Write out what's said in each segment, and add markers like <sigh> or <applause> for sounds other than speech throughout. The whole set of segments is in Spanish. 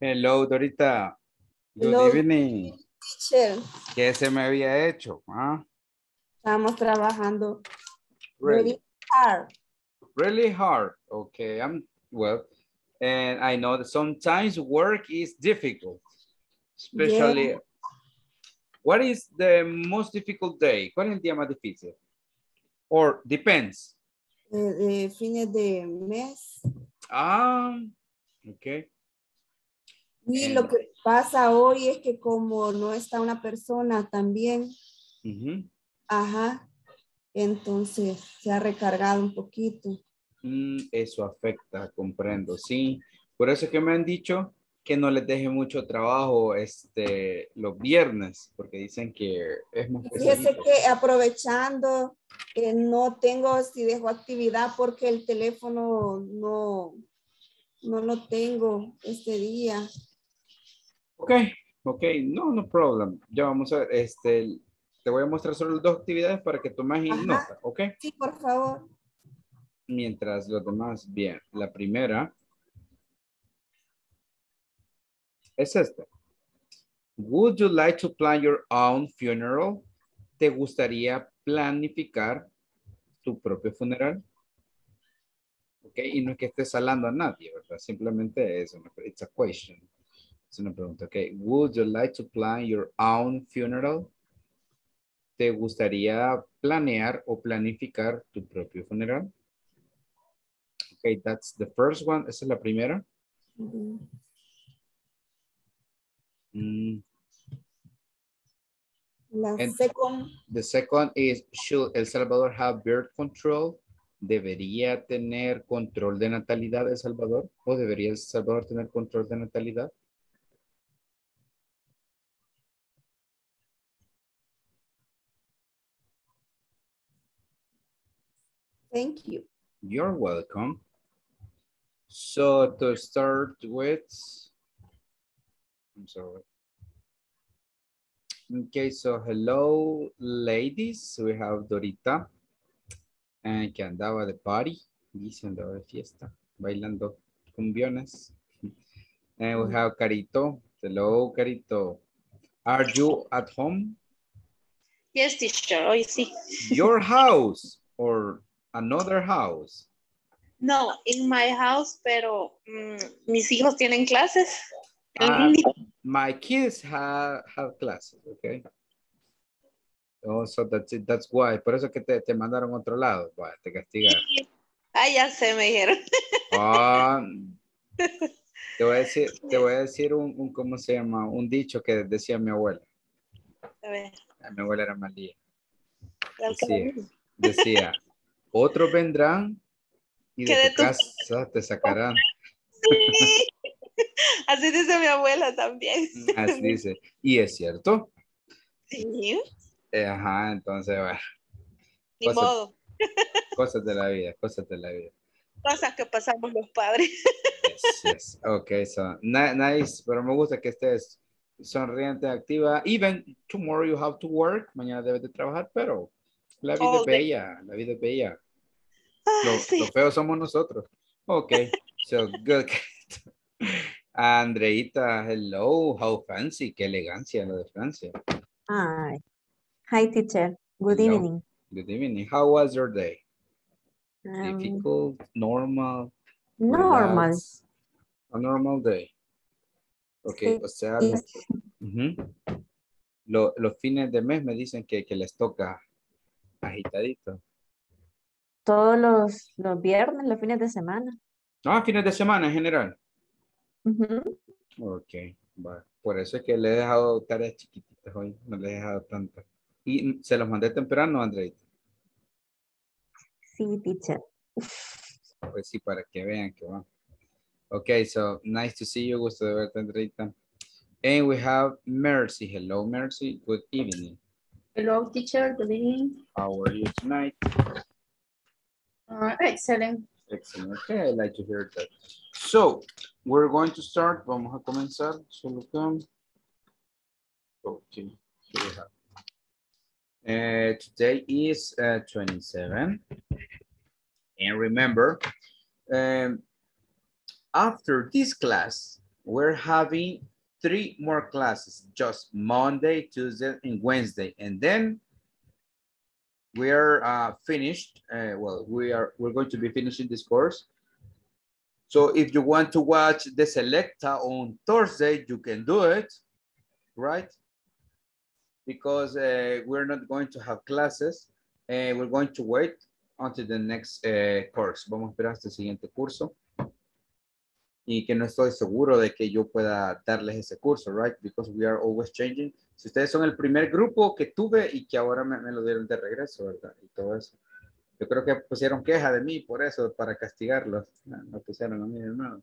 Hello, Dorita. Good Hello. evening. Teacher, ¿Qué se me había hecho? Ah, estamos trabajando really, very hard. really hard. Okay, I'm well, and I know that sometimes work is difficult, especially. What is the most difficult day? ¿Cuál es el día más difícil? Or depends. eh, de fines de mes. Ah, okay. Y lo que pasa hoy es que como no está una persona también, ajá, entonces se ha recargado un poquito. Mm, eso afecta, comprendo, sí. Por eso es que me han dicho que no les deje mucho trabajo este, los viernes, porque dicen que es más Fíjese que aprovechando, eh, no tengo si dejo actividad porque el teléfono no, no lo tengo este día. Ok, ok, no, no problem. Ya vamos a ver, este, te voy a mostrar solo dos actividades para que tomes nota, ok? Sí, por favor. Mientras los demás, bien. La primera es esta. Would you like to plan your own funeral? ¿Te gustaría planificar tu propio funeral? Ok, y no es que estés hablando a nadie, ¿verdad? Simplemente es una, it's a question. Es una pregunta, ok. Would you like to plan your own funeral? ¿Te gustaría planear o planificar tu propio funeral? Okay, that's the first one. Esa es la primera. Mm, La And- second, The second is, should El Salvador have birth control? ¿Debería tener control de natalidad El Salvador? ¿O debería El Salvador tener control de natalidad? Thank you. You're welcome. So to start with, I'm sorry. Okay, so hello ladies, we have Dorita, eh, que andaba de party, dice andaba de fiesta, bailando cumbiones. And <laughs> we have Carito, hello Carito. Are you at home? Yes, teacher, hoy sí. Your house or another house? No, in my house, pero mm, mis hijos tienen clases. Ah, my kids have, have classes, okay? Oh, so that's it, that's why. Por eso que te, te mandaron a otro lado, te castigaron. Ah, ya sé, me dijeron. Ah, <laughs> te voy a decir, te voy a decir un, un, ¿cómo se llama? Un dicho que decía mi abuela. A ver, Ah, Mi abuela era malía. digo. Decía, otros vendrán y de tu tu- casa te sacarán. Sí. <laughs> Así dice mi abuela también. Así dice. Y es cierto. Sí, Eh, Ajá, entonces, bueno, ni Pasa- modo. cosas de la vida, cosas de la vida. Cosas que pasamos los padres. Yes, yes. Okay, so ni- nice, pero me gusta que estés sonriente, activa. Even tomorrow you have to work, mañana debes de trabajar, pero la vida All es day. bella, la vida es bella. Ah, <laughs> Lo, sí. lo feo somos nosotros. Okay, so good. <laughs> Andreita, hello, how fancy, qué elegancia lo de Francia. Hi. Hi, teacher. Good Hello. evening. Good evening. How was your day? Um, Difficult, normal, normal. relax? A normal day. Okay, Sí, o sea, sí. Ujú. Lo- los fines de mes me dicen que, que les toca agitadito. Todos los, los viernes, los fines de semana. Ah, fines de semana en general. Ujú. Ok, va. Por eso es que le he dejado tareas chiquititas hoy, no le he dejado tantas. Y se los mandé temprano, Andreita. Sí, teacher. Pues sí, para que vean que va. Ok, so nice to see you. Gusto de verte, Andreita. And we have Mercy. Hello, Mercy. Good evening. Hello, teacher. Good evening. How are you tonight? Excellent. Excellent. Okay, I like to hear that. So, we're going to start. Vamos a comenzar. Que- Okay, here we have. Uh, today is uh, 27. And remember, um, after this class, we're having three more classes, just Monday, Tuesday, and Wednesday. And then we are uh, finished. Uh, well, we are, we're going to be finishing this course. So if you want to watch the Selecta on Thursday, you can do it, right? Because uh, we're not going to have classes. and we're going to wait until the next uh, course. Vamos a esperar hasta el siguiente curso. Y que no estoy seguro de que yo pueda darles ese curso, right? Because we are always changing. Si ustedes son el primer grupo que tuve y que ahora me, me lo dieron de regreso, ¿verdad? Y todo eso. Yo creo que pusieron queja de mí por eso, para castigarlos. No, no pusieron a mí de nuevo.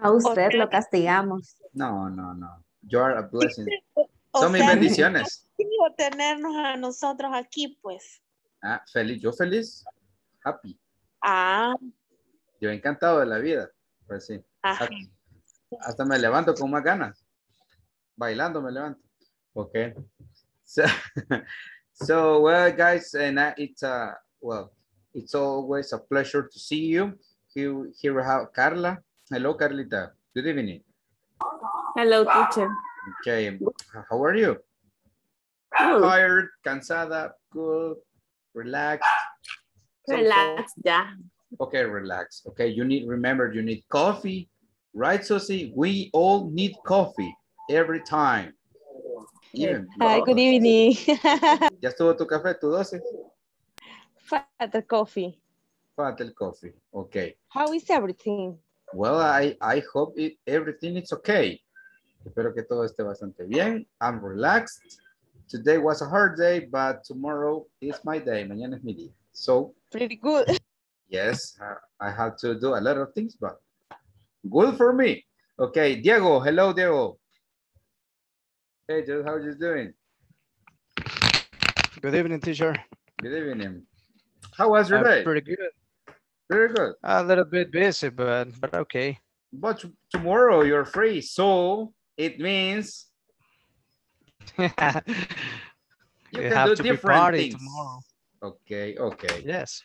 A usted lo castigamos. No, no, no. You are a blessing. O Son mis sea, bendiciones. digo, tenernos a nosotros aquí, pues. Ah, feliz, yo feliz, happy. Ah, Yo encantado de la vida. Pues sí. ajá. Hasta me levanto con más ganas. Bailando me levanto. Okay. So, <laughs> so well, guys, and uh, it's uh, well, it's always a pleasure to see you. Here, here we have Carla. Hello, Carlita. Good evening. Hello, teacher. Okay. How are you? Good. Tired, cansada, good, relaxed. So-so? Relax, ya. Okay, relax. Okay, you need, remember, you need coffee, right, Susie? We all need coffee every time. Even eh, Hi, good evening. <laughs> ¿Ya estuvo tu café, tu dosis? Fat coffee. El coffee. Okay. How is everything? Well, I, I hope it, everything is okay. Espero que todo esté bastante bien. I'm relaxed. Today was a hard day, but tomorrow is my day. Mañana es mi día. So, Pretty good. <laughs> yes, I- I have to do a lot of things, but good for me. Okay, Diego. Hello, Diego. Hey, Joe, how you doing? Good evening, teacher. Good evening. How was your I'm day? pretty good. Very good. A little bit busy, but but okay. But tomorrow you're free, so it means <laughs> you can have do to be different party things. tomorrow. Okay, okay. Yes.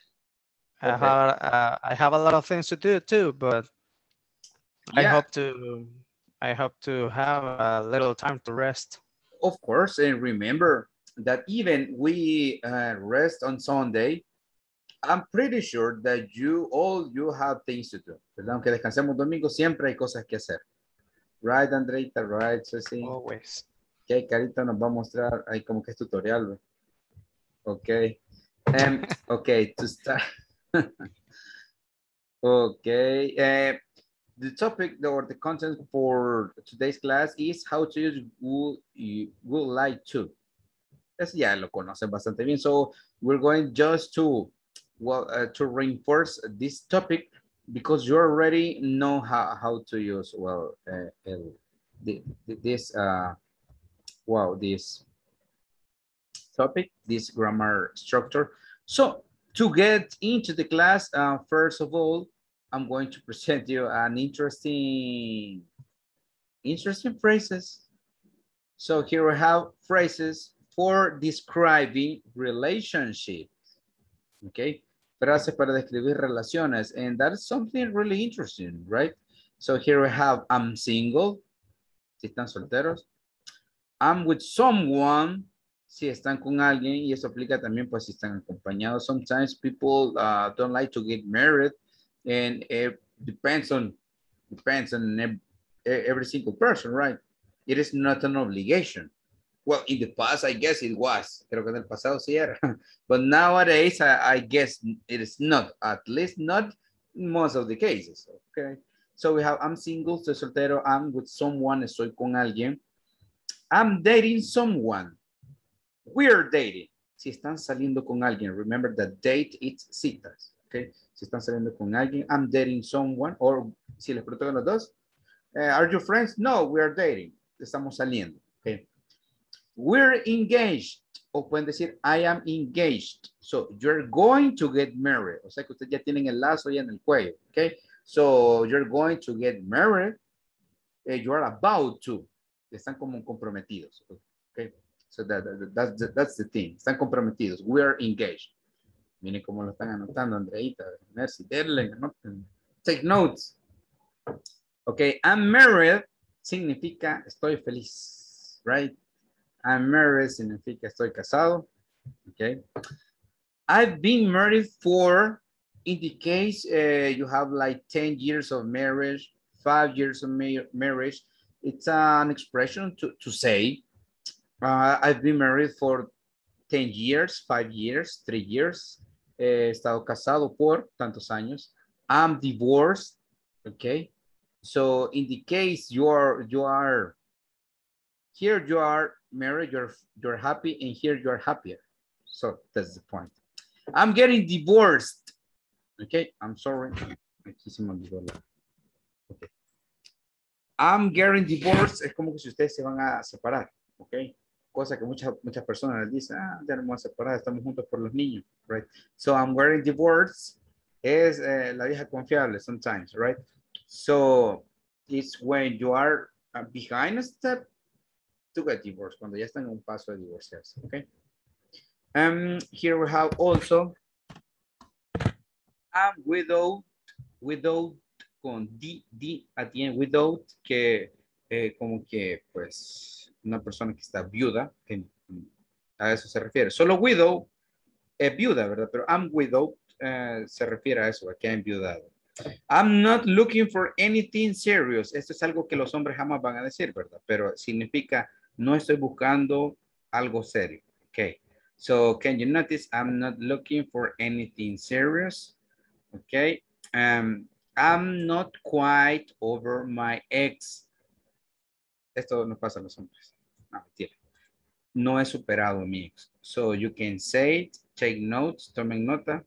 I have uh, I have a lot of things to do too, but I hope to I hope to have a little time to rest. Of course, and remember that even we uh, rest on Sunday, I'm pretty sure that you all you have things to do. ¿verdad? Aunque descansemos domingo, siempre hay cosas que hacer. Right, Andreita, right, Ceci. Always. Ok, Carita nos va a mostrar, ahí como que es tutorial. Ok. Um, ok, to start. <laughs> okay. eh, the topic or the content for today's class is how to use would, you would like to. Ya lo conocen bastante bien. So we're going just to, well, uh, to reinforce this topic because you already know how, how to use, well, uh, the- this, uh, wow, this topic, this grammar structure. So to get into the class, uh, first of all, I'm going to present you an interesting, interesting phrases. So here we have phrases for describing relationships. Okay, frases para describir relaciones, and that's something really interesting, right? So here we have I'm single, si están solteros. I'm with someone, si están con alguien, y eso aplica también pues si están acompañados. Sometimes people uh, don't like to get married, and it depends on depends on every single person, right? It is not an obligation. Well, in the past, I guess it was. Creo que en el pasado sí era. <laughs> But nowadays, I, I guess it is not. At least not most of the cases. Okay. So we have I'm single, estoy soltero. I'm with someone, estoy con alguien. I'm dating someone. We're dating. Si están saliendo con alguien, remember that date it's citas. Okay. Si están saliendo con alguien, I'm dating someone. Or si les pregunto a los dos, eh, are you friends? No, we are dating. Estamos saliendo. Okay. We're engaged. O pueden decir, I am engaged. So you're going to get married. O sea que ustedes ya tienen el lazo ya en el cuello. Okay. So you're going to get married. eh, you are about to. Están como comprometidos. Okay. So that- that's, the, that's the thing. Están comprometidos. We are engaged. Miren cómo lo están anotando, Andreita. Merci. Denle, anoten. Take notes. Okay, I'm married significa estoy feliz, right? I'm married significa estoy casado. Okay. I've been married for, in the case uh, you have like 10 years of marriage, five years of ma marriage, it's an expression to, to say, uh, I've been married for 10 years, five years, three years. He estado casado por tantos años. I'm divorced, okay? So in the case you are, you are, here you are married, you're, you're happy, and here you're happier. So that's the point. I'm getting divorced. Okay, I'm sorry. Okay. I'm getting divorced. Es como que si ustedes se van a separar. Ok. Cosa que muchas, muchas personas dicen, ah, ya a separar, estamos juntos por los niños. Right. So I'm getting divorced. Es eh, la vieja confiable sometimes, right? So it's when you are uh, behind a step to get divorced, cuando ya están en un paso de divorciarse. Okay. Um, here we have also I'm without, without con D, D at the end, without, que eh, como que pues una persona que está viuda, a eso se refiere. Solo widow es viuda, ¿verdad? Pero I'm without eh, se refiere a eso, a que ha enviudado. I'm not looking for anything serious. Esto es algo que los hombres jamás van a decir, ¿verdad? Pero significa no estoy buscando algo serio. Okay. So can you notice I'm not looking for anything serious? Okay. Um, I'm not quite over my ex. Esto no pasa a los hombres. No. No he superado mi ex. So you can say it, take notes, tomen nota.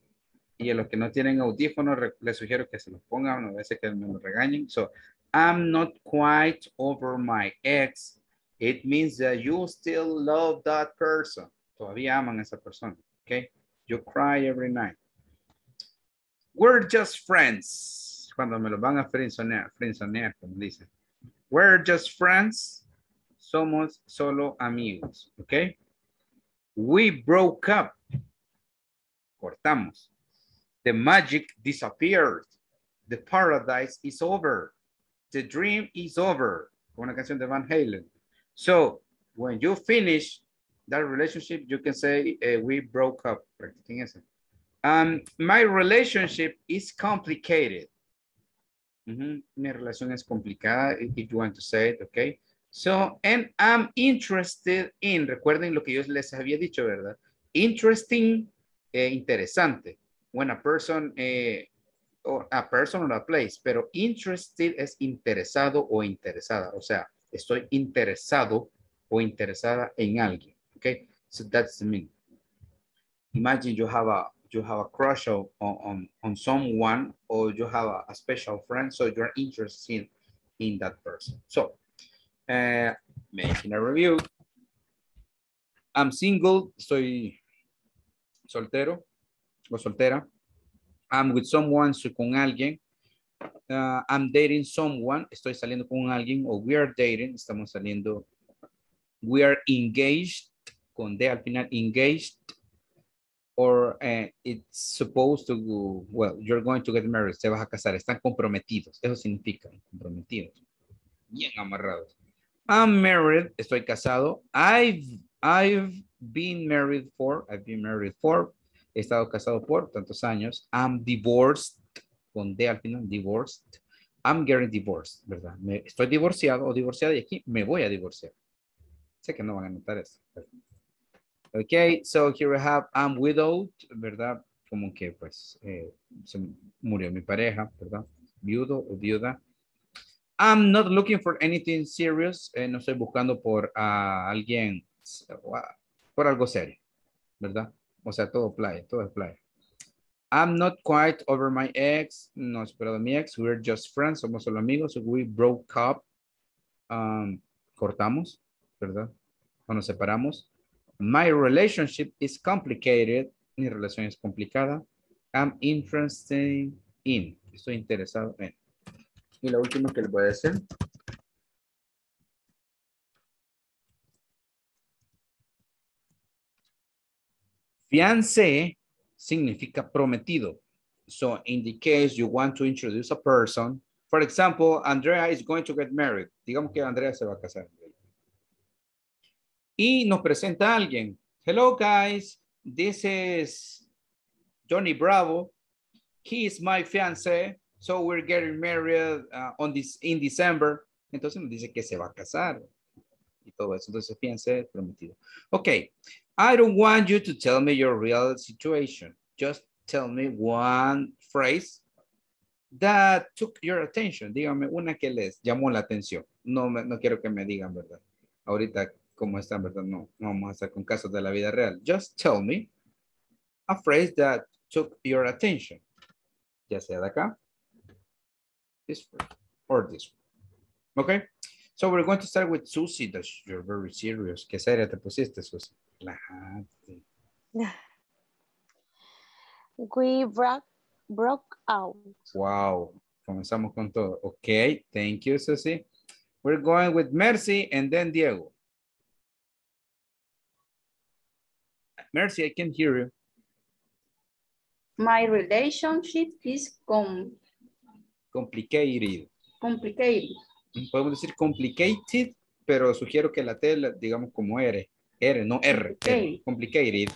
Y a los que no tienen audífonos, les sugiero que se los pongan, a veces que me lo regañen. So, I'm not quite over my ex. It means that you still love that person. Todavía aman a esa persona, okay? You cry every night. We're just friends. Cuando me lo van a frenzonear, frenzonear, como dicen. We're just friends. Somos solo amigos, okay? We broke up. Cortamos. The magic disappeared. The paradise is over. The dream is over. Una canción de Van Halen. So, when you finish that relationship, you can say, eh, we broke up. Um, my relationship is complicated. Ujú, Mi relación es complicada, if you want to say it, okay? So, and I'm interested in, recuerden lo que yo les había dicho, ¿verdad? Interesting, eh, interesante. When a person, eh, or a person or a place, pero interested es interesado o interesada. O sea, estoy interesado o interesada en alguien. Okay, so that's meaning. Imagine you have a you have a crush on on, on someone or you have a special friend, so you're interested in that person. So, uh, making a review. I'm single, estoy soltero o soltera. I'm with someone, estoy con alguien. Uh, I'm dating someone, estoy saliendo con alguien, o we are dating, estamos saliendo. We are engaged, con D al final, engaged. Or uh, it's supposed to, go, well, you're going to get married, se vas a casar, están comprometidos, eso significa, comprometidos, bien amarrados. I'm married, estoy casado. I've, I've been married for, I've been married for, he estado casado por tantos años. I'm divorced, con D al final, divorced. I'm getting divorced, ¿verdad? Estoy divorciado o divorciada y aquí me voy a divorciar. Sé que no van a notar eso. Ok, so here we have I'm widowed, ¿verdad? Como que pues eh, se murió mi pareja, ¿verdad? Viudo o viuda. I'm not looking for anything serious. eh, no estoy buscando por ah, alguien, por algo serio, ¿verdad? O sea, todo playa, todo es playa. I'm not quite over my ex. No he esperado a mi ex. We're just friends. Somos solo amigos. We broke up. Um, cortamos, ¿verdad? O nos separamos. My relationship is complicated. Mi relación es complicada. I'm interested in. Estoy interesado en. Y lo último que le voy a decir. Fiancé significa prometido. So in the case you want to introduce a person, For example, Andrea is going to get married. Digamos que Andrea se va a casar. Y nos presenta a alguien. Hello, guys. This is Johnny Bravo. He is my fiance. So we're getting married uh, on this in December. Entonces nos dice que se va a casar. Y todo eso. Entonces, fiance prometido. Okay. I don't want you to tell me your real situation. Just tell me one phrase that took your attention. Dígame una que les llamó la atención. No, no quiero que me digan, ¿verdad? Ahorita, como están, ¿verdad? No, no vamos a estar con casos de la vida real. Just tell me a phrase that took your attention. Ya sea de acá, this phrase, or this one. Okay? So we're going to start with Susie. That you're very serious. ¿Qué seria te pusiste, Susie? Relájate. <sighs> We broke, broke out. Wow. Comenzamos con todo. Okay. Thank you, Susie. We're going with Mercy and then Diego. Mercy, I can hear you. My relationship is com Complicated. complicated. Podemos decir complicated, pero sugiero que la T, la- digamos como R. R, no R. R. Complicated.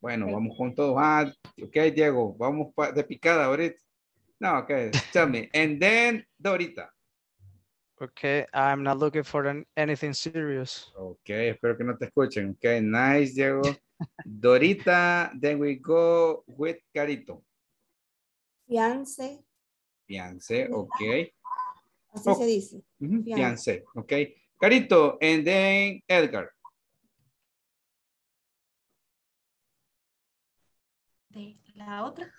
Bueno, vamos con todo. Ah, ok, Diego, vamos de picada ahorita. No, ok, tell me. And then, Dorita. Okay, I'm not looking for an, anything serious. Ok, espero que no te escuchen. Ok, nice, Diego. <laughs> Dorita, then we go with Carito. Fiance, Fiance, ok. así Oh. se dice. Ujú, Fiance. Fiance, ok. Carito, and then Edgar. de la otra.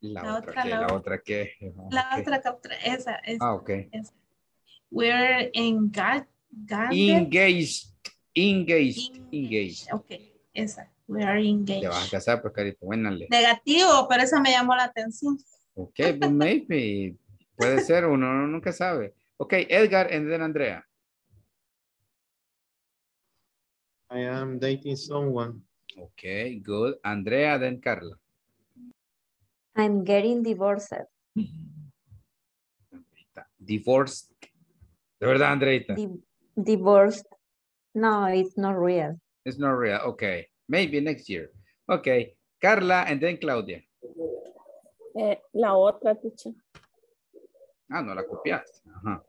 La, La otra, otra, que, la la otra. que. La ok. otra captura, esa es. Ah, ok. We're engaged. Engaged, engaged, engaged. Ok, esa. We are Te engaged. vas a casar, pues, Carito, buénale. Negativo, pero esa me llamó la atención. Ok, but maybe. Puede ser, uno uno nunca sabe. Ok, Edgar and then Andrea. I am dating someone. Ok, good. Andrea, then Carla. I'm getting divorced. Divorced. De verdad, Andreita. Di- divorced. No, it's not real. It's not real. Okay. Maybe next year. Okay. Carla and then Claudia. Eh, la otra, teacher. Ah, no la copiaste. Ajá.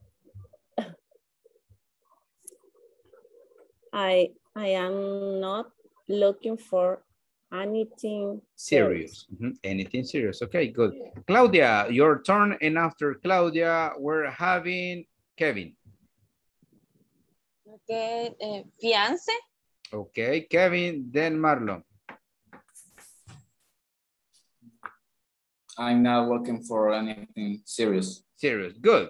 I, I am not looking for anything Serious. Mhm. Anything serious. Okay, good. Claudia, your turn. And after Claudia, we're having Kevin. Okay, eh, fiance. Okay, Kevin, then Marlon. I'm not looking for anything serious. Serious. Good.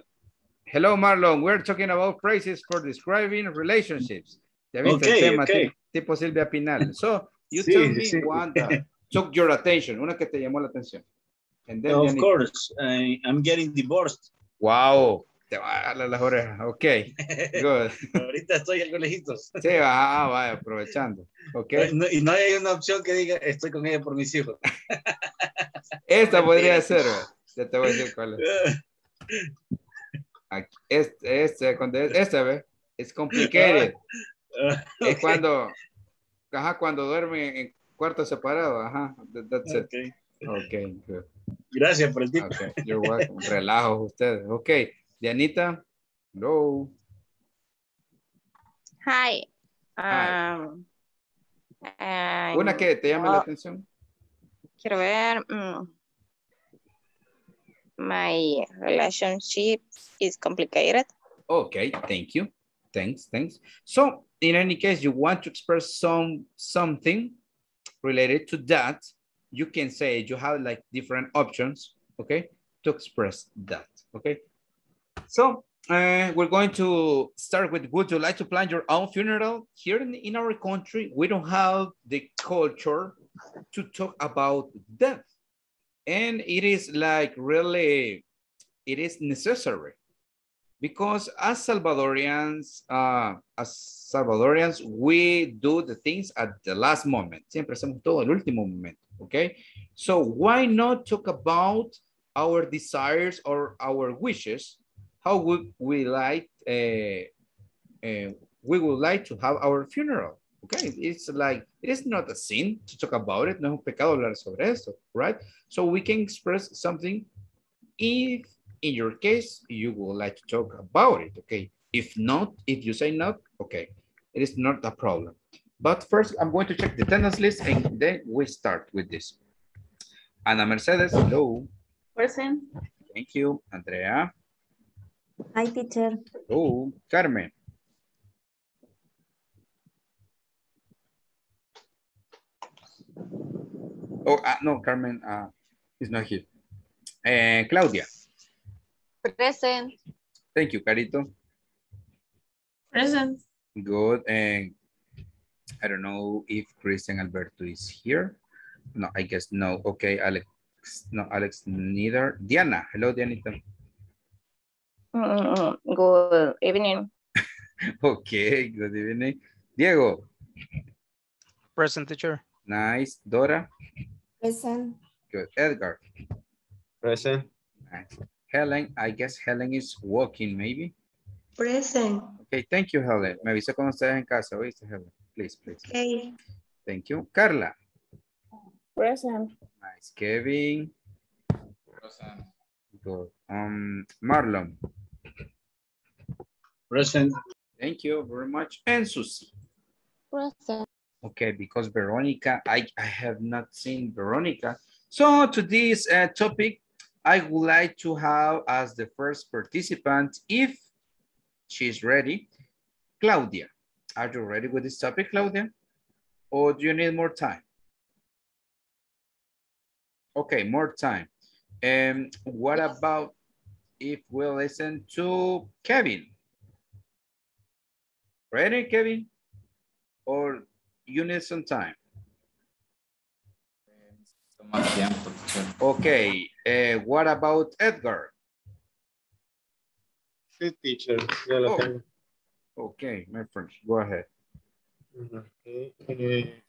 Hello, Marlon. We're talking about phrases for describing relationships. Ya viste Okay, el tema, okay. tipo Silvia Pinal. So, you Sí, tell me sí. one that uh, took your attention, una que te llamó la atención. And then of course, I, I'm getting divorced. Wow, te va a jalar las orejas. Ok, good. <laughs> Ahorita estoy algo lejitos. Sí, ah, vaya, aprovechando. Ok, No- y no hay una opción que diga estoy con ella por mis hijos. <laughs> esta podría ser. Ya te voy a decir cuál es. <laughs> Aquí, Este, este, cuando es- esta, ¿ves? Es complicated. Es cuando, ajá, cuando duerme en cuartos separados, ajá. that- That's it. Ok. Ok, good. Gracias por el tip. Okay, you're welcome. Relajos ustedes. Ok, Dianita. Hello. Hi. Hi. Um, I'm Una que te llame la not- atención. Quiero ver. mm, my relationship is complicated. Okay, thank you. Thanks, thanks. So, in any case, you want to express some something related to that, you can say you have like different options, okay, to express that, okay? So, uh, we're going to start with, would you like to plan your own funeral? Here in, in our country, we don't have the culture to talk about death. And it is like really, it is necessary because as Salvadorians, uh, as Salvadorians, we do the things at the last moment. Siempre hacemos todo al último momento, okay? So why not talk about our desires or our wishes, how would we like, uh, uh, we would like to have our funeral. Okay, it's like, it is not a sin to talk about it, no es un pecado hablar sobre esto, right? So we can express something if, in your case, you would like to talk about it, okay? If not, if you say not, okay, it is not a problem. But first, I'm going to check the attendance list and then we start with this. Ana Mercedes, hello. Present. Thank you. Andrea, Hi, teacher. Oh, Carmen, oh, uh, no, Carmen uh, is not here. And Claudia, Present. thank you, Carito. Present. Good. And I don't know if Christian Alberto is here. No, I guess no. Okay, Alex. No, Alex neither. Diana. Hello, Dianita. Mm, Good evening. <laughs> Okay, good evening. Diego. Present teacher. Nice. Dora. Present. Good. Edgar. Present. Nice. Helen. I guess Helen is walking, maybe. Present. Okay, thank you, Helen. Me avisa cuando estés en casa, ¿oíste, Helen? Please, please. Okay. Thank you. Carla. Present. Nice. Kevin. Good. Um, Marlon. Present. Thank you very much. And Susie. Present. Okay, because Veronica, I, I have not seen Veronica. So to this uh, topic, I would like to have as the first participant, if she's ready, Claudia. Are you ready with this topic, Claudia? Or do you need more time? Okay, more time. Um, what about if we listen to Kevin? Ready, Kevin? Or you need some time? Okay, uh, what about Edgar? Sí, teacher. Oh. Okay, my friend, go ahead. Ujú, ok. Eh,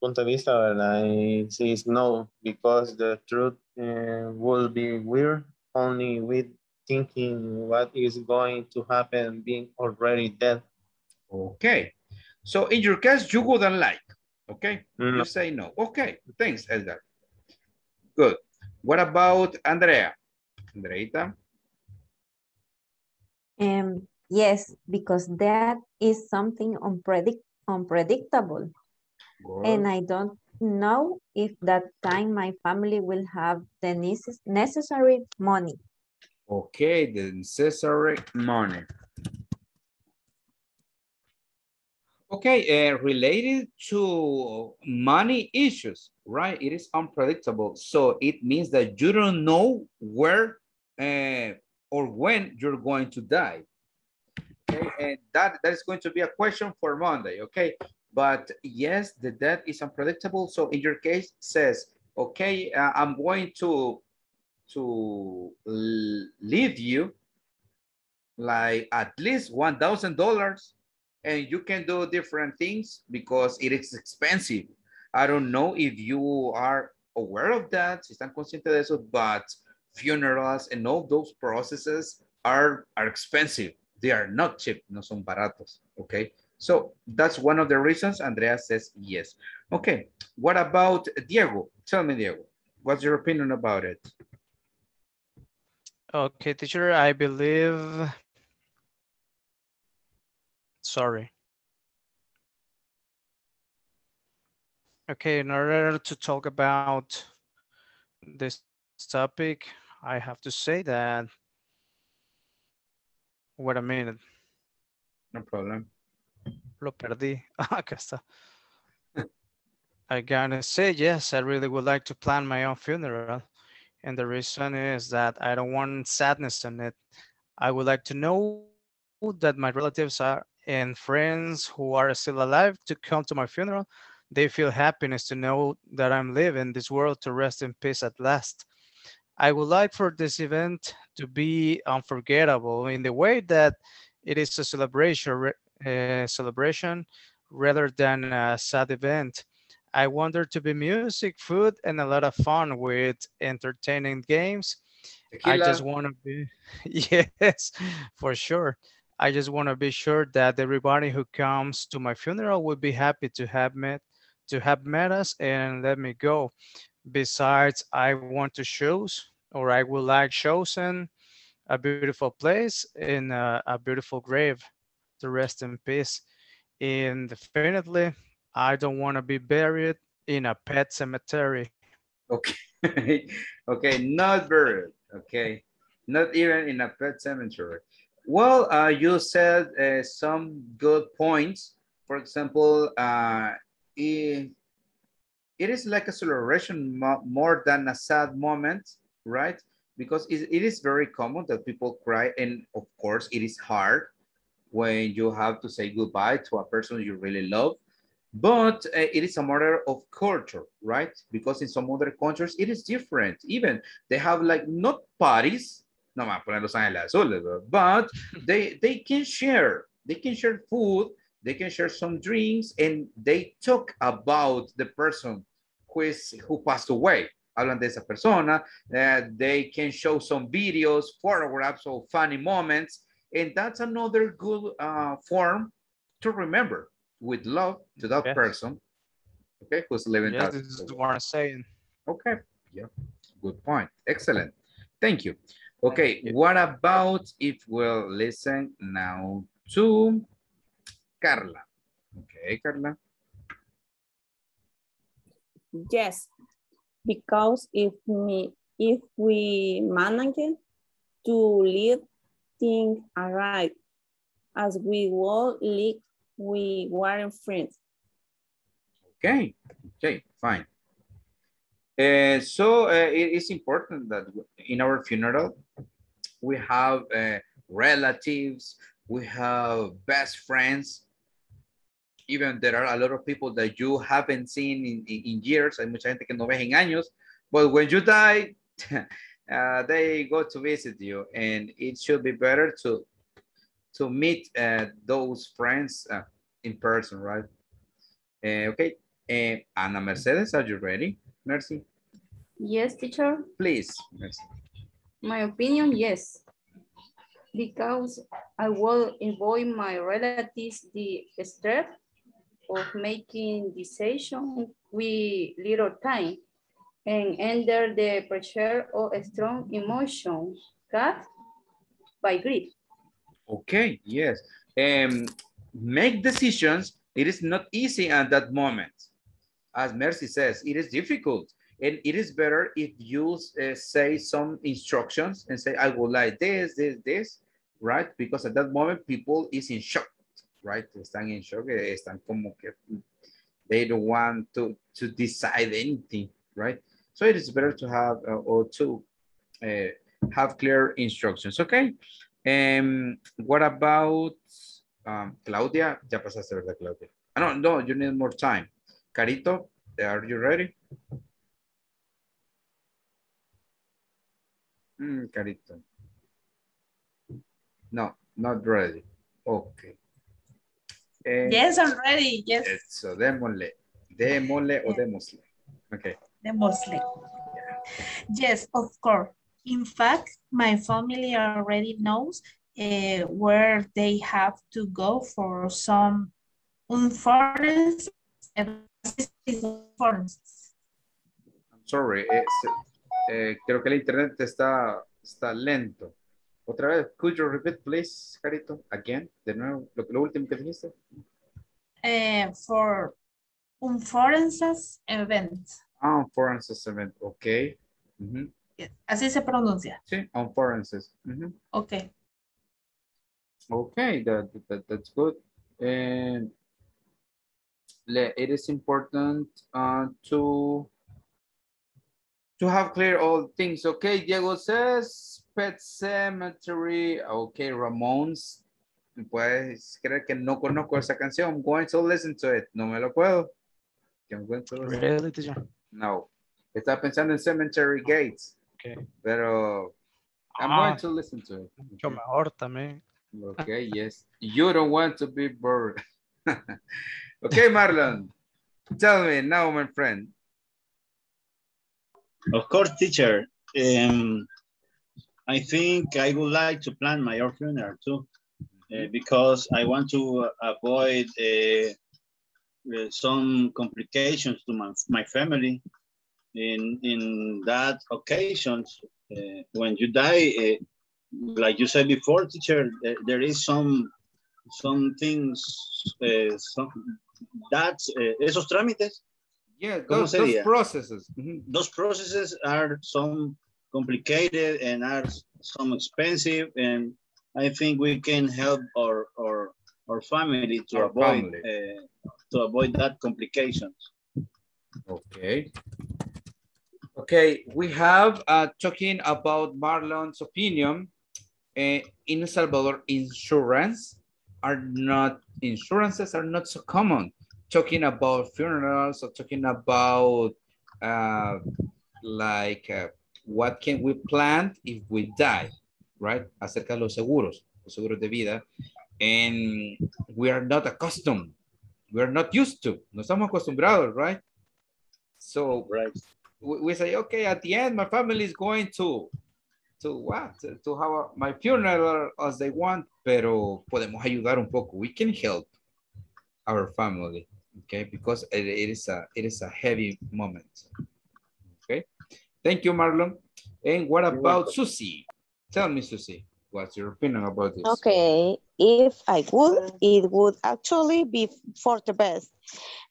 punto de vista, ¿verdad? It is no, because the truth uh, will be weird only with thinking what is going to happen being already dead. Okay, so in your case, you wouldn't like, okay? No. You say no. Okay, thanks, Edgar. Good. What about Andrea? Andreita? Um, yes, because that is something unpredict unpredictable. And I don't know if that time my family will have the necess necessary money. Okay, the necessary money. Okay, uh, related to money issues, right? It is unpredictable. So it means that you don't know where uh, or when you're going to die. Okay, and that, that is going to be a question for Monday, okay? But yes, the death is unpredictable. So in your case says, okay, uh, I'm going to to leave you like at least $1,000 and you can do different things because it is expensive. I don't know if you are aware of that, si están conscientes de eso, but funerals and all those processes are, are expensive. They are not cheap, no son baratos, okay? So that's one of the reasons Andrea says yes. Okay, what about Diego? Tell me, Diego, what's your opinion about it? Okay, teacher, I believe. Sorry. Okay, in order to talk about this topic, I have to say that. Wait a minute, No problem. lo perdí. <laughs> Ah, Acá está. I gotta say, yes, I really would like to plan my own funeral. And the reason is that I don't want sadness in it. I would like to know that my relatives are and friends who are still alive to come to my funeral. They feel happiness to know that I'm leaving this world to rest in peace at last. I would like for this event to be unforgettable in the way that it is a celebration, uh, celebration rather than a sad event. I want there to be music, food, and a lot of fun with entertaining games. I just want to be, <laughs> yes, for sure. I just want to be sure that everybody who comes to my funeral will be happy to have met to have met us and let me go. Besides, I want to choose or I would like chosen a beautiful place in a, uh, a beautiful grave to rest in peace. And definitely, I don't want to be buried in a pet cemetery. Okay. <laughs> okay, not buried. Okay. Not even in a pet cemetery. Well, uh, you said uh, some good points. For example, uh, it, is like a celebration mo- more than a sad moment, right? Because it, it is very common that people cry. And of course, it is hard when you have to say goodbye to a person you really love. But uh, it is a matter of culture, right? Because in some other countries, it is different. Even they have like not parties, no me voy a poner Los Ángeles Azules, but <laughs> they they can share. They can share food. They can share some drinks, and they talk about the person who is who passed away. Hablan de esa persona. Uh, they can show some videos, photographs of funny moments, and that's another good uh, form to remember with love to that Yes. person. Okay, who's living Yes, that. this is what I'm saying. Okay, yeah, good point. Excellent. Thank you. Okay, what about if we'll listen now to Carla? Okay, Carla. Yes, because if me if we manage to lead things right, as we will lead, we weren't friends. Okay, okay, fine. Uh, so uh, it is important that in our funeral, we have uh, relatives, we have best friends. Even there are a lot of people that you haven't seen in, in, in years. Hay mucha gente que no ves en años. But when you die, <laughs> uh, they go to visit you. And it should be better to, to meet uh, those friends uh, in person, right? Uh, okay, uh, Ana Mercedes, are you ready? Mercy, Yes, teacher. please. Mercy. My opinion, yes. Because I will avoid my relatives the stress of making decision with little time and under the pressure of a strong emotion caused by grief. Okay, yes. Um, make decisions. It is not easy at that moment. As Mercy says, it is difficult. And it is better if you uh, say some instructions and say, I would like this, this, this, right? Because at that moment, people is in shock, right? Están en shock, eh, están como que they don't want to, to decide anything, right? So it is better to have uh, or to uh, have clear instructions, okay? Um, what about um, Claudia? Ya pasaste, ¿verdad, Claudia? Ah, no, no, you need more time. Carito, are you ready? Mm, Carito. No, not ready. Okay. Eh, Yes, I'm ready. Yes, Eso, démosle. Démosle o démosle. Okay. the Muslim. Yes, of course. In fact, my family already knows uh, where they have to go for some unfortunate I'm sorry. eh, eh, creo que el internet está, está lento. Otra vez, could you repeat, please, Carito? Again, de nuevo, lo, lo último que dijiste. uh, for unforensic event. Ah, forensic event, ok. Ujú. Así se pronuncia. Sí, on forensic. Ujú. Ok. Okay, that, that, that's good. And le- it is important uh, to to have clear all things. Okay, Diego says Pet Cemetery. Okay, Ramones. Puedes creer que no conozco esa canción. I'm going to listen to it. No me lo puedo. I'm going to listen. Really, teacher? No. Estaba pensando en Cemetery Gates. Okay. Pero I'm Ah. going to listen to it. Mucho mejor también. Okay, yes. You don't want to be bored. <laughs> okay, Marlon. Tell me now, my friend. Of course, teacher. Um, I think I would like to plan my own funeral too, uh, because I want to avoid uh, uh, some complications to my, my family. In in that occasions, uh, when you die, uh, like you said before, teacher, there, there is some some things, uh, some, that uh, esos trámites Yeah, ¿Cómo those, those processes. Mhm. those processes are some complicated and are some expensive and I think we can help our our, our family to Our avoid family. Uh, to avoid that complications. Okay. Okay, we have uh, talking about Marlon's opinion. Uh, in Salvador, insurance are not, insurances are not so common. Talking about funerals or talking about uh, like uh, what can we plan if we die, right? Acerca de los seguros, los seguros de vida. And we are not accustomed, we are not used to, no estamos acostumbrados, right? So Right. We, we say, okay, at the end, my family is going to, to what? To, to have a- my funeral as they want, pero podemos ayudar un poco. We can help our family, okay? Because it, it is a, it is a heavy moment, okay? Thank you, Marlon. And what about Susie? Tell me, Susie, what's your opinion about this? Okay, if I would, it would actually be for the best.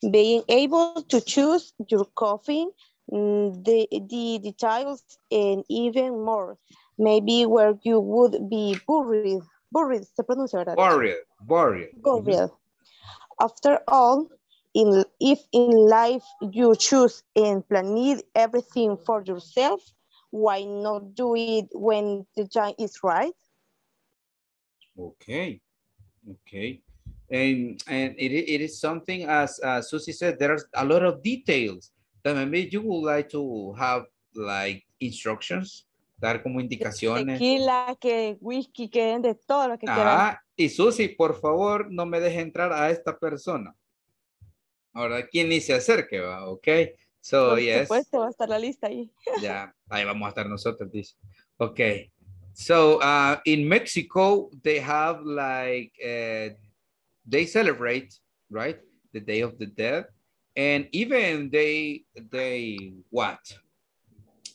Being able to choose your coffin, the, the details, and even more. Maybe where you would be buried. Buried, se pronuncia, ¿verdad? Burial. Mhm. Buried. After all, in, if in life you choose and plan everything for yourself, why not do it when the time is right? Okay, okay. And, and it, it is something, as uh, Susie said, there are a lot of details that maybe you would like to have like instructions, dar como indicaciones. Tequila, que whisky, que de todo lo que quieran. Ah, y Susi, por favor, no me deje entrar a esta persona. Ahora, ¿quién ni se acerque, va? Ok. So, Por yes. supuesto, va a estar la lista ahí. <laughs> Ya, ahí vamos a estar nosotros, dice. Okay. So, uh, in Mexico, they have like, uh, they celebrate, right? The Day of the Dead. And even they, they, what?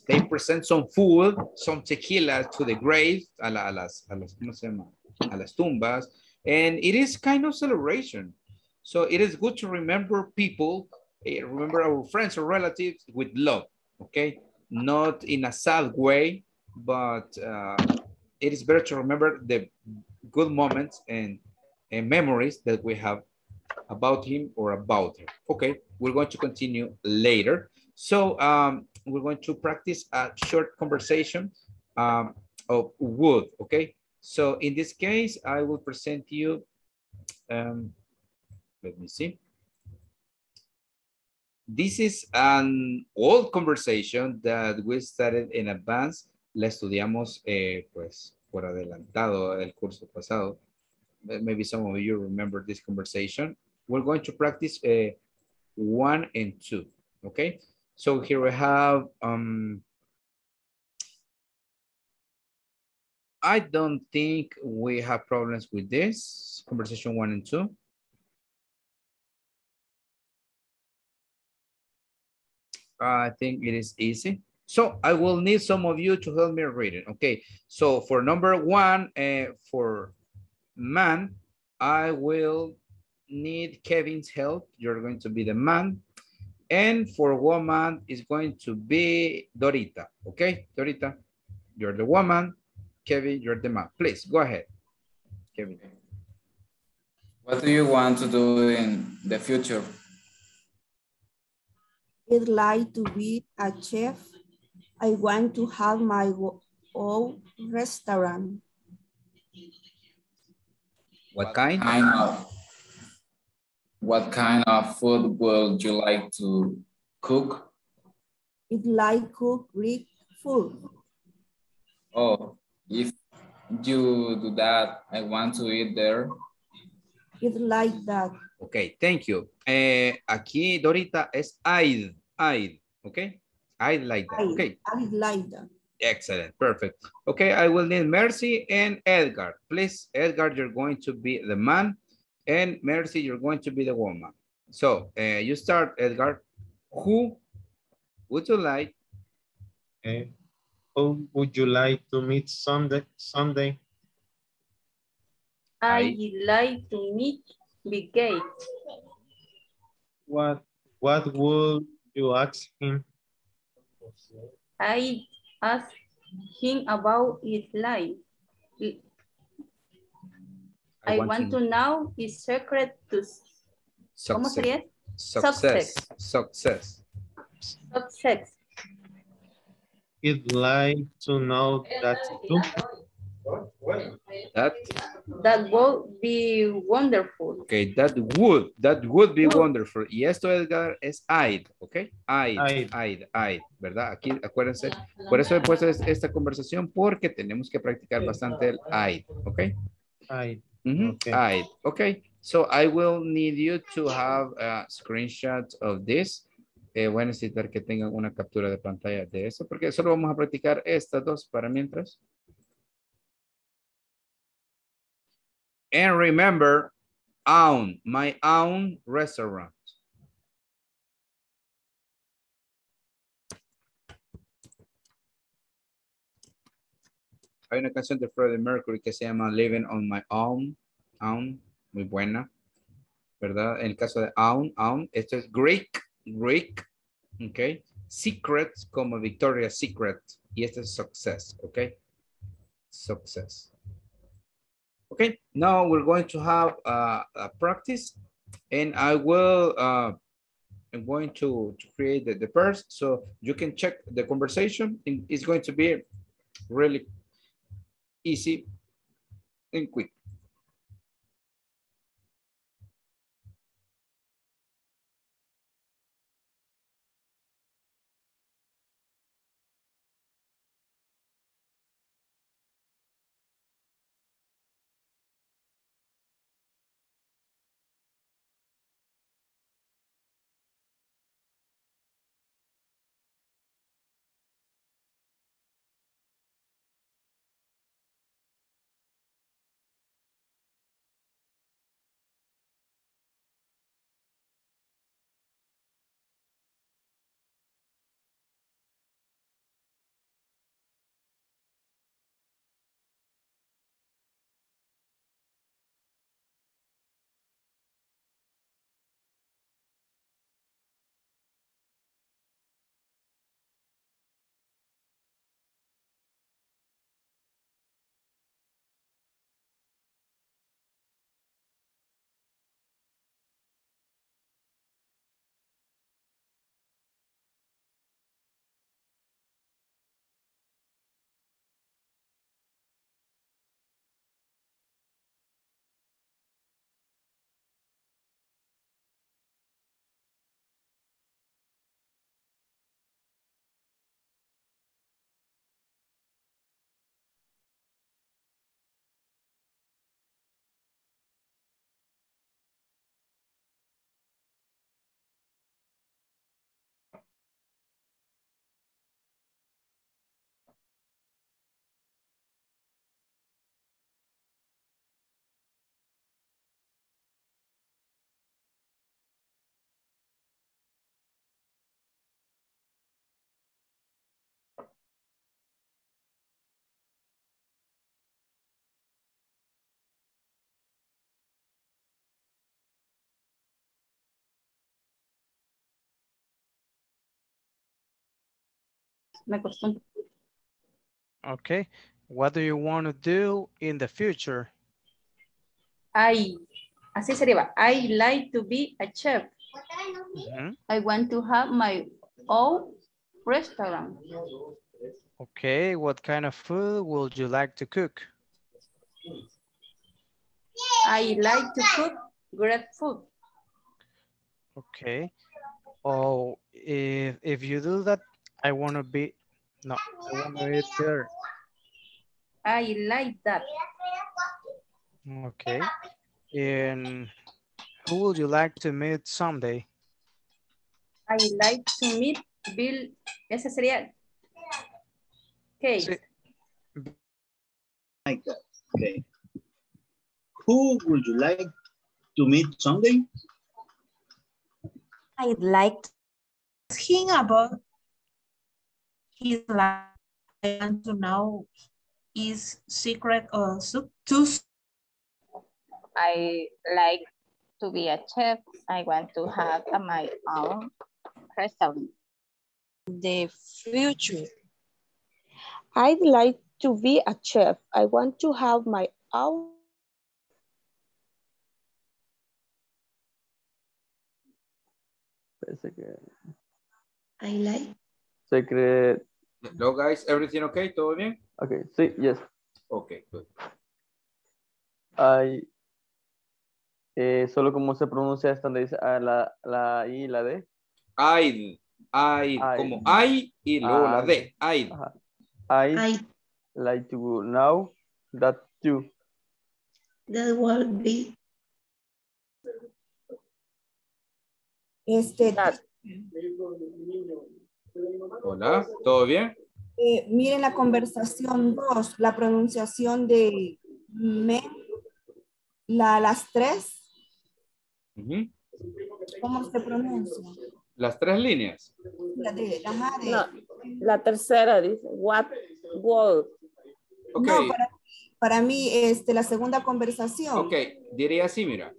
They present some food, some tequila to the grave, a, la- a las, a las, ¿cómo se llama? A las tumbas. And it is kind of celebration. So it is good to remember people, eh, remember our friends or relatives with love, okay? Not in a sad way, but uh, it is better to remember the good moments and, and memories that we have about him or about her. Okay, we're going to continue later. So um, we're going to practice a short conversation um, of wood, okay? So in this case, I will present you, um, let me see. This is an old conversation that we started in advance. La estudiamos eh, pues por adelantado el curso pasado. Maybe some of you remember this conversation. We're going to practice uh, one and two, okay? So here we have, um, I don't think we have problems with this, conversation one and two. I think it is easy. So I will need some of you to help me read it. Okay, so for number one, uh, for man, I will need Kevin's help. You're going to be the man. And for woman is going to be Dorita. Okay, Dorita, you're the woman. Kevin, you're the man. Please go ahead. Kevin. What do you want to do in the future? I'd like to be a chef. I want to have my own restaurant. What kind? Kind of. What kind of food would you like to cook? I'd like cook Greek food. Oh, if you do that, I want to eat there. It's like that. Ok, thank you. Eh, aquí, Dorita, es I'd, I'd, ok? I'd like that, I, ok. I like that. Excellent, perfect. Okay, I will need Mercy and Edgar. Please, Edgar, you're going to be the man, and Mercy, you're going to be the woman. So, uh, you start, Edgar. Who would you like? Okay. Who would you like to meet Sunday? Sunday? I like to meet Big Gate. What What would you ask him? I asked him about his life. I, want, to know his secret to ¿Cómo sería? Success. Success. Success. He'd like to know that too. That That would be wonderful. Okay, that would, that would be wonderful. Y esto, Edgar, es I'd, ok? I'd, I'd. I'd, I'd, ¿verdad? Aquí, acuérdense. Por eso he puesto es- esta conversación, porque tenemos que practicar bastante el I'd, ok? I. Mhm, Okay. So I will need you to have a screenshot of this. Eh, voy a necesitar que tengan una captura de pantalla de eso, porque solo vamos a practicar estas dos para mientras. And remember, own, my own restaurant. Hay una canción de Freddie Mercury que se llama Living on My Own, Own, muy buena, ¿verdad? En el caso de Own, Own, esto es Greek, Greek, ok? Secret como Victoria's Secret y este es Success, ok? Success. Okay, now we're going to have a practice and I will, uh, I'm going to, to create the, the so you can check the conversation. It's going to be really easy and quick. Me costó un Okay. What do you want to do in the future? I, así sería, I like to be a chef. Mhm. I want to have my own restaurant. Okay. What kind of food would you like to cook? I like to cook great food. Okay. Oh, if if you do that, I want to be, no, I want to eat there. I like that. Okay. And who would you like to meet someday? I like to meet Bill. Ese sería Kate. Like that. Okay. Who would you like to meet someday? I'd like to Asking about his life. I want to know his secret or su- to I like to be a chef. I want to have my own restaurant. The future. I'd like to be a chef. I want to have my own. Parece I like. Secret. Hello guys, everything okay? ¿Todo bien? Okay, sí, yes. Okay, good. Hay. Eh, solo como se pronuncia esta donde dice ah, la, la I y la D. I'd, I'd, I'd. como I y luego la D. I'd. Ajá. I like to know that you. That will be. Este, Hola, ¿todo bien? eh, miren la conversación 2, la pronunciación de me, la, las tres. ¿cómo se pronuncia? Las tres líneas. La de, ajá, de- No, la tercera dice, what would. Ok, No, para, para mí, este, la segunda conversación. ok, diría así, mira.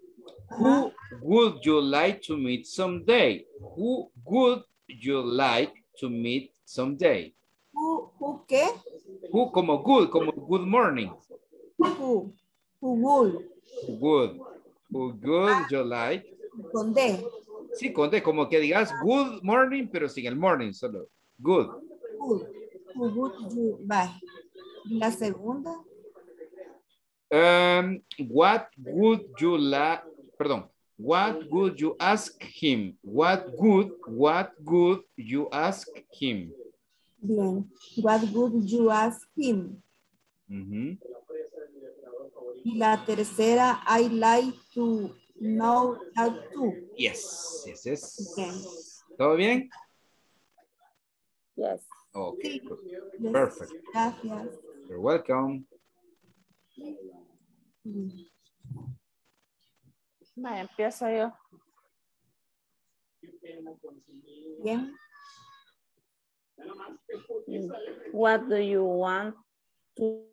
Who would you like to meet someday? Who would you like to meet someday? Who, who qué? Who como good, como good morning. Who, who would, Good. Who would you like? con D. Sí, con D, como que digas good morning, pero sin el morning, solo. Good. Who, who would you, bye. La segunda, Um, what would you like, perdón, what would you ask him? What good, what would you ask him? bien. What would you ask him? Ujú. Y la tercera, I like to know how to. Yes, yes, yes. Bien. ¿Todo bien? Yes. Okay. Yes. Perfect. Gracias. You're welcome. Vaya, empiezo yo. Bien. What do you want to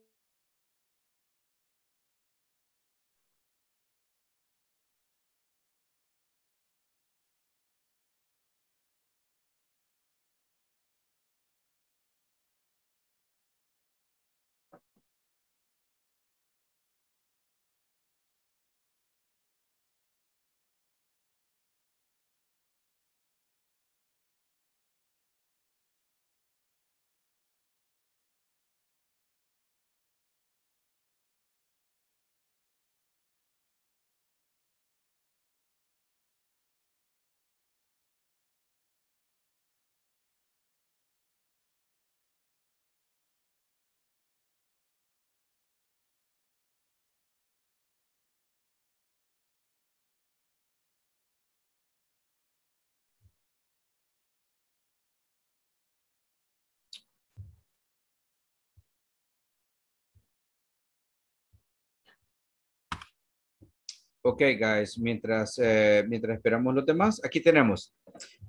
Ok, guys, mientras, eh, mientras esperamos los demás, aquí tenemos.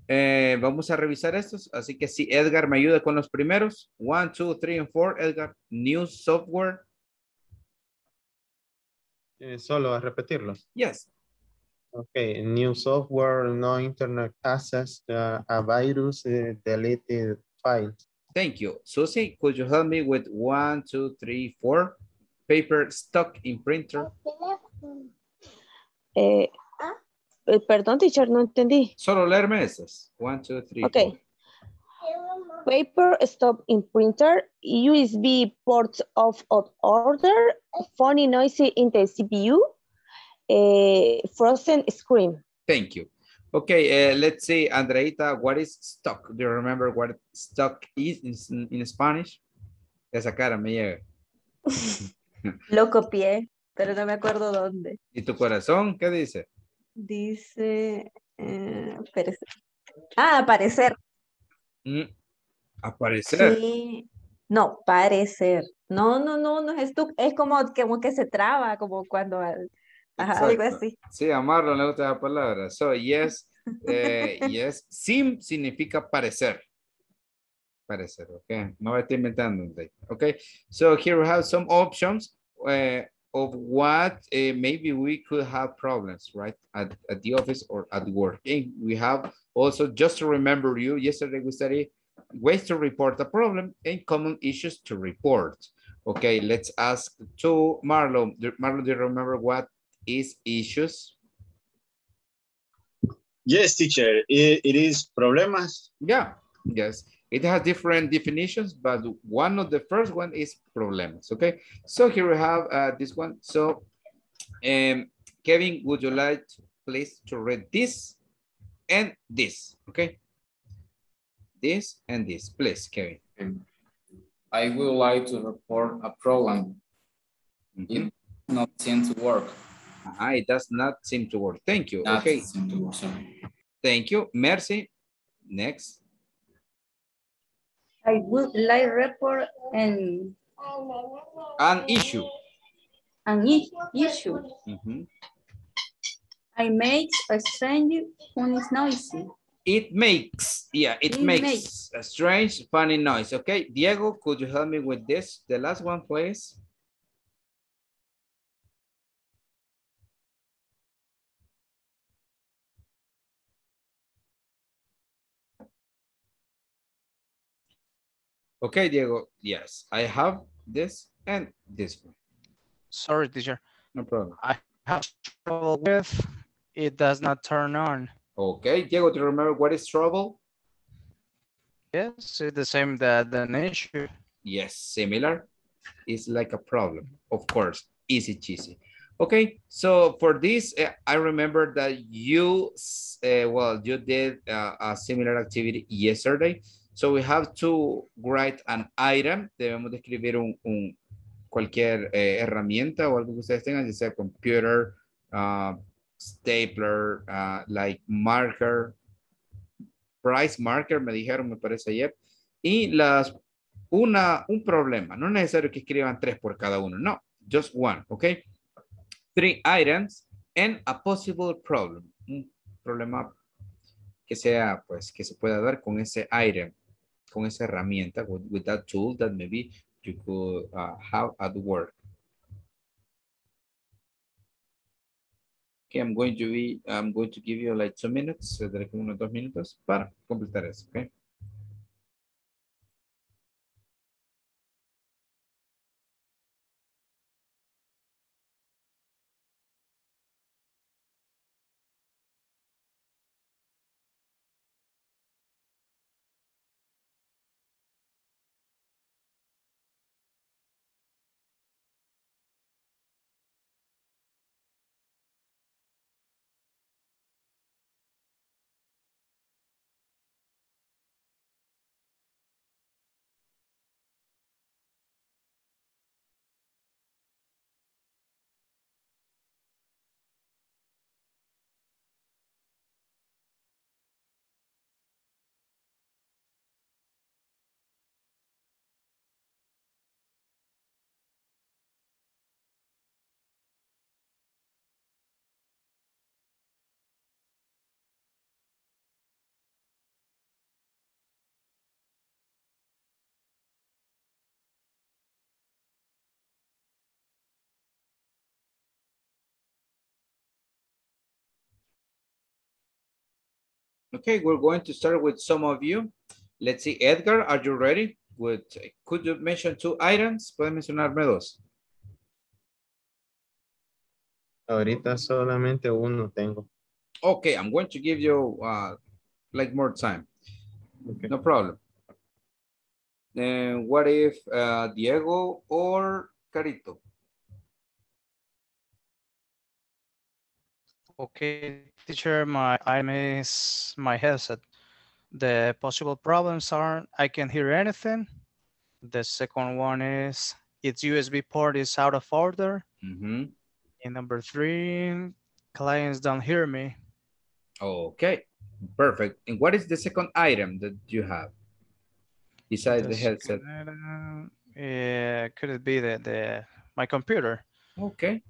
Eh, vamos a revisar estos, así que si Edgar me ayuda con los primeros. One, two, three, and four. Edgar, new software. Eh, solo a repetirlo. Yes. Okay, new software, no internet access, uh, a virus, uh, deleted files. Thank you. Susie, could you help me with one, two, three, four? Paper stock in printer. Eh, eh, perdón, teacher, no entendí. Solo leerme esas. One, two, three, Okay. four. Paper stop in printer, USB ports of, of order, funny noisy in the CPU, eh, frozen screen. Thank you. Okay, uh, let's see, Andreita, what is stock? Do you remember what stock is in, in Spanish? Esa cara me llega. <laughs> Lo copié. Pero no me acuerdo dónde. ¿Y tu corazón qué dice? Dice, eh. Ah, aparecer. Mm, Aparecer. Sí. No, parecer. No, no, no, no es tú. Es como, como que se traba, como cuando, ajá, algo así. Sí, a Marlon le gusta esa palabra. So, yes, eh, <laughs> yes. Sim significa parecer. Parecer, ok. No estoy inventando. Okay, so here we have some options uh, of what uh, maybe we could have problems, right? At, at the office or at work. And we have also, just to remember you, yesterday we studied ways to report a problem and common issues to report. Okay, let's ask to Marlon. Do- Marlon, do you remember what is issues? Yes, teacher. It, it is problemas. Yeah, yes. It has different definitions, but one of the first one is problemas, okay? So here we have uh, this one. So, um, Kevin, would you like please to read this and this, okay? This and this, please, Kevin. I would like to report a problem. It does not seem to work. Ah, it does not seem to work. Thank you. Not okay. work. Thank you. Mercy. Next. I would like report an, An issue. an issue. Mhm. I make a strange is noisy. It makes, yeah, it, It makes, makes. a strange, funny noise. Okay, Diego, could you help me with this? The last one, please. Okay, Diego, yes, I have this and this one. Sorry, teacher. No problem. I have trouble with, it does not turn on. Okay, Diego, do you remember what is trouble? Yes, it's the same that an issue. Yes, similar. It's like a problem, of course, easy cheesy. Okay, so for this, eh, I remember that you, eh, well, you did uh, a similar activity yesterday. So we have to write an item. Debemos de escribir un, cualquier eh, herramienta o algo que ustedes tengan, ya sea computer, uh, stapler, uh, like marker, price marker, me dijeron, me parece ayer. Y las una, un problema. No es necesario que escriban tres por cada uno. No, just one, ¿ok? Three items and a possible problem. Un problema que sea, pues, que se pueda dar con ese item, con esa herramienta, with, that tool that maybe you could uh, have at work. Okay, I'm going to be, I'm going to give you like two minutes, dos minutos para completar eso, okay? Okay, we're going to start with some of you. Let's see, Edgar, are you ready? With, could you mention two items? Pueden mencionarme dos. Ahorita solamente uno tengo. Okay, I'm going to give you uh, like more time. Okay. No problem. And what if uh, Diego or Carito? Okay, teacher, my I miss my headset. The possible problems are I can hear anything. The second one is its USB port is out of order. Mhm. And number three, clients don't hear me. Okay, perfect. And what is the second item that you have? Besides the headset. Yeah, could it be the, the my computer? Okay.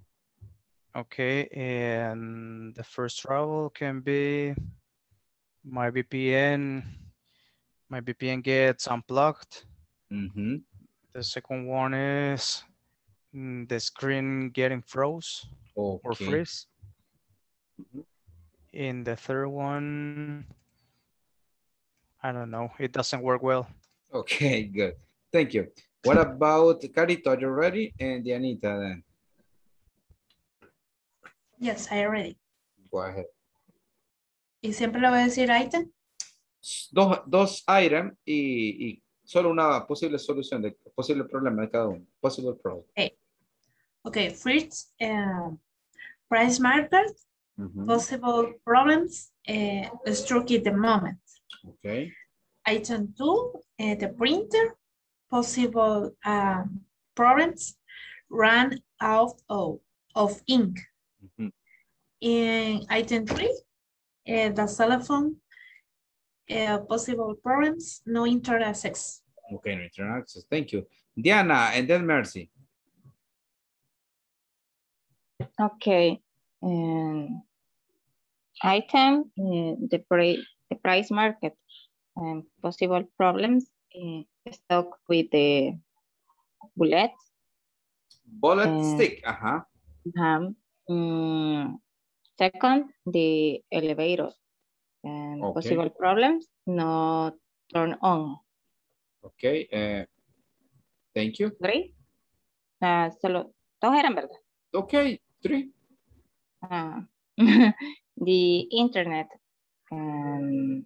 Okay, and the first trouble can be my VPN. My VPN gets unplugged. Mm-hmm. The second one is mm, the screen getting froze or Okay. freeze. And the third one, I don't know, it doesn't work well. Okay, <laughs> good. Thank you. What about Carito? Are you ready? And Dianita then. Yes, I already. Go ahead. Y siempre le voy a decir item. Dos, dos items y, y solo una posible solución de posible problema de cada uno. Possible problem. Okay, first, uh, price market, Mhm. possible problems, uh, struck at the moment. Okay. Item two, uh, the printer, possible um, problems, run out of, of ink. Mhm. In item three, uh, the cell phone, uh, possible problems, no internet access. Okay, no internet access. Thank you. Diana and then Mercy. Okay. Um, item, uh, the, pri the price market, and possible problems, uh, stock with the bullet. Bullet Uh, stick. Uh-huh. Um, mm, second, the elevator. And Okay. possible problems, not turn on. Okay. uh, thank you. Three. Ah, solo, dos eran, ¿verdad? Okay, three. Ah, <laughs> the internet. Um,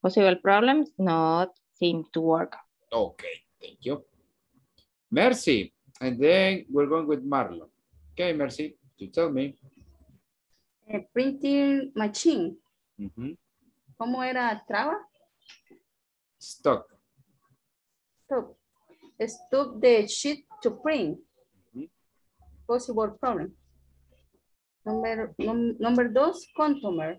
possible problems not seem to work. Okay, thank you. Mercy. And then we're going with Marlon. Okay, Mercy, you tell me. Eh, printing machine. Mhm. ¿Cómo era? ¿Traba? Stock. Stop. Stop the sheet to print. Mhm. Possible problem. Number, num- number dos, consumer.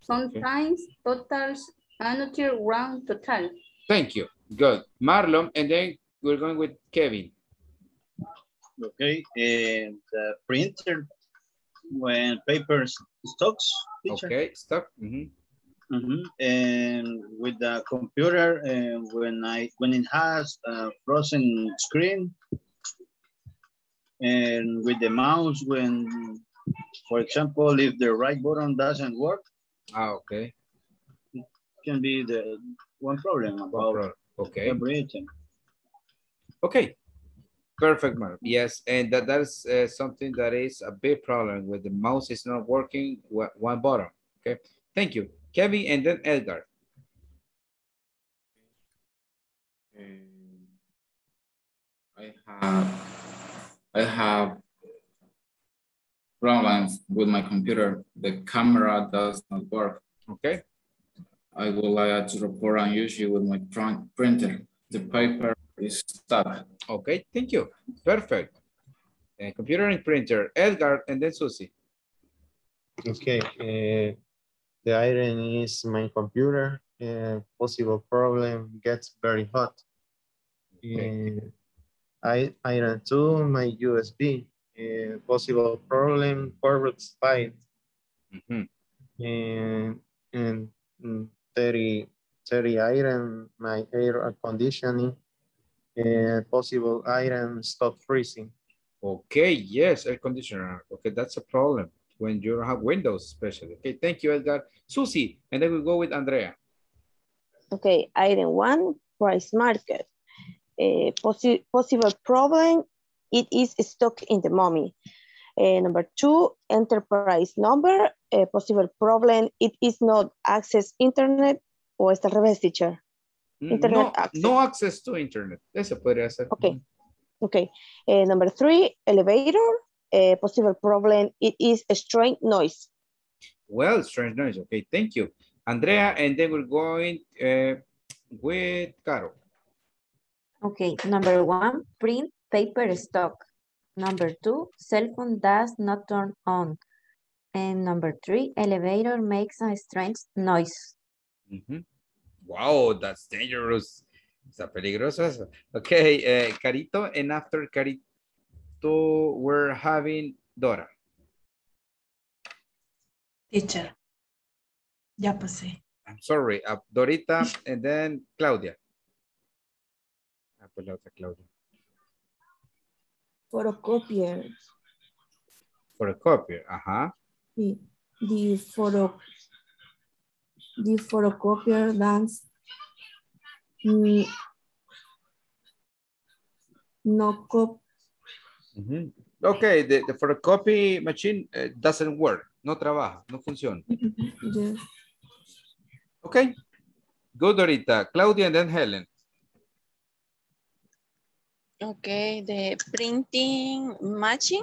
Sometimes totals another round total. Thank you. Good. Marlon, and then we're going with Kevin. Okay, and the printer, when paper stocks. teacher. Okay, stock. Mhm. Mhm. And with the computer, and when I when it has a frozen screen, and with the mouse, when, for example, if the right button doesn't work, Ah, okay. can be the one problem One about problem. Okay. Okay. Perfect, Mark. Yes, and that that is uh, something that is a big problem with the mouse is not working one button. Okay. Thank you, Kevin, and then Edgar. I have I have problems with my computer. The camera does not work. Okay. I would like to report an issue with my print- printer. The paper is stuck. Okay, thank you. Perfect. Uh, computer and printer, Edgar, and then Susie. Okay, uh, the iron is my computer. Uh, possible problem gets very hot. Okay. Uh, I item two, my USB. Uh, possible problem forward slide. Mhm. And and mm, 30, 30 item, my air conditioning. And possible item stop freezing. Okay, yes, air conditioner. Okay, that's a problem when you don't have windows, especially. Okay, thank you, Edgar. Susie, and then we'll go with Andrea. Okay, item one, price market. A possi possible problem, it is stuck in the mommy. Uh, number two, enterprise number. A possible problem, it is not access internet o está al revés, teacher. Mm, Internet no, access. no access to internet. Eso podría ser. Okay. Okay. Uh, number three, elevator. A possible problem, it is a strange noise. Well, strange noise. Okay, thank you. Andrea, and then we're going uh, with Caro. Okay, number one, print paper stock. Number two, cell phone does not turn on. And number three, elevator makes a strange noise. Ujú. Wow, that's dangerous. Está peligroso eso. Okay, eh, Carito, and after Carito, we're having Dora. Teacher. Ya pasé. I'm sorry, uh, Dorita, and then Claudia. Ah, pues la otra Claudia. Photocopier. For a copier, ajá. The, the photo the photocopier does mm, no cop Ujú. Okay, the, the photocopy machine uh, doesn't work. No trabaja, no funciona. <laughs> yes. Okay. Good, Dorita. Claudia and then Helen. Okay, the printing matching.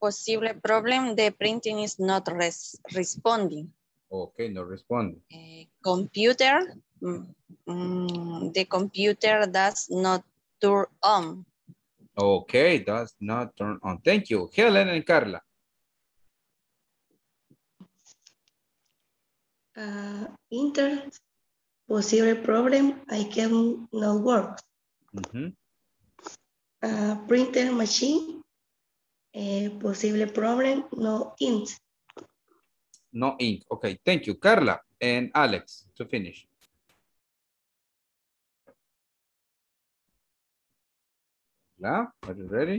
Possible problem, the printing is not res responding. Okay, no responde. Computer, mm, mm, the computer does not turn on. Okay, does not turn on. Thank you. Helen and Carla. Uh, internet, possible problem, I can not work. Uh, printer machine, eh, possible problem, no ink. No ink. Okay, thank you. Carla and Alex to finish. Carla, are you ready?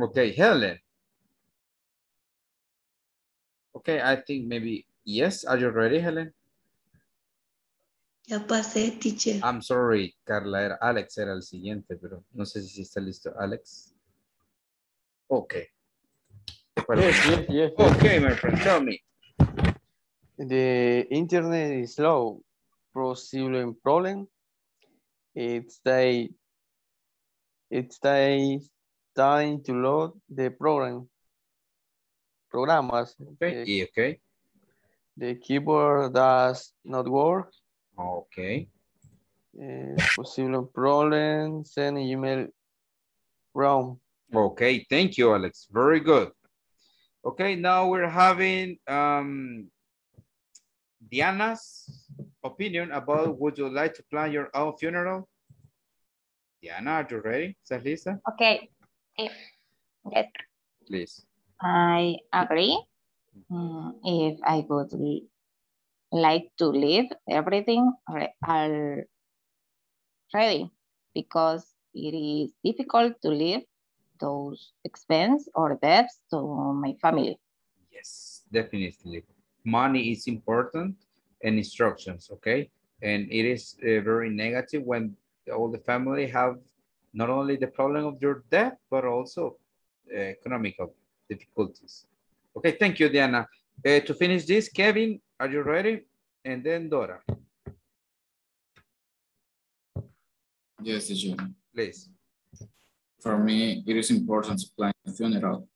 Okay, Helen. Okay, I think maybe yes. Are you ready, Helen? Ya pasé, teacher. I'm sorry, Carla, era Alex era el siguiente, pero no sé si está listo, Alex. Okay. Yes, yes, yes. Okay, my friend, tell me. The internet is slow. Possible problem. It's a it takes time to load the program. Programas. Okay, y okay. The keyboard does not work. Okay. Eh, possible problem. Send email wrong. Okay, thank you, Alex. Very good. Okay, now we're having um, Diana's opinion about would you like to plan your own funeral? Diana, are you ready? ¿Estás lista? Okay, if yes, Please. I agree. Mm, if I would like to leave everything re- ready because it is difficult to leave those expense or debts to my family. Yes, definitely. Money is important and instructions, okay? And it is uh, very negative when all the family have not only the problem of your debt, but also uh, economical difficulties. Okay, thank you, Diana. Uh, to finish this, Kevin, are you ready? And then Dora, Yes, teacher. please. For me, it is important to plan a funeral.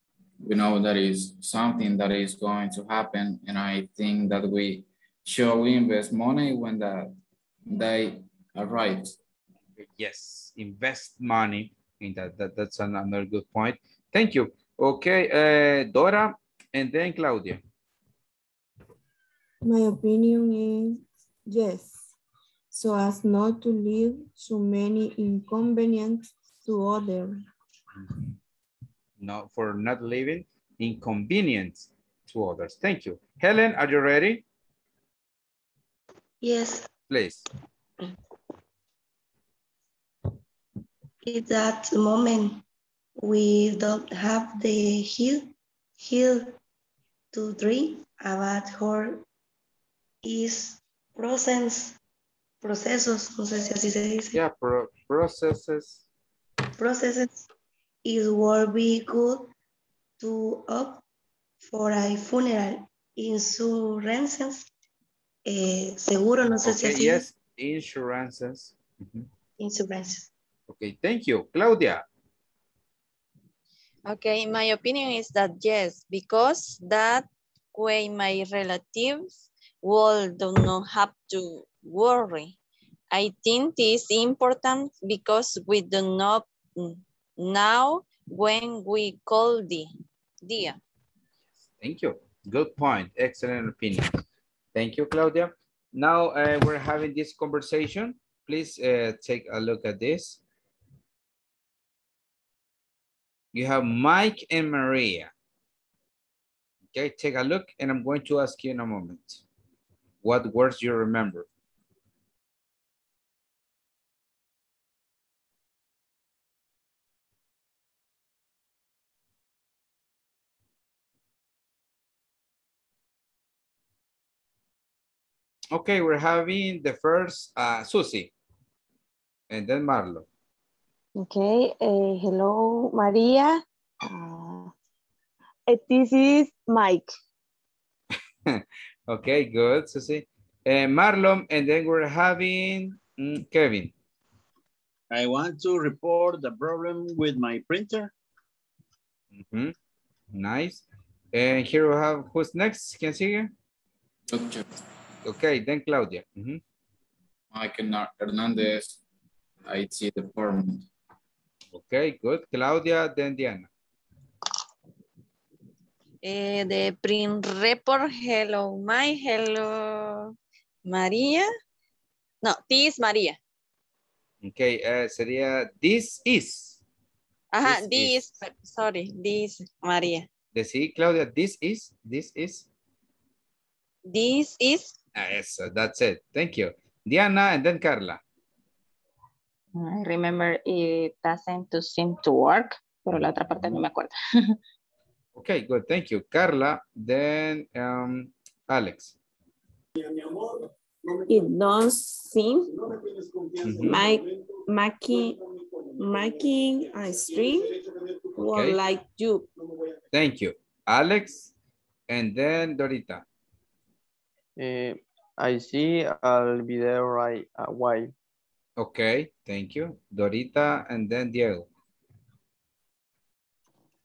We know that is something that is going to happen, and I think that we should invest money when the day arrives. Yes, invest money in that. that that's another good point. Thank you. Okay, uh, Dora, and then Claudia. My opinion is yes, so as not to leave so many inconvenience to others. not for not leaving inconvenience to others. Thank you. Helen, are you ready? Yes, Please. at that moment, we don't have the hill, hill to drink about her is process, procesos, no sé si así se dice. Yeah, pro processes. Processes it will be good to opt for a funeral insurances eh, seguro no sé si Okay, así yes, insurances. Mhm. insurances Okay, thank you. Claudia. Okay, my opinion is that yes, because that way my relatives will do not have to worry I think this is important because we do not know when we call the dia. Thank you. Good point. Excellent opinion. Thank you, Claudia. Now uh, we're having this conversation. Please uh, take a look at this. You have Mike and Maria. Okay, take a look and I'm going to ask you in a moment. What words you remember? Okay, we're having the first uh, Susie and then Marlo. Okay, uh, hello, Maria. Uh, this is Mike. <laughs> okay, good, Susie. Uh, Marlon, and then we're having mm, Kevin. I want to report the problem with my printer. Mm -hmm. Nice. And here we have, who's next? ¿Quién sigue? Okay. Okay, then Claudia. Mm -hmm. Mike Hernandez, IT department. Okay, good. Claudia, then Diana. The print report, hello, my, hello, Maria. No, this Maria. Okay, uh, sería this is. Ajá, this, this sorry, this Maria. Sí, Claudia, this is, this is. This is. Yes, that's it. Thank you. Diana and then Carla. I remember it doesn't to seem to work, pero la otra parte no me acuerdo. <laughs> okay, good. Thank you. Carla, then um, Alex. It don't seem mm -hmm. my making making a string okay. like you. Thank you. Alex and then Dorita. Uh, I see I'll be there right away. Okay, thank you. Dorita and then Diego.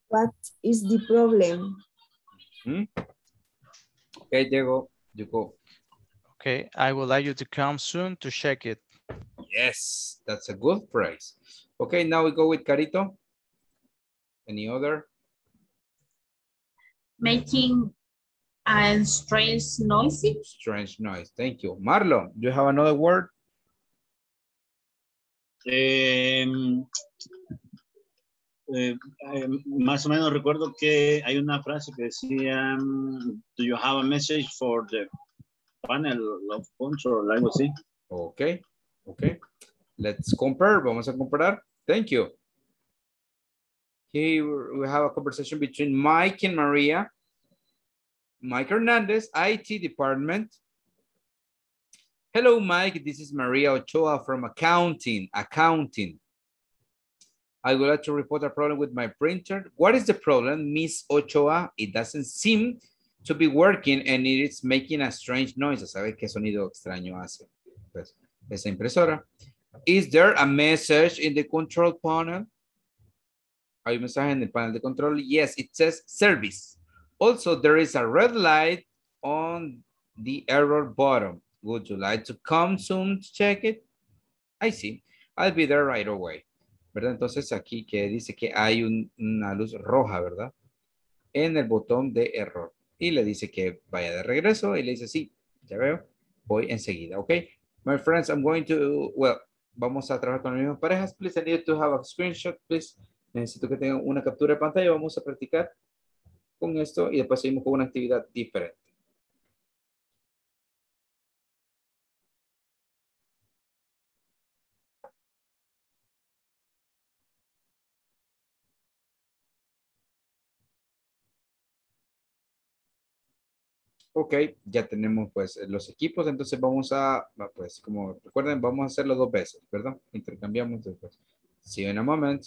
What is the problem? Hmm? Okay, Diego, you go. Okay, I would like you to come soon to check it. Yes, that's a good phrase. Okay, now we go with Carito. Any other? Making a strange noise. Strange noise, thank you. Marlo, do you have another word? Eh, eh, más o menos recuerdo que hay una frase que decía, do you have a message for the panel of control, algo así. Ok, ok. Let's compare, vamos a comparar. Thank you. Here we have a conversation between Mike and Maria. Mike Hernandez, IT department. Hello, Mike. This is Maria Ochoa from accounting. Accounting. I would like to report a problem with my printer. What is the problem, Miss Ochoa? It doesn't seem to be working and it is making a strange noise. ¿Sabes qué sonido extraño hace? Pues, esa impresora. Is there a message in the control panel? Hay un mensaje en el panel de control. Yes, it says service. Also, there is a red light on the error bottom. Would you like to come soon to check it? I see. I'll be there right away. ¿Verdad? Entonces aquí que dice que hay un, una luz roja, ¿verdad? En el botón de error. Y le dice que vaya de regreso y le dice, sí, ya veo, voy enseguida, ¿ok? My friends, I'm going to, well, vamos a trabajar con las mismas parejas. Please, I need to have a screenshot, please. Necesito que tengan una captura de pantalla. Vamos a practicar con esto y después seguimos con una actividad diferente. Ok, ya tenemos pues los equipos, entonces vamos a, pues como recuerden, vamos a hacerlo dos veces, ¿verdad? Intercambiamos después. See you in a moment.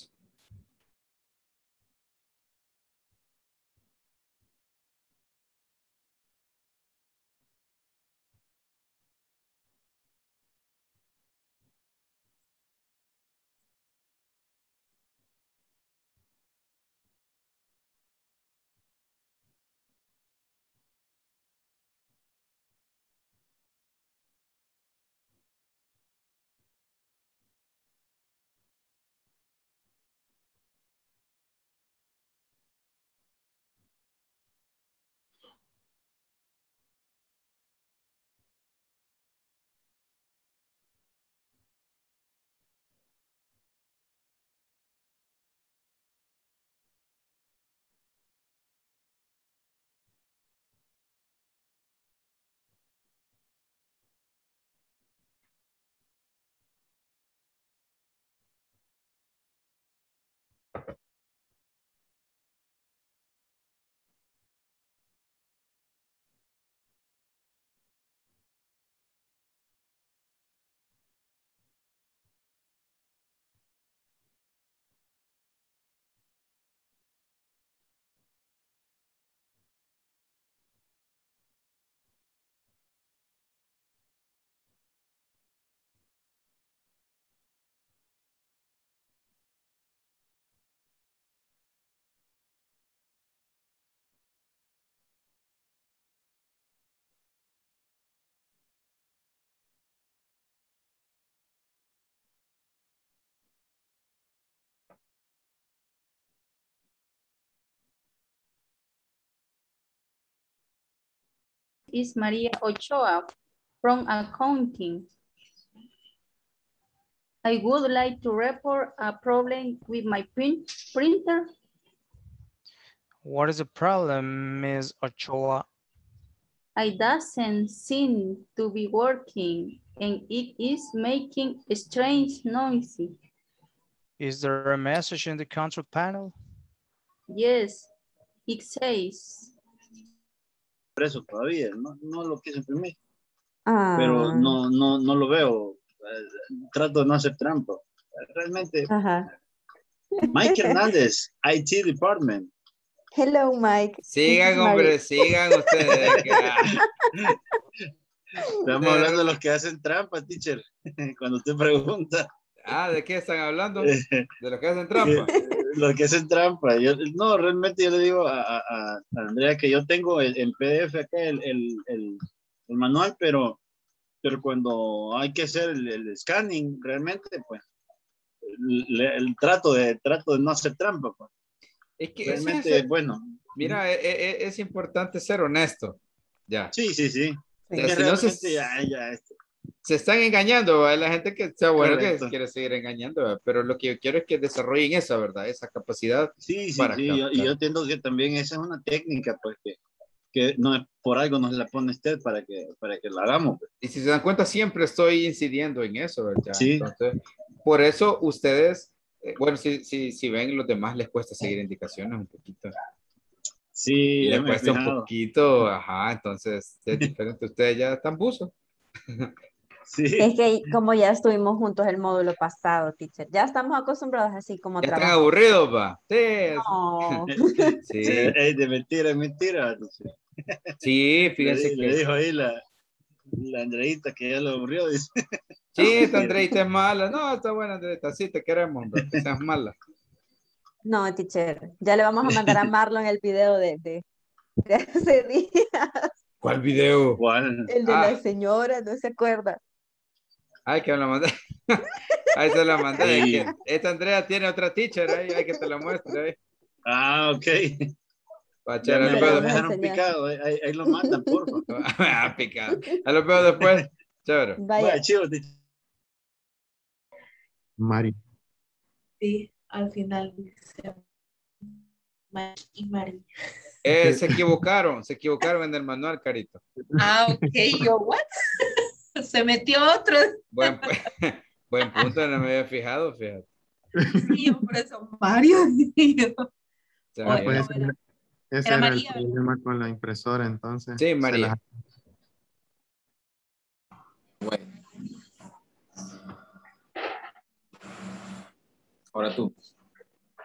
Is Maria Ochoa from accounting. I would like to report a problem with my print printer. What is the problem, Ms. Ochoa? It doesn't seem to be working and it is making strange noise. Is there a message in the control panel? Yes, it says. Preso todavía, no, no lo quise imprimir, Ah, pero no, no, no lo veo. Trato de no hacer trampa. Realmente, Ajá. Mike Hernández, IT Department. Hello, Mike. Sigan, hombre, sigan ustedes. Estamos hablando de los que hacen trampa, teacher. <laughs> Cuando usted pregunta. Ah, ¿de qué están hablando? <laughs> De los que hacen trampa. <laughs> Los que hacen trampa. Yo, no, realmente yo le digo a, a- a Andrea que yo tengo el, el PDF acá, el, el- el- el manual, pero, pero cuando hay que hacer el, el scanning, realmente, pues, el, el trato, de, trato de no hacer trampa. Pues. Es que realmente, es- bueno. Mira, e- e- es, importante ser honesto. Ya. Sí, sí, sí. O Es sea, que si no se, realmente ya, ya, esto- se están engañando, ¿va? la gente que está bueno que quiere seguir engañando, ¿va? pero lo que yo quiero es que desarrollen esa, ¿verdad? Esa capacidad. Sí, sí, para sí, yo- yo entiendo que también esa es una técnica, pues, que, que no es por algo nos la pone usted para que, para que la hagamos. pues. Y si se dan cuenta, siempre estoy incidiendo en eso, ¿verdad? Sí. Entonces, por eso ustedes, eh, bueno, si, si, si ven, los demás les cuesta seguir indicaciones un poquito. Sí, les cuesta un poquito, ajá, entonces es diferente. <laughs> Ustedes ya están buzos. <laughs> Es que como ya estuvimos juntos el módulo pasado, teacher, ya estamos acostumbrados así como Ya están trabajar. aburridos, va. Sí, No. <laughs> sí. Sí, ey, de mentira, es mentira. Sí, fíjense le, que- Le dijo ahí la, la Andreita que ya lo aburrió, dice. Sí, esta Andreita es mala. No, está buena, Andreita. Sí, te queremos, hombre, que seas mala. No, teacher, ya le vamos a mandar a <laughs> Marlon el video de, de, de hace días, ¿Cuál video? ¿Cuál? el de Ah. la señora, no se acuerda. Ay, que me la mandé. <laughs> Ahí se la mandé. es Sí. que esta Andrea tiene otra teacher ahí, hay que te la muestre ahí. Ah, ok. Pachera, me, lo dejaron picado, ahí, ahí- lo matan, por favor. <laughs> Ah, picado. Ahí lo veo después. Chévere. Vaya, chivo, teacher. Mari. Sí, al final dice Mari y Mari. Eh, se equivocaron, se equivocaron en el manual, Carito. Ah, ok, yo, what? <laughs> Se metió otro. Buen, <laughs> buen punto, no me había fijado, fíjate. Sí, yo por eso, Mario. Se me Oye, había- no, era- Ese Era era, María. el problema con la impresora, entonces. Sí, María. las- Ahora tú.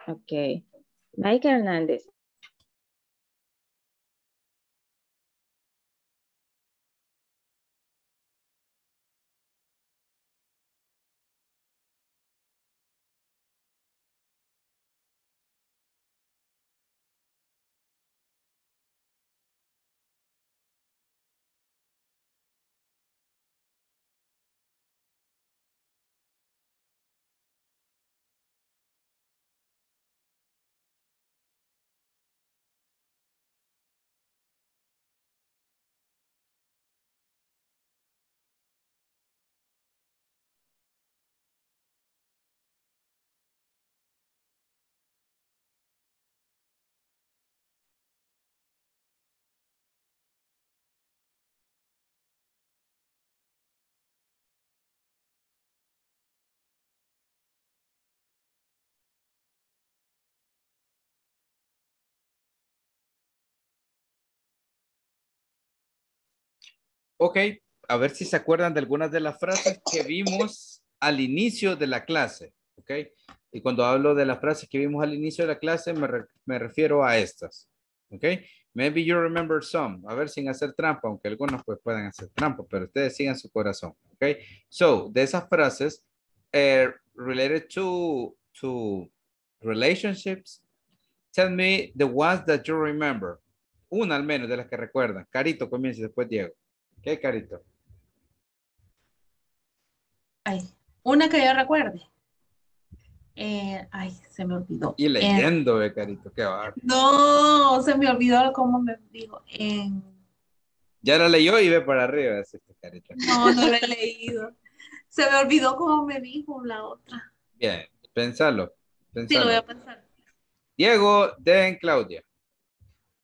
Ok. Mike Hernández. Ok, a ver si se acuerdan de algunas de las frases que vimos al inicio de la clase. Ok, y cuando hablo de las frases que vimos al inicio de la clase, me, re- me refiero a estas. Ok, maybe you remember some. A ver, sin hacer trampa, aunque algunos pues puedan hacer trampa, pero ustedes sigan su corazón. Ok, so, de esas frases, eh, related to, to relationships, tell me the ones that you remember. Una al menos de las que recuerdan. Carito comienza después Diego. ¿Qué, Carito? Ay, una que yo recuerde. Eh, ay, se me olvidó. Y Eh, leyendo, eh, Carito, qué va. no, se me olvidó cómo me digo. En, Ya la leyó y ve para arriba. Esta carita. No, no lo he leído. Se me olvidó cómo me dijo la otra. Bien, pensalo. Sí, lo pensalo. voy a pensar. Diego, then Claudia.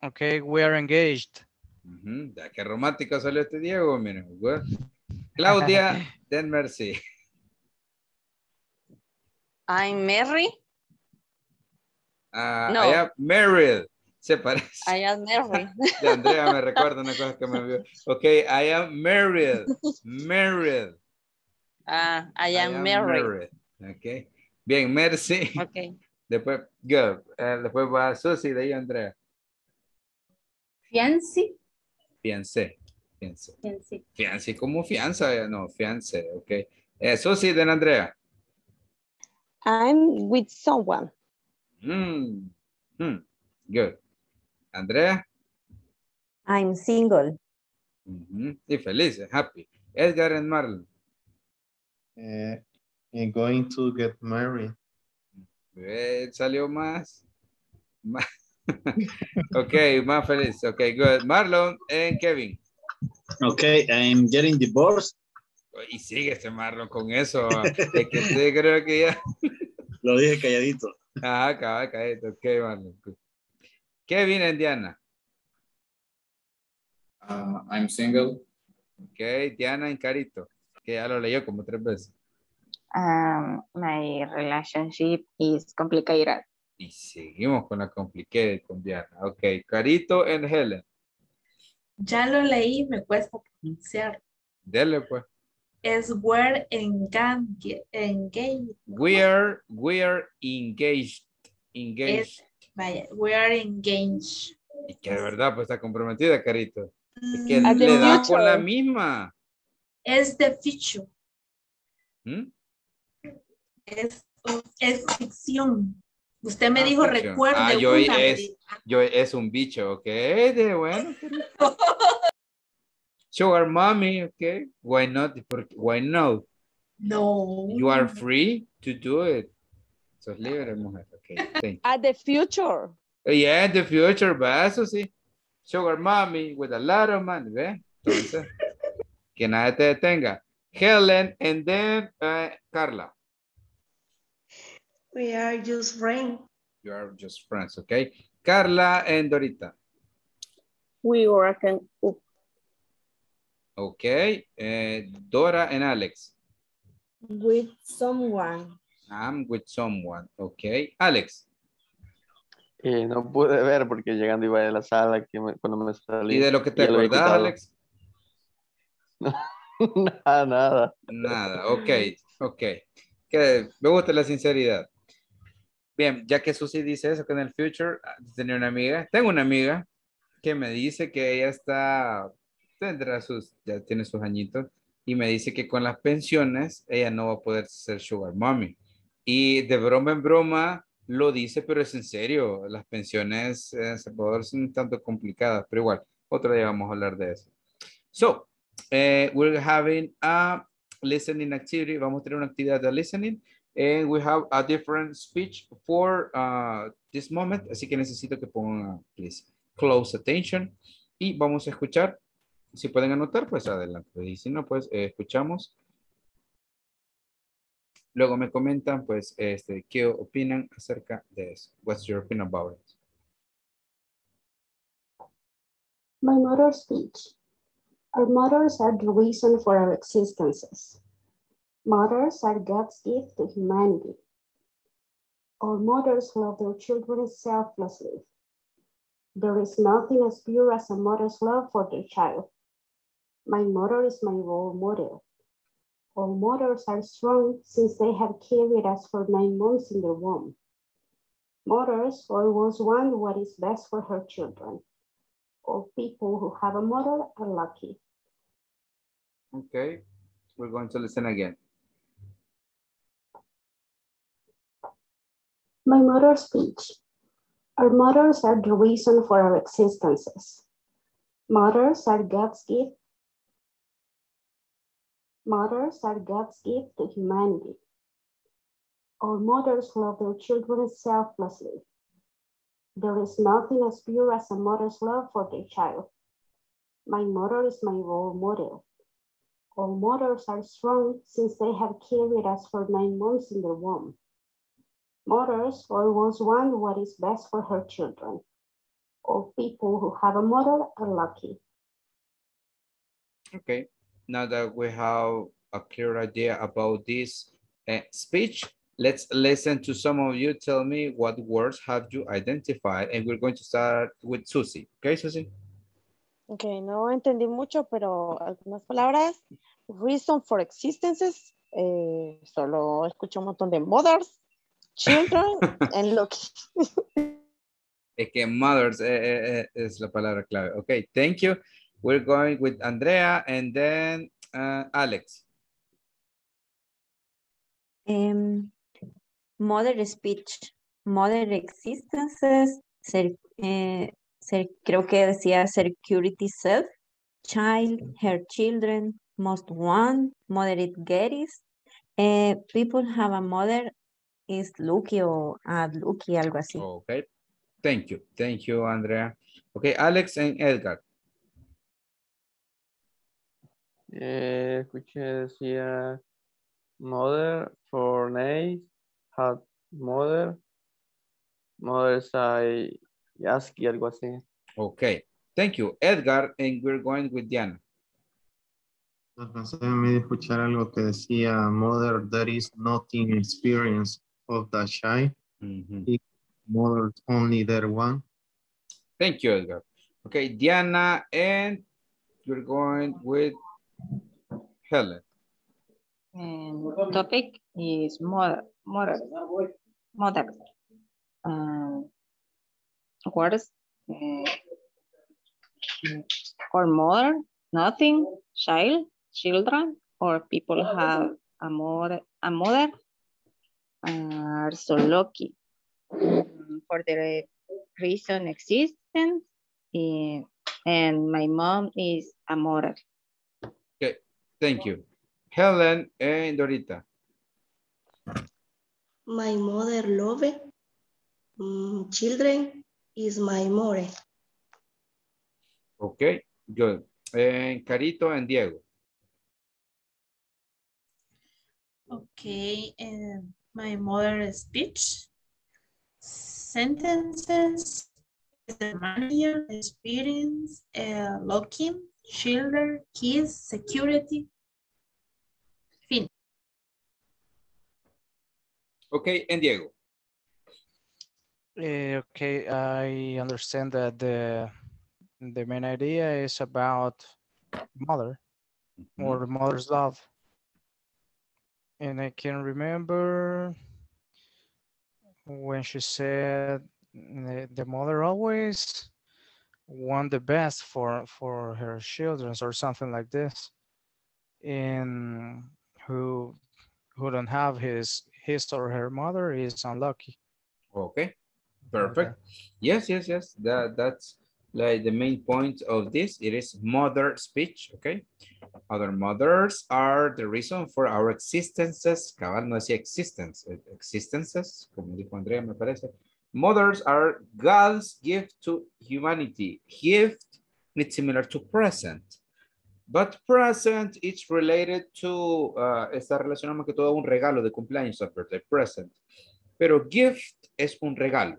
Okay, we are engaged. Ujú, Ya qué romántico salió este Diego, miren. güey. Claudia, then Mercy. I'm Mary. Ah, No. I am married. Se parece. I am Mary. De Andrea me recuerda una cosa que me vio. Ok, I am married. Married. Ah, I am married. Ok. Bien, Mercy. Okay. Después, good. Eh, después va Susi, de ahí Andrea. Fiancé. Fiancé. Fiancé. Fiancé. Fiancé como fianza, eh, no, fiancé, ok. Eh, Susi, de Andrea. I'm with someone. Mm. Mm. Good. Andrea. I'm single. Y feliz, happy. Edgar and Marlon. Eh, I'm going to get married. Eh, salió más. más. Ok, más feliz. Ok, good. Marlon and Kevin. Okay, I'm getting divorced. Y sigue este Marlon con eso. Es que sí, <laughs> creo que ya. Lo dije calladito. Ajá, cabal, cállate. Ok, Marlon. Kevin and Diana. Uh, I'm single. Ok, Diana and Carito. Que ya lo leyó como tres veces. Um, my relationship is complicated. Y seguimos con la complicated con Diana. Ok, Carito and Helen. Ya lo leí, me cuesta pronunciar. Dele pues. Es where engage, engage. We are, we are engaged. Engaged. Vaya, we are engaged. Y que de verdad pues está comprometida, Carito. Es que At the le da con la misma. Es the future. ¿Mm? Es, es ficción. Usted me Ah, dijo, recuerde Ah, yo es, yo es un bicho, ok. De bueno. Sugar mommy, ok. Why not? Why no? No. You are free to do it. Sos libre, mujer. Ok, thank At the future. Yeah, in the future, va, eso sí. Sugar mommy with a lot of money, ¿ve? Entonces, que nadie te detenga. Helen and then uh, Carla. We are just friends. You are just friends, okay? Carla and Dorita. We working up. Okay. eh, Dora and Alex. With someone. I'm with someone. Okay. Alex. Eh, no pude ver porque llegando iba de la sala que me- cuando me salí. ¿Y de lo que te acordás. Alex? <laughs> nada, nada. Nada. Ok. Ok. Que me gusta la sinceridad. Bien, ya que Susi dice eso, que en el future ah, tenía una amiga. Tengo una amiga que me dice que ella está, tendrá sus, ya tiene sus añitos, y me dice que con las pensiones ella no va a poder ser sugar mommy. Y de broma en broma lo dice, pero es en serio. Las pensiones en Salvador son un tanto complicadas, pero igual, otro día vamos a hablar de eso. So, eh, we're having a listening activity. Vamos a tener una actividad de listening. And we have a different speech for uh, this moment. Así que necesito que pongan, please, close attention. Y vamos a escuchar. Si pueden anotar, pues adelante. Y si no, pues eh, escuchamos. Luego me comentan, pues, este, qué opinan acerca de eso. What's your opinion about it? My mother's speech. Our mothers are the reason for our existences. Mothers are God's gift to humanity. All mothers love their children selflessly. There is nothing as pure as a mother's love for their child. My mother is my role model. All mothers are strong since they have carried us for nine months in their womb. Mothers always want what is best for her children. All people who have a mother are lucky. Okay, we're going to listen again. My mother's speech. Our mothers are the reason for our existences. Mothers are God's gift. Mothers are God's gift to humanity. All mothers love their children selflessly. There is nothing as pure as a mother's love for their child. My mother is my role model. All mothers are strong since they have carried us for nine months in their womb. Mothers always want what is best for her children. All people who have a mother are lucky. Okay, now that we have a clear idea about this uh, speech, let's listen to some of you tell me what words have you identified and we're going to start with Susie. Okay, Susie? Ok, no entendí mucho, pero algunas palabras. Reason for existences. eh, solo escuché un montón de mothers, children, <laughs> and lucky. <laughs> Es que mothers eh, eh, eh, es la palabra clave. Okay, thank you. We're going with Andrea and then uh, Alex. Em, mother speech, mother existences, ser, eh, ser- creo que decía security self, child, her children, most want, mother it gets, eh, people have a mother is lucky o ah, lucky, algo así. Okay, thank you. Thank you, Andrea. Okay, Alex and Edgar. Eh, escuché, decía mother for nice, had mother, mother's I Yaski, algo así. Okay, thank you. Edgar, and we're going with Diana. Alcancé a escuchar algo que decía, mother, there is nothing experience of the shy. Mhm. Mother, only there one. Thank you, Edgar. Okay, Diana, and we're going with Helen. And topic is mother, mother, mother. Um, words uh, for mother, nothing, child, children, or people have a mother, a mother are so lucky for the reason existence. eh, and my mom is a mother. Okay, thank you. Helen and Dorita. My mother love mm, children is my mother. Okay, good. And Carito and Diego. Okay, and my mother's speech, sentences, the manager, experience, uh, locking, children, kids, security. Fin. Okay, and Diego. Eh, okay, I understand that the the main idea is about mother or mother's love. And I can remember when she said the, the mother always want the best for for her children or something like this. And who who don't have his his or her mother is unlucky. Okay, perfect. Yes, yes, yes. That that's like the main point of this. It is mother speech. Okay. Other mothers are the reason for our existences. Cabal no decía existence, eh, existences, como dijo Andrea, me parece. Mothers are God's gift to humanity. Gift is similar to present. But present is related to, uh, está relacionado más que todo un regalo de cumpleaños, a birthday present. Pero gift es un regalo.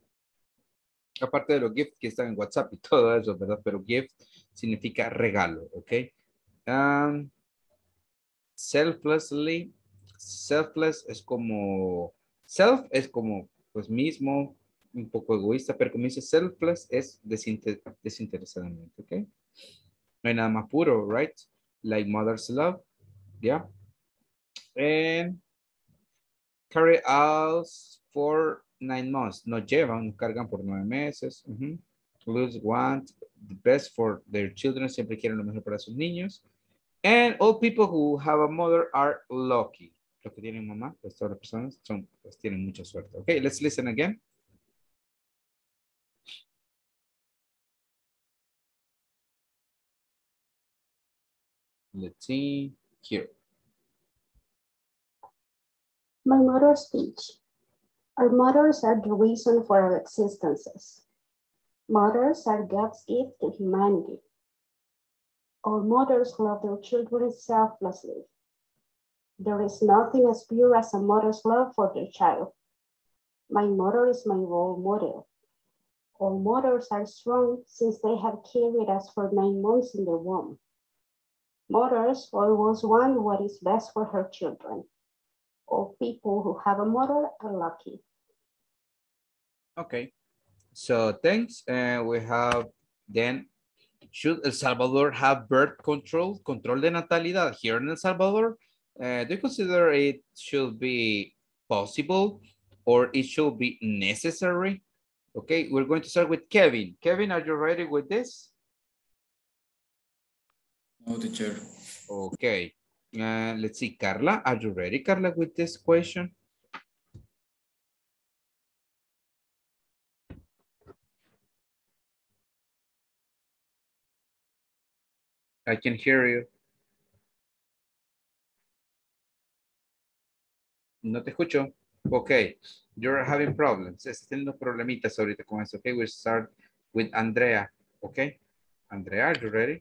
Aparte de los gift que están en WhatsApp y <laughs> todo eso, ¿verdad? Pero gift significa regalo, ¿ok? Um, selflessly, selfless es como, self es como, pues mismo, un poco egoísta, pero como dice selfless es desinter- desinteresadamente, ¿ok? No hay nada más puro, right? Like mother's love, yeah. And carry out for nine months. No llevan, cargan por nueve meses. Ujú. Lose want the best for their children. Siempre quieren lo mejor para sus niños. And all people who have a mother are lucky. Los que tienen mamá, pues todas las personas son, pues tienen mucha suerte. Okay, let's listen again. Let's see here. My mother's speech. Our mothers are the reason for our existences. Mothers are God's gift to humanity. All mothers love their children selflessly. There is nothing as pure as a mother's love for their child. My mother is my role model. All mothers are strong since they have carried us for nine months in the womb. Mothers always want what is best for her children. All people who have a mother are lucky. Okay. So thanks. And we have then, should El Salvador have birth control, control de natalidad here in El Salvador? Uh, do you consider it should be possible or it should be necessary? Okay, we're going to start with Kevin. Kevin, are you ready with this? No, teacher. Okay. Uh, let's see, Carla, are you ready, Carla, with this question? I can hear you. No te escucho. Okay, you're having problems. Estás teniendo problemitas ahorita con eso. Okay, we'll start with Andrea. Okay, Andrea, are you ready?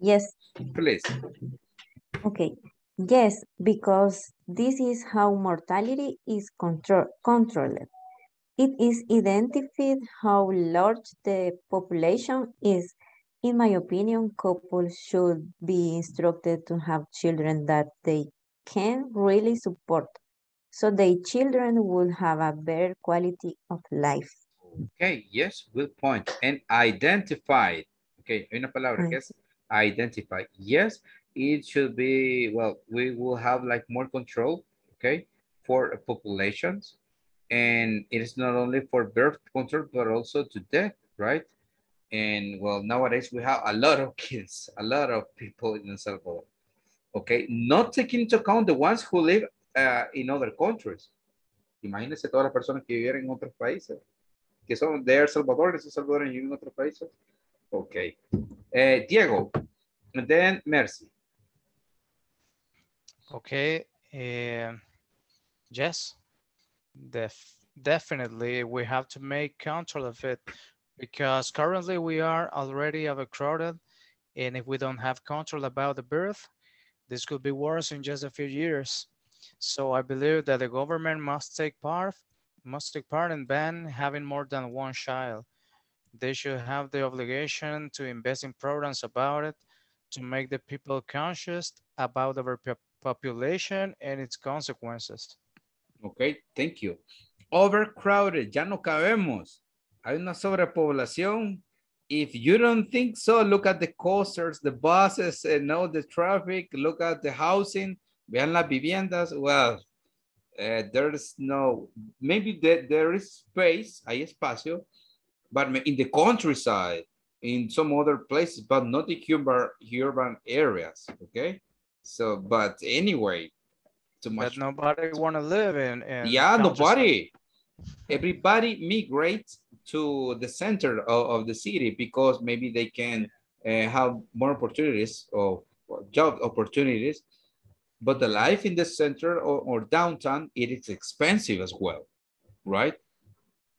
Yes. Please. Okay. Yes, because this is how mortality is control controlled. It is identified how large the population is. In my opinion, couples should be instructed to have children that they can really support so their children will have a better quality of life. Okay, yes, good point. And identify. Okay, una palabra que es identify. Yes, it should be, well, we will have like more control, okay, for populations. And it is not only for birth control, but also to death, right? And well, nowadays we have a lot of kids, a lot of people in El Salvador. Okay, not taking into account the ones who live uh, in other countries. Imagínense todas las personas que viven en otros países, que son de El Salvador, esos salvadoreños viven en otros países. Okay. Uh, Diego, and then Mercy. Okay. Uh, yes, Def definitely we have to make control of it because currently we are already overcrowded and if we don't have control about the birth, this could be worse in just a few years. So I believe that the government must take part must take part in ban having more than one child. They should have the obligation to invest in programs about it to make the people conscious about the population and its consequences. Okay, thank you. Overcrowded, ya no cabemos. Hay una sobrepoblación. If you don't think so, look at the coasters, the buses, and all the traffic, look at the housing, vean las viviendas. Well, uh, there's no, maybe there, there is space, hay espacio, but in the countryside, in some other places, but not the urban, urban areas, okay? So, but anyway, too much. But nobody want to live in, in Yeah, nobody. Everybody migrate to the center of, of the city because maybe they can uh, have more opportunities of job opportunities but the life in the center or, or downtown, it is expensive as well, right?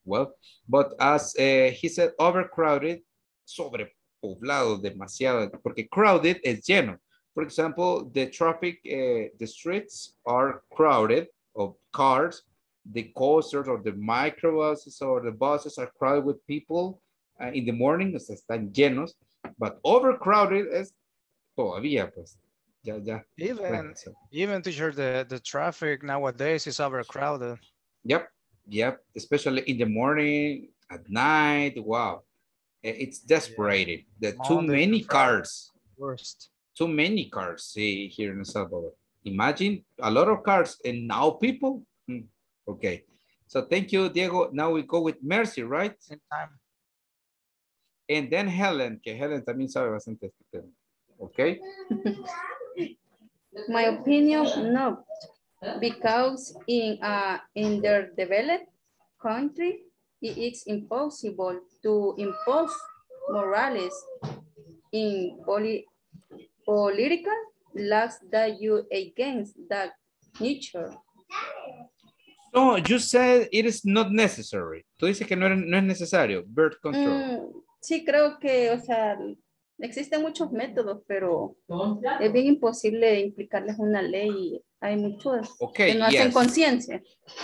Well, but as uh, he said, overcrowded, sobrepoblado, demasiado, porque crowded es lleno. For example, the traffic, uh, the streets are crowded of cars, the coasters or the microbuses or the buses are crowded with people uh, in the morning, están llenos, but overcrowded es todavía, pues, yeah, yeah. Even even teacher, the the traffic nowadays is overcrowded. Yep, yep. Especially in the morning, at night. Wow, it's desperate. Yeah. The too many cars. Worst. Too many cars. See here in El Salvador. Imagine a lot of cars and now people. Hmm. Okay. So thank you, Diego. Now we go with Mercy, right? Same time. And then Helen, que Helen también sabe bastante este tema. Okay. <laughs> My opinion, no, because in a in their developed country, it is impossible to impose morals in poli political laws that you against that nature. So you said it is not necessary. Tú dices que no, no es necesario birth control. Mm, sí, creo que, o sea, Existen muchos métodos, pero es bien imposible implicarles una ley. Hay muchos Okay, que no hacen yes. conciencia.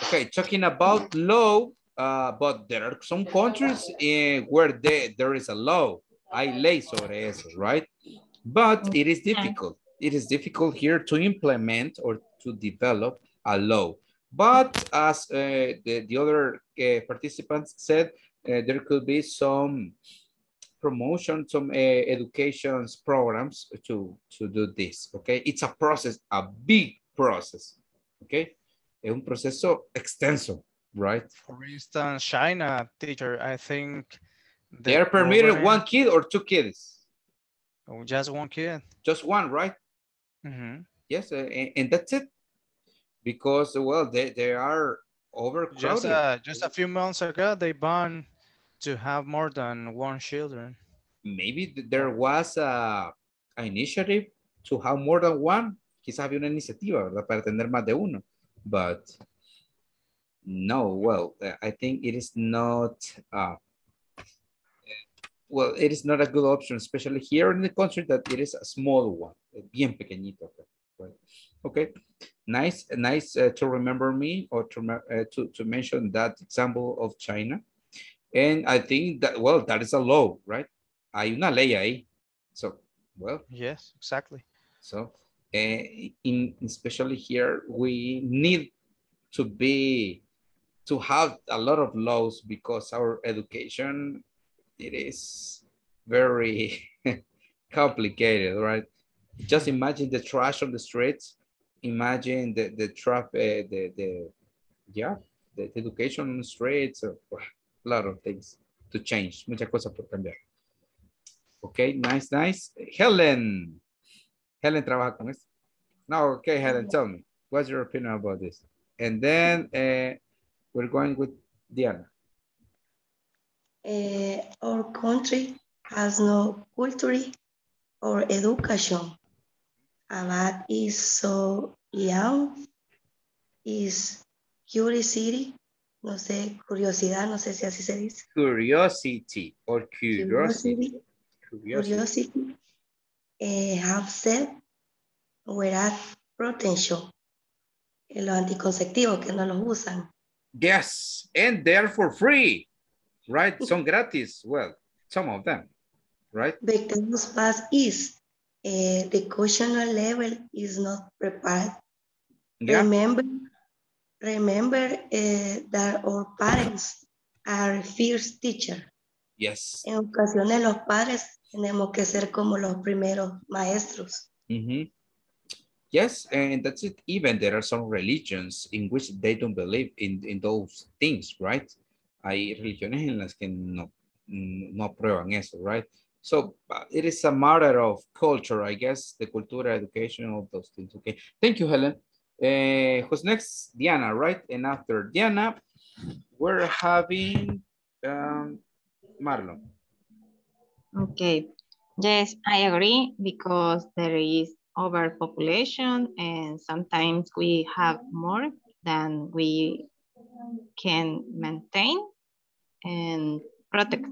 Okay, talking about law, uh, but there are some countries in where they, there is a law. Hay ley sobre eso, right? But it is difficult. It is difficult here to implement or to develop a law. But as uh, the, the other uh, participants said, uh, there could be some promotion, some uh, education programs to, to do this, okay? It's a process, a big process, okay? Es un proceso extenso, right? For instance, China teacher, I think They are permitted program- one kid or two kids? Oh, just one kid. Just one, right? Mhm. Yes, uh, and, and that's it. Because, well, they, they are Just overcrowded. uh, just a few months ago, they banned to have more than one children. Maybe there was a, a initiative to have more than one. Quizás había una iniciativa, ¿verdad? Para tener más de uno. But no, well, I think it is not, uh, well, it is not a good option, especially here in the country that it is a small one, eh, bien pequeñito. Right? Okay, nice, nice uh, to remember me or to, uh, to, to mention that example of China. And I think that, well, that is a law, right? Hay una ley ahí. So, well, Yes, exactly. so uh, in especially here, we need to be to have a lot of laws because our education it is very <laughs> complicated, right? Just imagine the trash on the streets. Imagine the the traffic, uh, the the yeah, the, the education on the streets. uh, a lot of things to change. Muchas cosas por cambiar. Okay, nice, nice. Helen. Helen trabaja con esto. No, okay, Helen, tell me. What's your opinion about this? And then uh, we're going with Diana. Eh, our country has no culture or education. Abad is so young, is curiosity, no sé, curiosidad, no sé si así se dice. Curiosity or curiosity. Curiosity. Curiosity, eh, have said, whereas protection, eh, los anticonceptivos que no los usan. Yes, and they're for free, right? Son gratis. Well, some of them, right? Because past is, eh, the educational level is not prepared. Yeah. Remember, remember eh, that our parents are first teacher. Yes. En ocasiones los padres tenemos que ser como los primeros maestros. Mhm. Yes, and that's it. Even there are some religions in which they don't believe in, in those things, right? Hay religiones en las que no, no aprueban eso, right? So uh, it is a matter of culture, I guess, the culture, education, all those things. Okay. Thank you, Helen. Uh, who's next? Diana, right? And after Diana, we're having um, Marlon. Okay. Yes, I agree because there is overpopulation and sometimes we have more than we can maintain and protect.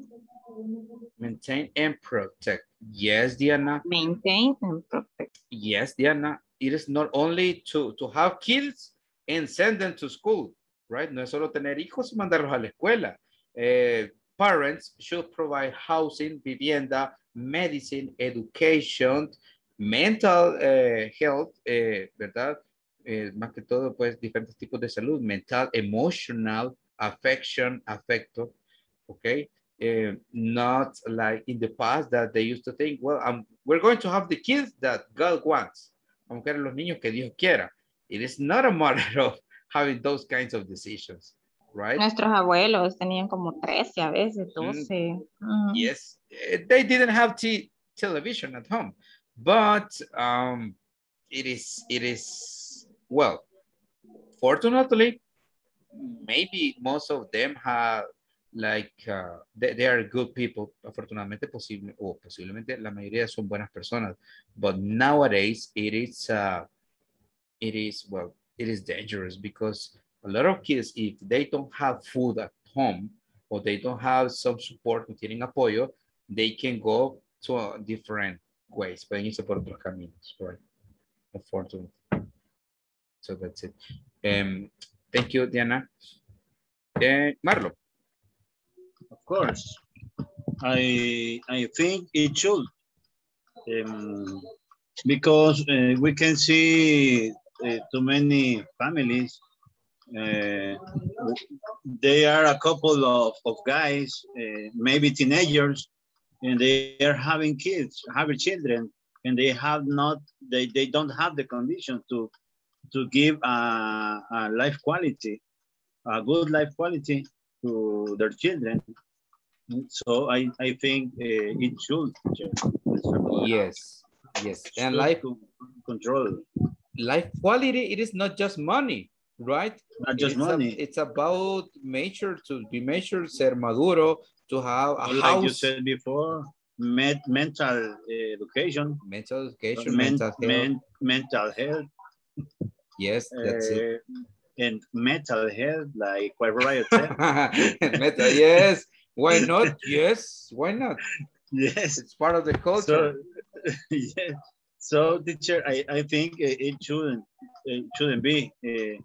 Maintain and protect. Yes, Diana. Maintain and protect. Yes, Diana. It is not only to, to have kids and send them to school, right? No es solo tener hijos y mandarlos a la escuela. Eh, parents should provide housing, vivienda, medicine, education, mental eh, health, eh, ¿verdad? Más que todo, pues, diferentes tipos de salud, mental, emotional, affection, afecto, okay? Eh, not like in the past that they used to think, well, um, we're going to have the kids that God wants. Vamos a los niños que Dios quiera. It is not a matter <laughs> of having those kinds of decisions, right? Nuestros abuelos tenían como 13 a veces, 12. Mm. Yes, eh, they didn't have t television at home, but um, it is, it is, well, fortunately, maybe most of them have like, uh, they, they are good people, afortunadamente posible, o posiblemente la mayoría son buenas personas, but nowadays it is, uh, it is, well, it is dangerous because a lot of kids, if they don't have food at home or they don't have some support, tienen apoyo, they can go to different ways. Pueden irse por otros caminos, right? Unfortunately. So that's it. Um, thank you, Diana. Uh, Marlo. Of course. I I think it should. Um, because uh, we can see uh, too many families. Uh, they are a couple of, of guys, uh, maybe teenagers, and they are having kids, having children, and they have not, they, they don't have the condition to to give a, a life quality, a good life quality to their children. So I, I think uh, it should. Yes, yes. And life control. Life quality, it is not just money, right? Not just it's money. A, it's about measure to be measured, ser maduro, to have a like house. you said before, med, mental education. Mental education, men, mental health. men- mental health. Yes, that's it. uh, And mental health, like what Ryan said. <laughs> Metal, yes. Why <laughs> not? Yes. Why not? Yes. It's part of the culture. So, <laughs> yeah. So, teacher, I, I think uh, it shouldn't it shouldn't be. Uh,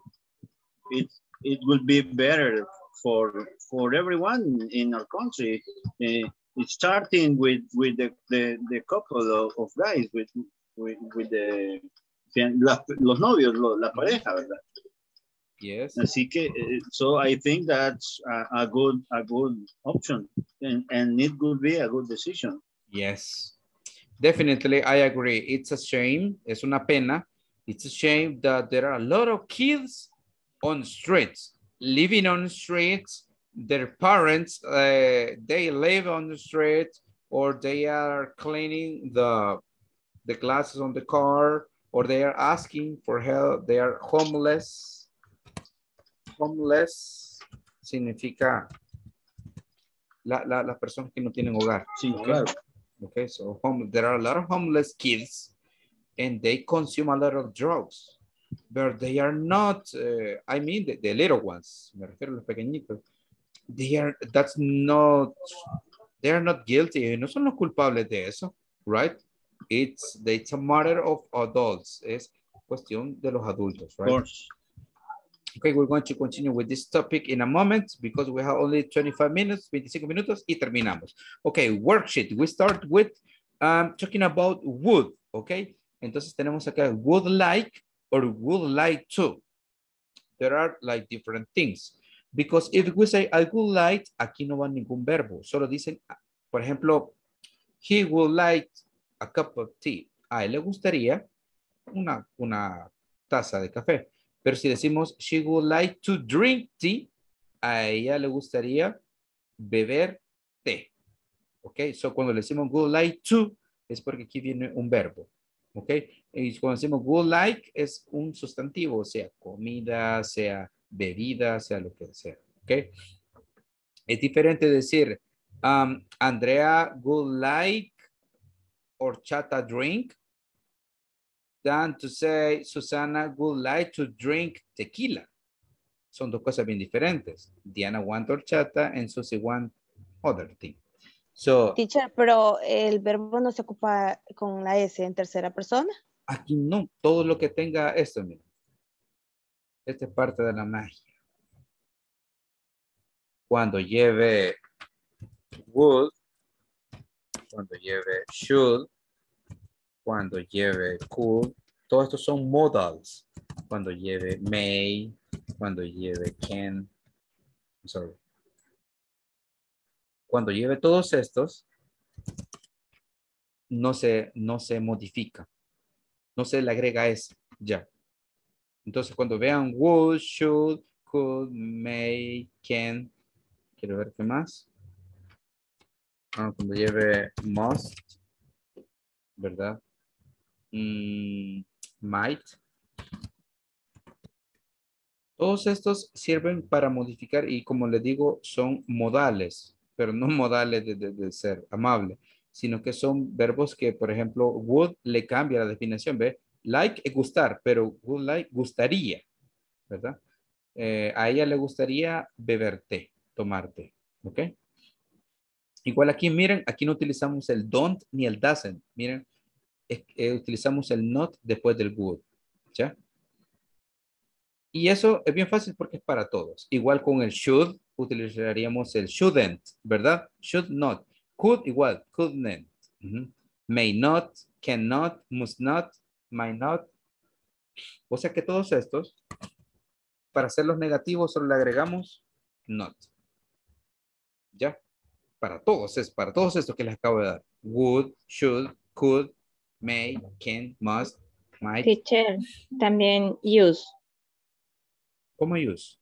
it it would be better for for everyone in our country. Uh, it's starting with with the, the, the couple of, of guys with with, with the los novios, la pareja, ¿verdad? Yes. Así que, eh, so I think that's a, a good a good option, and, and it would be a good decision. Yes, definitely, I agree. It's a shame, es una pena. It's a shame that there are a lot of kids on streets, living on streets. Their parents, uh, they live on the street or they are cleaning the, the glasses on the car or they are asking for help. They are homeless. Homeless significa la, la, las personas que no tienen hogar. Okay? hogar. Okay, so home, there are a lot of homeless kids and they consume a lot of drugs, but they are not, uh, I mean, the, the little ones, me refiero a los pequeñitos, they are, that's not, they are not guilty, no son los culpables de eso, right? It's, it's a matter of adults, es cuestión de los adultos, right? course. Okay, we're going to continue with this topic in a moment because we have only 25 minutes, 25 minutos y terminamos. Okay, worksheet. We start with um, talking about would, okay? Entonces tenemos acá would like or would like to. There are like different things. Because if we say I would like, aquí no va ningún verbo. Solo dicen, por ejemplo, he would like a cup of tea. A él le gustaría una, una taza de café. Pero si decimos, she would like to drink tea, a ella le gustaría beber té. Ok, so cuando le decimos would like to, es porque aquí viene un verbo. Ok, y cuando decimos would like, es un sustantivo, sea comida, sea bebida, sea lo que sea. Ok, es diferente decir, um, Andrea would like horchata drink than to say Susana would like to drink tequila. Son dos cosas bien diferentes. Diana want horchata and Susie want other thing. So, Teacher, pero el verbo no se ocupa con la S en tercera persona. aquí no, todo lo que tenga esto, mira. Esta es parte de la magia. Cuando lleve would, cuando lleve should, cuando lleve could, todos estos son modals. Cuando lleve may, cuando lleve can, sorry. Cuando lleve todos estos, no se, no se modifica. No se le agrega S, ya. Entonces, cuando vean would, should, could, may, can, quiero ver qué más. Ah, cuando lleve must, ¿verdad? Mm, might. Todos estos sirven para modificar y como les digo, son modales, pero no <laughs> modales de, ser amable, sino que son verbos que, por ejemplo, would le cambia la definición, ¿ve? Like es gustar, pero would like gustaría, ¿verdad? Eh, a ella le gustaría beber té, tomar té, ¿ok? Igual aquí, miren, aquí no utilizamos el don't ni el doesn't. Miren, utilizamos el not después del would. ¿Ya? Y eso es bien fácil porque es para todos. Igual con el should, utilizaríamos el shouldn't, ¿verdad? Should not. Could igual, couldn't. May not, cannot, must not, might not. O sea que todos estos, para hacerlos negativos, solo le agregamos not. ¿Ya? Para todos, es para todos estos que les acabo de dar. Would, should, could, may, can, must, might. Teacher, también use. ¿Cómo use?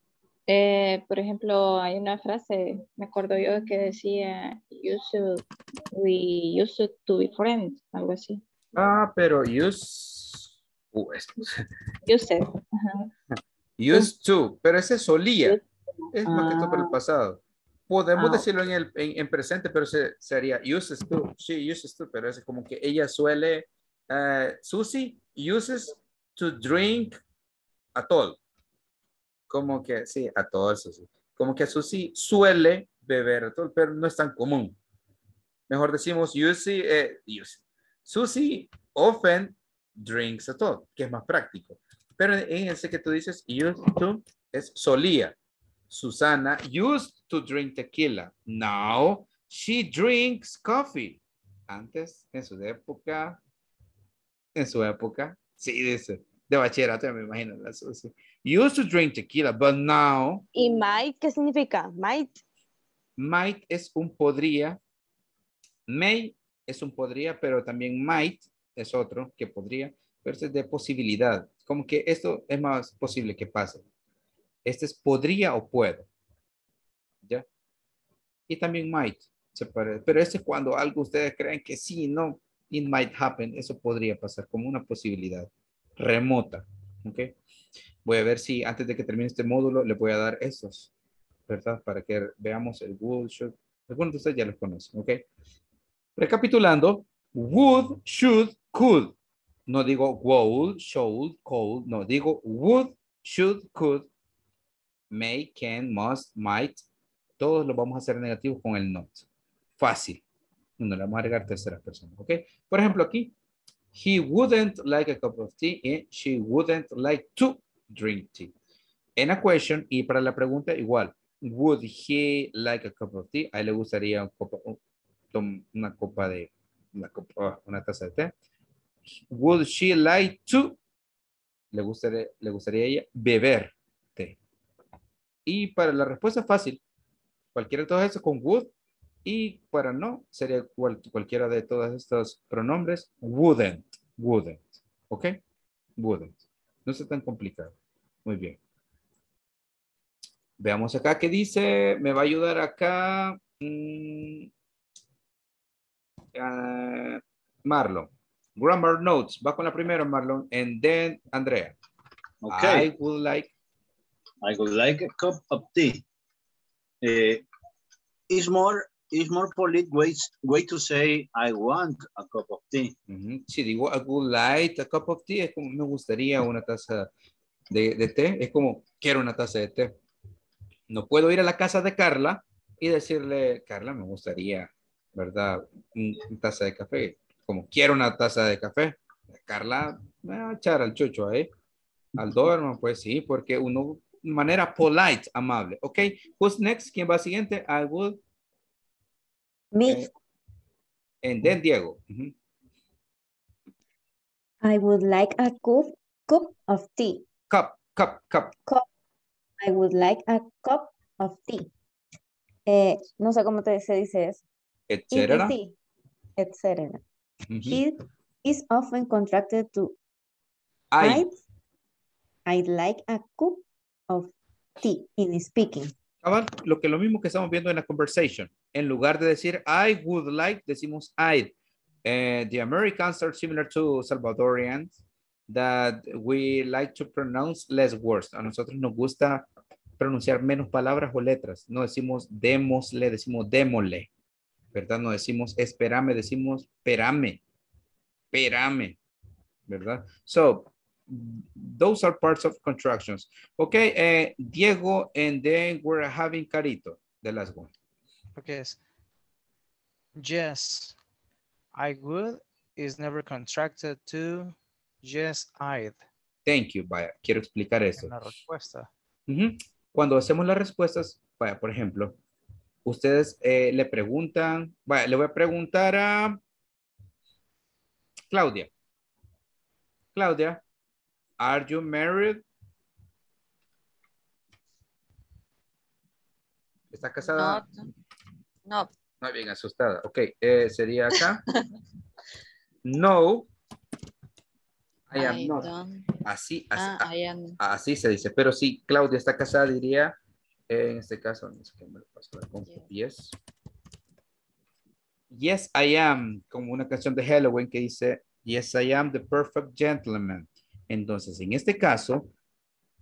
Eh, por ejemplo, hay una frase, me acuerdo yo, que decía, used, we used to be friends, algo así. Ah, pero use... Uh, esto. <laughs> Used. ajá. <laughs> Used to, pero ese solía. Es más que todo por el Ah. pasado. Podemos Ah. decirlo en, el, en, en presente, pero se, sería uses to. She uses to, pero es como que ella suele, eh, Susie uses to drink atol. Como que, sí, atol, Susie. Como que Susie suele beber atol, pero no es tan común. Mejor decimos Susie, eh, use. Susie often drinks atol, que es más práctico. Pero en ese que tú dices, used to, es solía. Susana used to drink tequila. Now she drinks coffee. Antes, en su época, en su época, sí, dice, de bachillerato, me imagino. Used to drink tequila, but now ¿Y might qué significa? Might. might es un podría, may es un podría, pero también might es otro que podría, pero es de posibilidad. Como que esto es más posible que pase. Este es podría o puedo. ¿Ya? Y también might. Se parece. Pero este es cuando algo ustedes creen que sí, no, it might happen. Eso podría pasar como una posibilidad remota. ¿Ok? Voy a ver si antes de que termine este módulo le voy a dar estos, ¿verdad? Para que veamos el would, should. Algunos de ustedes ya los conocen, ¿ok? Recapitulando, would, should, could. No digo would, should, could. No, digo would, should, could, may, can, must, might. Todos los vamos a hacer negativos con el not. Fácil. No le vamos a agregar tercera persona, ¿ok? Por ejemplo, aquí, he wouldn't like a cup of tea and she wouldn't like to drink tea. En a question, y para la pregunta igual, would he like a cup of tea? A él le gustaría una copa de, copa- una taza de té. Would she like to? Le gustaría, le gustaría ella beber. Y para la respuesta fácil, cualquiera de todos esos con would. Y para no, sería cual- cualquiera de todos estos pronombres, wouldn't, wouldn't. ¿Ok? Wouldn't. No es tan complicado. Muy bien. Veamos acá qué dice. Me va a ayudar acá. mm, ah, Marlon. Grammar notes. Va con la primera, Marlon. And then Andrea. Okay. I would like. I would like a cup of tea. Eh, it's more it's more polite way, way to say I want a cup of tea. Ujú. Si digo I would like a cup of tea, es como me gustaría una taza de, de té. Es como quiero una taza de té. No puedo ir a la casa de Carla y decirle, Carla, me gustaría, ¿verdad? Un- Una taza de café. Como quiero una taza de café. Carla me va a echar al chucho ahí. Al <laughs> dormo, pues sí, porque uno, manera polite, amable. Ok, who's next? ¿Quién va siguiente? I would. Me, eh, and then Diego. I would like a cup, cup of tea. Cup, cup, cup. Cup. I would like a cup of tea. Eh, no sé cómo te, se dice eso. Etcétera. ETC, etcétera. Ujú. He is often contracted to I. I'd, I'd like a cup of tea in speaking. Cabal, lo que lo mismo que estamos viendo en la conversation. En lugar de decir I would like, decimos I'd. Eh, the Americans are similar to Salvadorians that we like to pronounce less words. A nosotros nos gusta pronunciar menos palabras o letras. No decimos démosle, decimos démosle. ¿Verdad? No decimos espérame, decimos perame. Perame. ¿Verdad? So, those are parts of contractions. Okay, eh, Diego, and then we're having Carito, the last one. Okay. yes. I would is never contracted to yes, I'd. Thank you. Vaya, quiero explicar eso. La respuesta. Ujú. Cuando hacemos las respuestas, vaya, por ejemplo, ustedes eh, le preguntan, vaya, le voy a preguntar a Claudia. Claudia, are you married? ¿Está casada? No, Muy bien, asustada. Ok, eh, sería acá. <laughs> no, I am I not. don't. Así, así, Ah, I am. así se dice. Pero si Claudia está casada, diría, eh, en este caso, no sé qué me lo paso la compu, yes. Yes, I am, como una canción de Halloween que dice, yes, I am the perfect gentleman. Entonces, en este caso,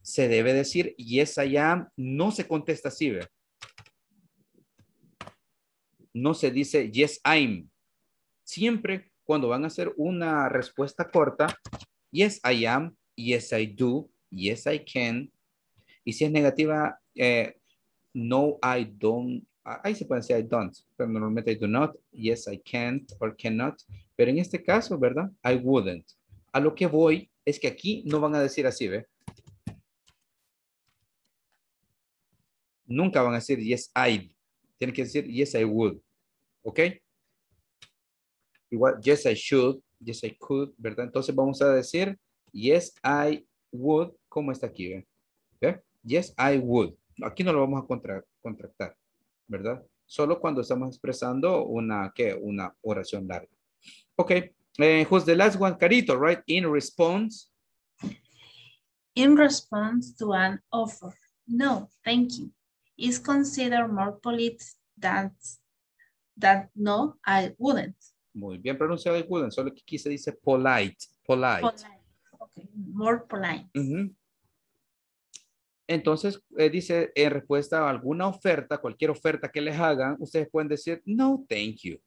se debe decir, yes, I am, no se contesta así. No se dice, yes, I'm. Siempre cuando van a hacer una respuesta corta, yes, I am, yes, I do, yes, I can. Y si es negativa, eh, no, I don't. ah, Ahí se puede decir I don't, pero normalmente I do not, yes, I can't or cannot. Pero en este caso, ¿verdad? I wouldn't. A lo que voy es que aquí no van a decir así, ¿ve? Nunca van a decir yes, I. Tienen que decir yes, I would. ¿Ok? Igual, yes, I should, yes, I could, ¿verdad? Entonces vamos a decir yes, I would, como está aquí. ¿Ve? Yes, I would. Aquí no lo vamos a contra- contractar, ¿verdad? Solo cuando estamos expresando una, ¿qué? Una oración larga. Ok. Eh, who's the last one? Carito, right? In response. In response to an offer, no, thank you, is considered more polite than that no, I wouldn't. Muy bien pronunciado el wouldn't, solo que aquí se dice polite, polite. Polite. Okay, more polite. Entonces, eh, dice en respuesta a alguna oferta, cualquier oferta que les hagan, ustedes pueden decir, no, thank you.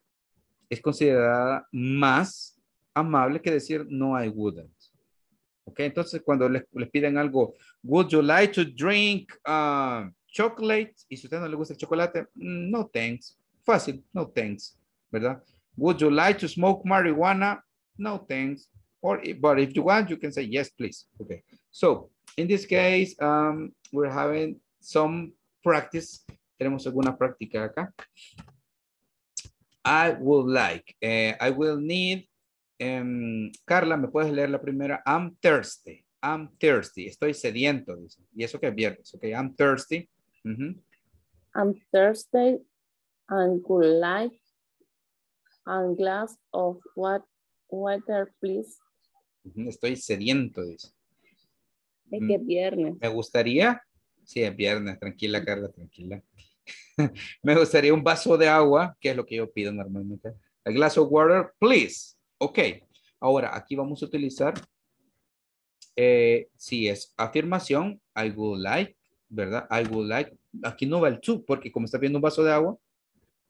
Es considerada más amable que decir, no, I wouldn't. Ok, entonces cuando les, piden algo, would you like to drink uh, chocolate? Y si usted no le gusta el chocolate, "Mm, no, thanks. Fácil, no, thanks. ¿Verdad? Would you like to smoke marijuana? No, thanks. Or, but if you want, you can say yes, please. Okay. So, in this case, um, we're having some practice. Tenemos alguna práctica acá. I would like. eh, I will need. Em, Carla, ¿me puedes leer la primera? I'm thirsty. I'm thirsty. Estoy sediento, dice. Y eso que es viernes. Ok, I'm thirsty. I'm Thursday and would like a glass of what water, please. Estoy sediento, dice. Es que es viernes. Me gustaría, sí, es viernes, tranquila, Carla, tranquila. <laughs> Me gustaría un vaso de agua, que es lo que yo pido normalmente. A glass of water, please. Ok. Ahora, aquí vamos a utilizar, eh, si es afirmación, I would like, ¿verdad? I would like. Aquí no va el to, porque como está viendo un vaso de agua,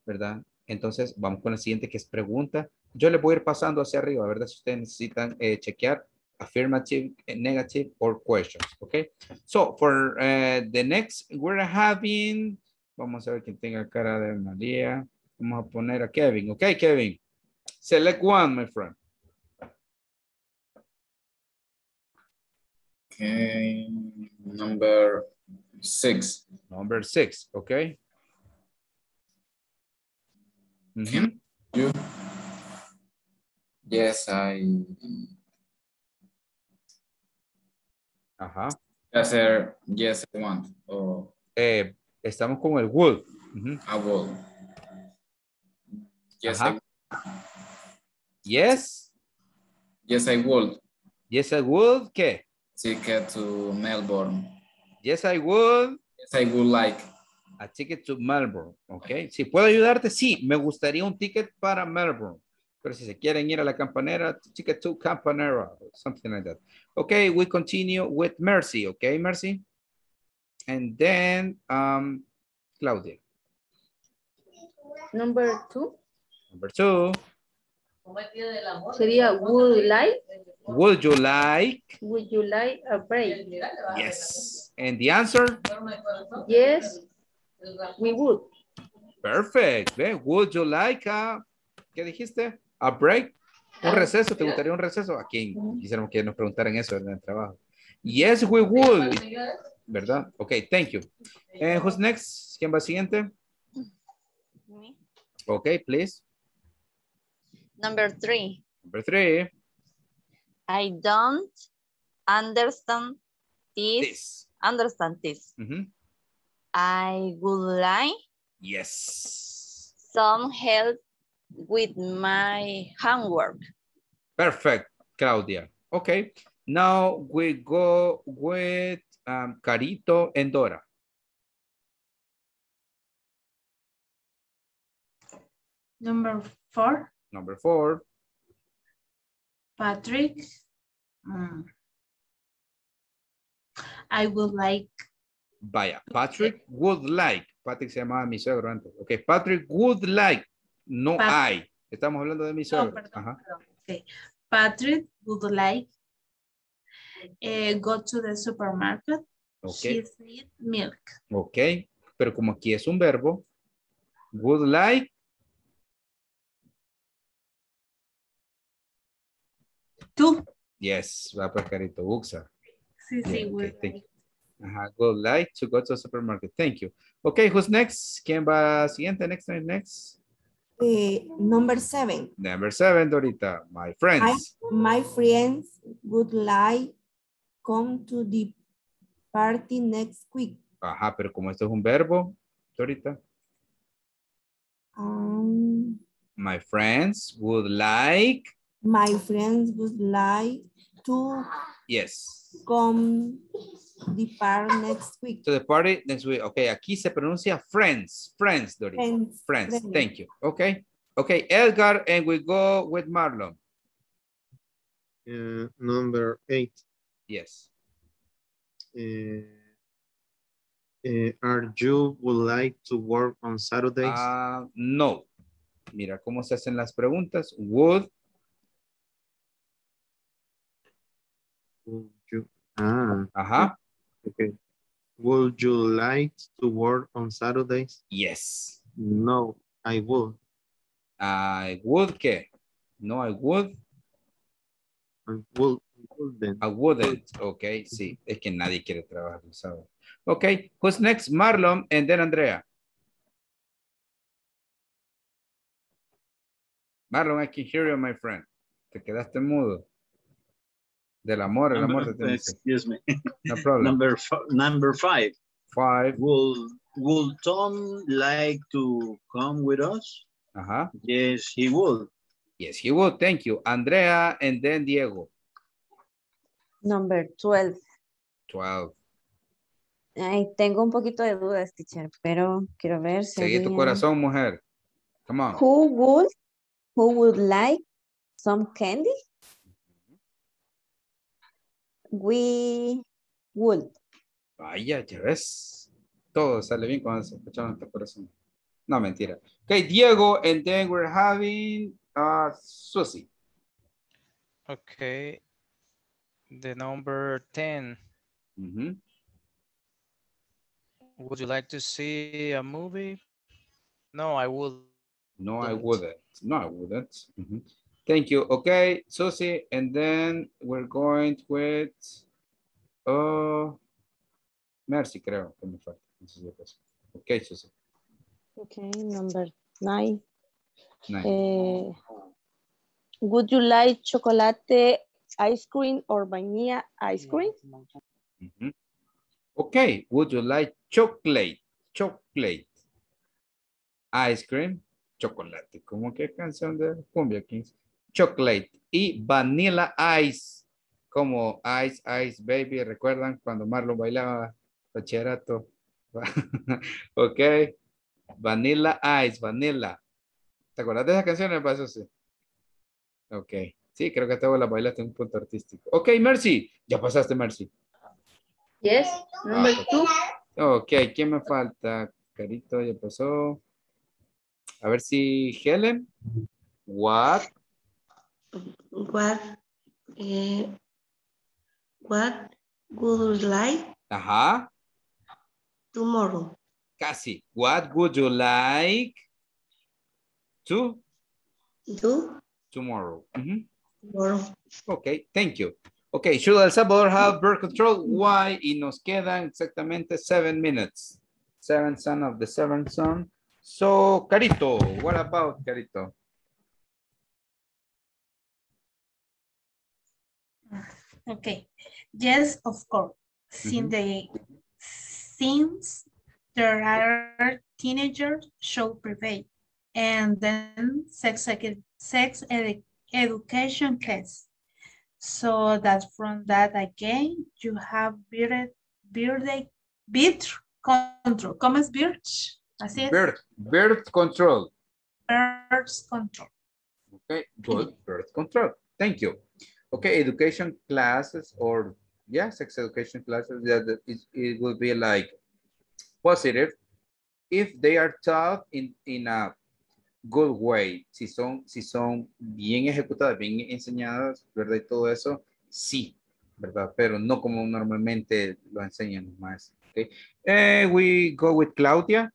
¿verdad? Entonces, vamos con el siguiente, que es pregunta. Yo le voy a ir pasando hacia arriba, ¿verdad? Si ustedes necesitan eh, chequear affirmative, eh, negative, or questions, okay? So, for uh, the next, we're having, vamos a ver quién tenga cara de María. Vamos a poner a Kevin, okay, Kevin? Select one, my friend. Okay, number six. Number six, okay? Mhm. You? Yes, I. Ajá. Yes, sir. Yes, I want. Oh, Eh, estamos con el would. Ujú. I will. Yes, Ajá. I, Yes, yes, I would. yes, I would, ¿qué? Ticket to Melbourne. Yes, I would. Yes, I would like. A ticket to Melbourne, ok. Si puedo ayudarte, sí, me gustaría un ticket para Melbourne. Pero si se quieren ir a la campanera, ticket to Campanera, something like that. Okay, we continue with Mercy, okay, Mercy? And then, um, Claudia, Number two number two. Sería would you like, Would you like? would you like a break? Yes. And the answer? Yes, we would. Perfect. Ve, Would you like a, ¿qué dijiste? A break? Un receso, ¿te gustaría un receso? ¿A quién quisiéramos que nos preguntaran eso en el trabajo? Yes, we would. ¿Verdad? Ok, thank you. And who's next? ¿Quién va siguiente? Ok, please. Number three. Number three. I don't understand this. Understand this. Mhm. I would like Yes. some help with my homework. Perfect, Claudia. Okay. Now we go with um, Carito and Dora. Number four, Number four. Patrick. Mm. I would like, Vaya, Patrick would like. Patrick se llamaba mi suegro antes. Ok, Patrick would like. No Pat- I. Estamos hablando de mi suegro. Ajá. okay. Patrick would like eh, go to the supermarket. Ok. She need milk. Ok, pero como aquí es un verbo, would like. Yes, va pues Carito, Uxa. Sí, sí, Bien, would ok, thank you. Ajá, would like to go to the supermarket. Thank you. Okay, who's next? ¿Quién va siguiente? Next, next, next. Eh, number seven. Number seven, Dorita. My I, friends. my friends would like come to the party next week. Ajá, pero como esto es un verbo, Dorita. Um, My friends would like. My friends would like to Yes. come the party next week. To the party next week. Okay, aquí se pronuncia friends. Friends, Dorita. Friends, Friends. friends. Thank you. Okay. Okay, Edgar, and we go with Marlon. Uh, number eight. Yes. Uh, uh, are you would like to work on Saturdays? Ah, no. Mira cómo se hacen las preguntas. Would, you, ah, ajá. okay. Would you like to work on Saturdays? Yes. No, I would. I would, ¿qué? No, I would. I would, wouldn't. I wouldn't. Ok, sí. Es que nadie quiere trabajar el sábado. Ok, who's next? Marlon and then Andrea. Marlon, I can hear you, my friend. Te quedaste mudo. Del amor, el amor que- excuse me. <laughs> No problem. Number number five. Five. Will Will Tom like to come with us? Ajá. Yes, he would. Yes, he would. Thank you. Andrea and then Diego. Number 12. 12. Ay, tengo un poquito de dudas, teacher, pero quiero ver. Seguí tu corazón, mujer. Come on. Who would, who would like some candy? We would. Vaya, ya ves. Todo sale bien cuando se escucha nuestro corazón. No, mentira. Okay, Diego, and then we're having uh, Susie. Okay. The number 10. Mm -hmm. Would you like to see a movie? No, I would. No, I wouldn't. No, I wouldn't. Mhm. Thank you. Okay, Susie, and then we're going with uh, Mercy, creo que me falta. No sé si es eso. Okay, Susie. Okay, number nine. Nine. Eh, would you like chocolate ice cream or vanilla ice cream? Mhm. Okay, would you like chocolate? Chocolate. Ice cream, chocolate. ¿Cómo que canción de cumbia Kings? Chocolate y vanilla ice. Como ice, ice, baby. ¿Recuerdan cuando Marlon bailaba bachillerato? <laughs> ok. Vanilla ice, vanilla. ¿Te acuerdas de esas canciones, Paso? Sí. Ok. Sí, creo que vez la bailaste en un punto artístico. Ok, Mercy. Ya pasaste, Mercy. Yes, number Ah, two. Ok, ¿quién me falta? Carito ya pasó. A ver si Helen. What? What, eh, what would you like Ajá. tomorrow? casi. What would you like to do tomorrow? Mm -hmm. tomorrow? Okay, thank you. Okay, should El Salvador have birth control? Why? Y nos quedan exactamente seven minutes. Seven son of the seventh son. So, Carito, what about Carito? Okay. Yes, of course. Since Mhm. they since there are teenagers should prevail. And then sex sex edu- education class. So that from that again you have birth birth control. ¿Cómo es birth? Así es. Birth, birth control. Birth control. Okay, good. Birth control. Thank you. Okay, education classes or yeah, sex education classes, yeah, it, it will be like positive if they are taught in, in a good way. Si son, si son bien ejecutadas, bien enseñadas, ¿verdad? Y todo eso, sí, ¿verdad? Pero no como normalmente lo enseñan más. Okay. Eh, we go with Claudia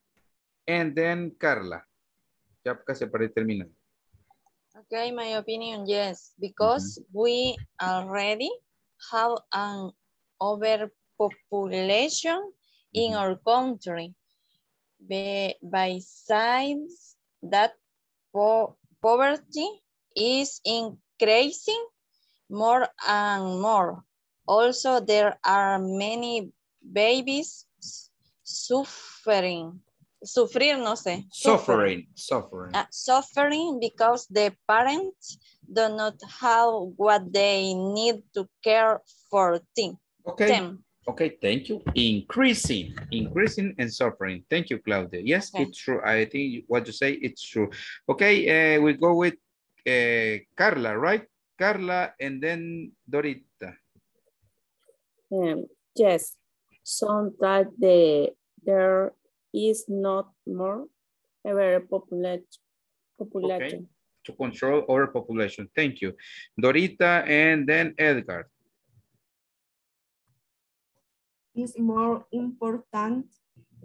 and then Carla. Ya casi para. Okay, my opinion, yes, because mm-hmm. we already have an overpopulation in mm-hmm. our country. Be- Besides that, po- poverty is increasing more and more. Also, there are many babies suffering, sufrir, no sé. Suffering, suffering. uh, suffering because the parents do not have what they need to care for them. Okay. them. Okay, thank you. Increasing, increasing and suffering. Thank you, Claudia. Yes, Okay. it's true. I think what you say, it's true. Okay, uh, we go with uh, Carla, right? Carla and then Dorita. Um, yes, so that the there is not more ever populate population. To control overpopulation. Thank you. Dorita and then Edgar. is more important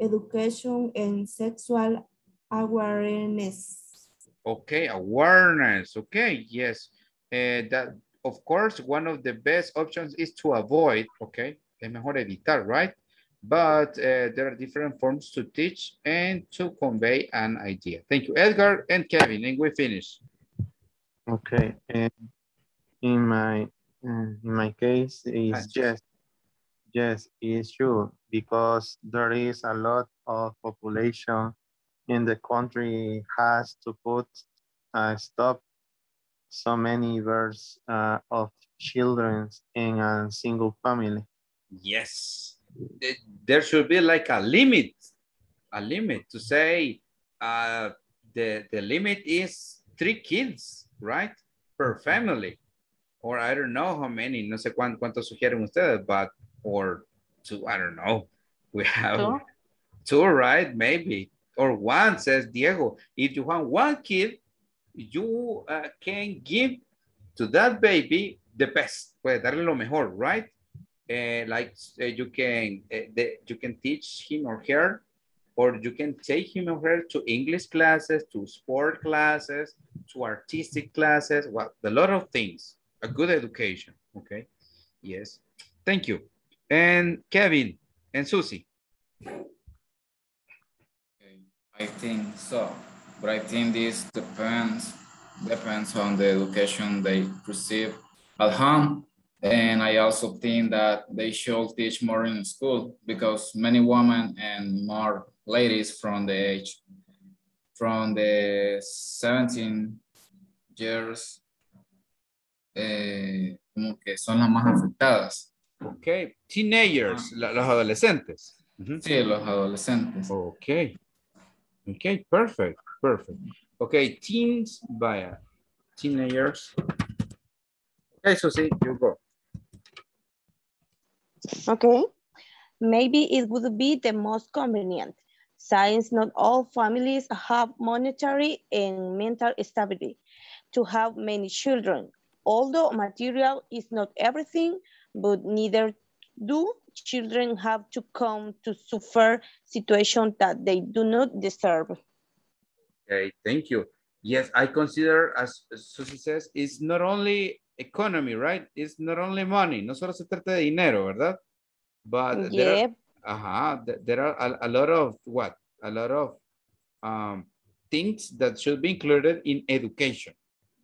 education and sexual awareness. Okay, awareness. Okay, yes. Uh, that, of course, one of the best options is to avoid, okay? Es mejor evitar, right? But uh, there are different forms to teach and to convey an idea. Thank you, Edgar and Kevin, and we finish. Okay. And in my uh, in my case, is yes, yes, it's true because there is a lot of population in the country has to put a stop so many births uh, of children in a single family. Yes. Th- There should be like a limit, a limit to say uh, the, the limit is three kids, right? Per family. Or I don't know how many, no sé cuánto, cuánto sugieren ustedes, but, or two, I don't know. <laughs> We have Two? two, right? Maybe. Or one, says Diego. If you want one kid, you uh, can give to that baby the best. Puede darle lo mejor, right? Uh, like uh, you can uh, the, you can teach him or her, or you can take him or her to English classes, to sport classes, to artistic classes. Well, a lot of things. A good education. Okay. Yes. Thank you. And Kevin and Susie. I think so, but I think this depends depends on the education they receive at home. And I also think that they should teach more in school because many women and more ladies from the age from the 17 years eh, como que son las más afectadas. Okay. Teenagers, la- los adolescentes. Sí, los adolescentes. Okay. Okay, perfect, perfect. Okay, teens, vaya, teenagers. Okay, Susie, you go. Okay. Maybe it would be the most convenient. Since not all families have monetary and mental stability to have many children. Although material is not everything, but neither do children have to come to suffer situations that they do not deserve. Okay, thank you. Yes, I consider, as Susie says, it's not only economy, right? It's not only money. No solo se trata de dinero, ¿verdad? But there are, uh-huh, there are a, a lot of what? A lot of um, things that should be included in education,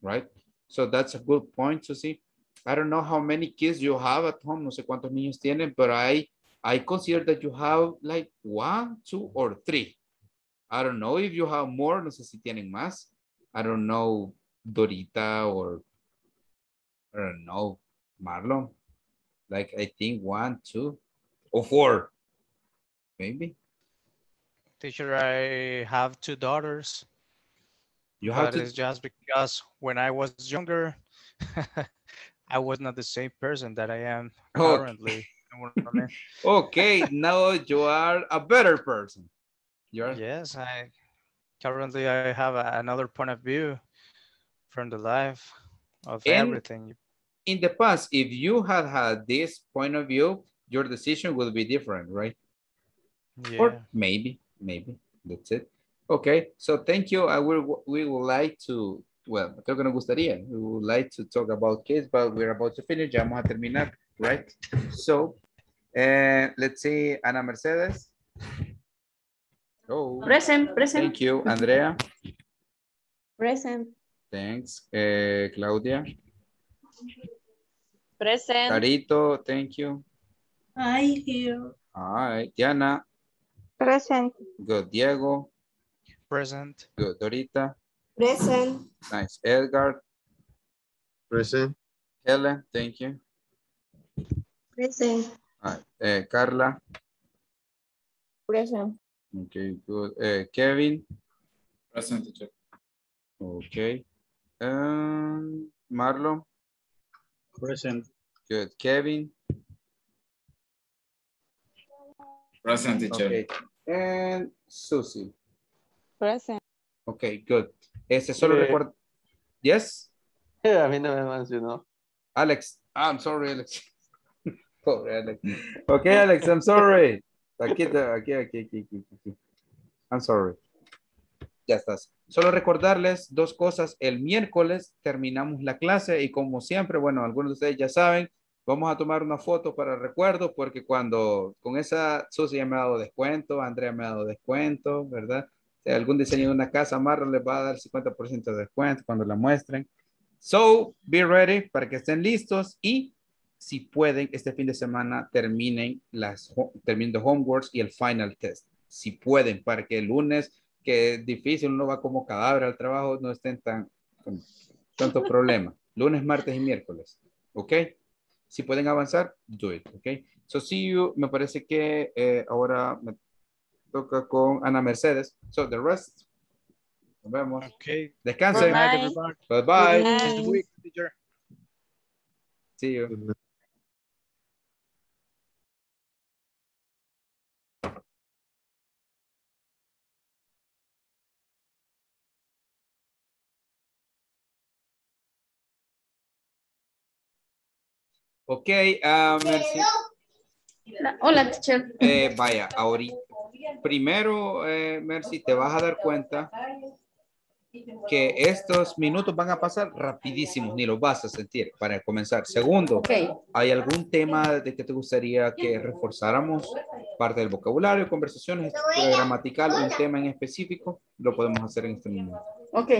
right? So that's a good point, Susie. I don't know how many kids you have at home. No sé cuántos niños tienen, but I, I consider that you have like one, two, or three. I don't know if you have more, no sé si tienen más. I don't know, Dorita or, I don't know, Marlon. Like, I think one, two, or four, maybe. Teacher, I have two daughters. You have to- it's just because when I was younger, <laughs> I was not the same person that I am currently. You know what I mean? <laughs> Okay, now you are a better person. You're Yes, I currently I have a- another point of view from the life of And- everything. In the past, if you had had this point of view, your decision would be different, right? Yeah. Or maybe, maybe, that's it. Okay, so thank you. I will, we would like to, well, creo que nos gustaría, we would like to talk about kids, but we're about to finish, ya vamos a terminar, right? So, eh, let's see, Ana Mercedes. Oh. Present, present. Thank you, Andrea. Present. Thanks, eh, Claudia. Present. Carito, thank you. I hear. All right, Diana. Present. Good, Diego. Present. Good, Dorita. Present. Nice, Edgar. Present. Helen, thank you. Present. All right, eh, Carla. Present. Okay, good. Eh, Kevin. Present teacher. Okay. Um, Marlon. Present. Good. Kevin. Present teacher. Okay. And Susie. Present. Okay, good. Este solo Eh. recuerda. Yes, A mí no me mencionó. Alex. Ah, I'm sorry, Alex. <laughs> Pobre Alex. Okay, Alex, I'm sorry. Aquí, está, aquí, aquí, aquí, aquí, aquí. I'm sorry. Ya estás. Solo recordarles dos cosas. El miércoles terminamos la clase y como siempre, bueno, algunos de ustedes ya saben, vamos a tomar una foto para recuerdo porque cuando con esa Susi ya me ha dado descuento, Andrea me ha dado descuento, ¿verdad? Si algún diseño de una casa Marlon les va a dar 50% de descuento cuando la muestren. So, be ready para que estén listos y si pueden, este fin de semana terminen las terminen los homeworks y el final test. Si pueden, para que el lunes, que es difícil, uno va como cadáver al trabajo, no estén tan con tanto problema. Lunes, martes y miércoles. ¿Ok? Si pueden avanzar, do it. ¿Ok? So, see you. Me parece que eh, ahora me toca con Ana Mercedes. So, the rest. Nos vemos. Okay. Descansen. Good night, everybody. Bye bye. Good night. Week, teacher. See you. Ok, Mercy. Hola, teacher. Eh, vaya, ahorita. Primero, eh, Mercy, te vas a dar cuenta que estos minutos van a pasar rapidísimos, ni los vas a sentir para comenzar. Segundo, Ok. ¿hay algún tema de que te gustaría que reforzáramos? Parte del vocabulario, conversaciones, gramatical, un tema en específico, lo podemos hacer en este momento. Ok.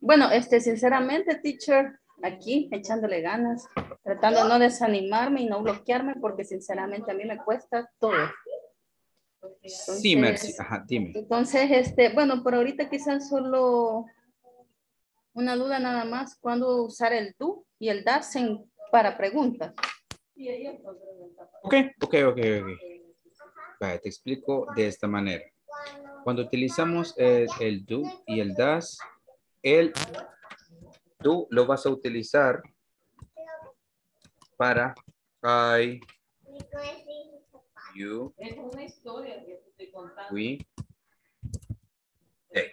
Bueno, este, sinceramente, teacher, aquí echándole ganas, tratando de no desanimarme y no bloquearme, porque sinceramente a mí me cuesta todo. Sí, Entonces- Mercy, ajá, dime. Entonces, este, bueno, por ahorita quizás solo una duda nada más, ¿cuándo usar el tú y el das en- para preguntas? Ok, ok, ok, ok. Vaya, te explico de esta manera. Cuando utilizamos el, el do y el das, el do lo vas a utilizar para I, you, we, they.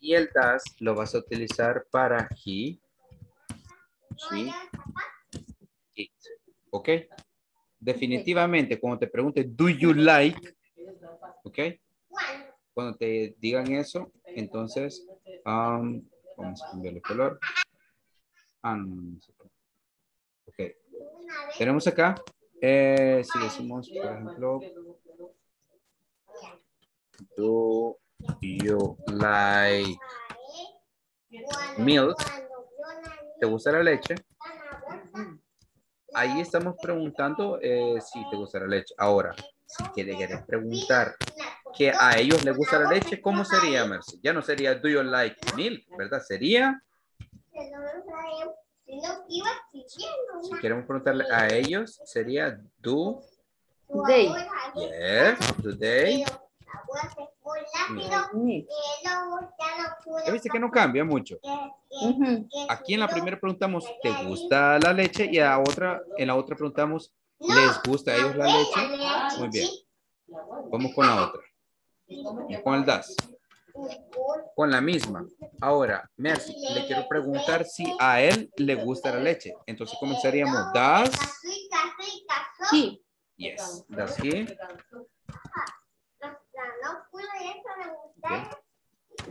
Y el das lo vas a utilizar para he, she, it. ¿Ok? Definitivamente, cuando te pregunte, do you like? ¿Ok? Cuando te digan eso, entonces, um, vamos a cambiarle color. Ah, no, no. Tenemos acá, eh, si decimos, por ejemplo, do you like milk? ¿Te gusta la leche? Ahí estamos preguntando eh, si te gusta la leche. Ahora, si quieres preguntar que a ellos les gusta la leche, ¿cómo sería, Mercy? Ya no sería do you like milk, ¿verdad? Sería... Si queremos preguntarle a ellos, sería do... They. Yes, do they... Ya viste que no cambia mucho. Aquí en la primera preguntamos, ¿te gusta la leche? Y a otra, en la otra preguntamos, ¿les gusta a ellos la leche? Muy bien. Vamos con la otra. Con das. Con la misma. Ahora, Mercy, le quiero preguntar si a él le gusta la leche. Entonces comenzaríamos, ¿das? Sí. Yes. ¿Das he?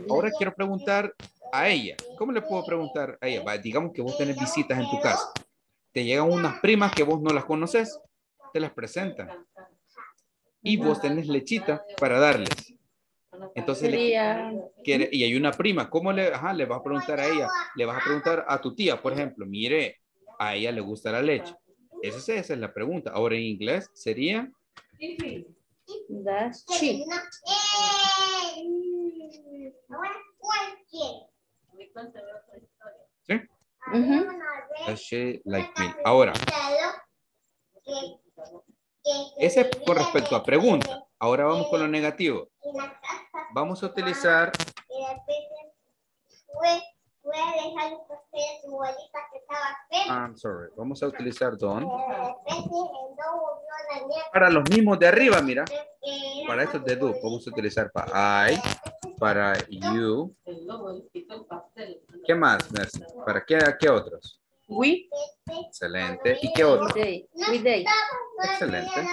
Ahora quiero preguntar a ella. ¿Cómo le puedo preguntar a ella? Va, digamos que vos tenés visitas en tu casa. Te llegan unas primas que vos no las conoces. Te las presentan. Y vos tenés lechita para darles. Entonces, le, quiere, y hay una prima. ¿Cómo le, ajá, le vas a preguntar a ella? Le vas a preguntar a tu tía, por ejemplo. Mire, a ella le gusta la leche. Esa es, esa es la pregunta. Ahora en inglés sería... That's she. ¿Sí? Does she like me? Ahora. Ese es con respecto a pregunta. Ahora vamos con lo negativo. Vamos a utilizar I'm sorry. Vamos a utilizar don. Para los mismos de arriba, mira. Para estos de do, vamos a utilizar para I, para you. ¿Qué más, Mercy? ¿Para qué, qué otros? We. Excelente. ¿Y qué? They. We they. Excelente.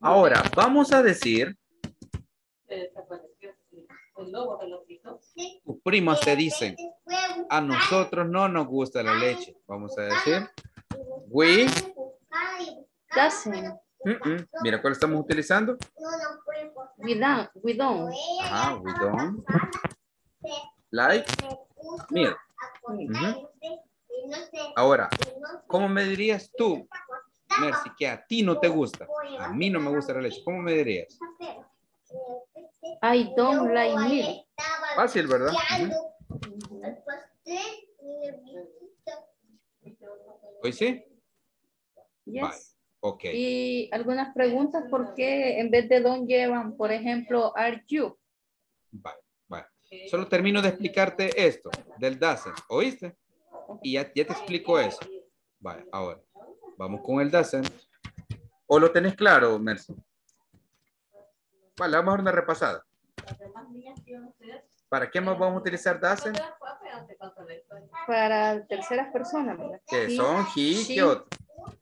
Ahora, vamos a decir tus primos te dicen, a nosotros no nos gusta la leche. Vamos a decir, we Doesn't. Mm, mm. Mira, ¿cuál estamos utilizando? We don't. We don't. Ajá, we don't. Like milk. Ujú. Ahora, ¿cómo me dirías tú, Mercy, que a ti no te gusta? A mí no me gusta la leche. ¿Cómo me dirías? I don't like milk. Fácil, ¿verdad? Ujú. ¿Hoy sí? Yes. Ok. Y algunas preguntas, ¿por qué en vez de don llevan, por ejemplo, are you? Vale, vale. Solo termino de explicarte esto del doesn't. ¿Oíste? Y ya, ya te explico eso. Vale, ahora. Vamos con el doesn't. ¿O lo tenés claro, Mercy? Vale, vamos a dar una repasada. ¿Para qué más vamos a utilizar doesn't? Para terceras personas. Que He, son he, she, ¿qué otro?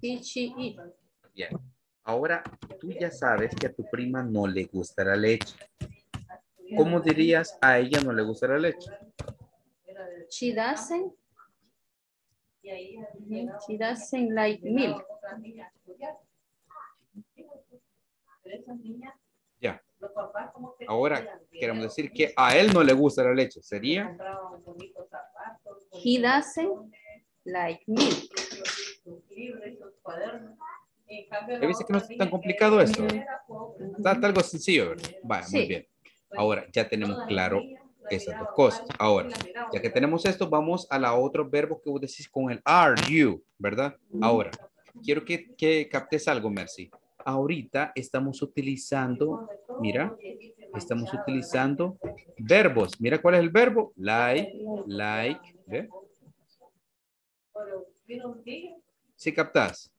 He, she, it. Bien. Ahora, tú ya sabes que a tu prima no le gusta la leche. ¿Cómo dirías a ella no le gusta la leche? She doesn't. She doesn't like milk. Ya. Ahora queremos decir que a él no le gusta la leche. Sería He doesn't like milk. ¿Ya viste que no es tan complicado esto? Está, algo sencillo, ¿verdad? Vaya, muy Sí. bien. Ahora ya tenemos claro esas dos cosas. Ahora, ya que tenemos esto, vamos a la otro verbo que vos decís con el are you, ¿verdad? Ahora, quiero que, que captes algo, Mercy. Ahorita estamos utilizando, mira, estamos utilizando verbos. Mira cuál es el verbo. Like, like, ¿ve? ¿Sí captas?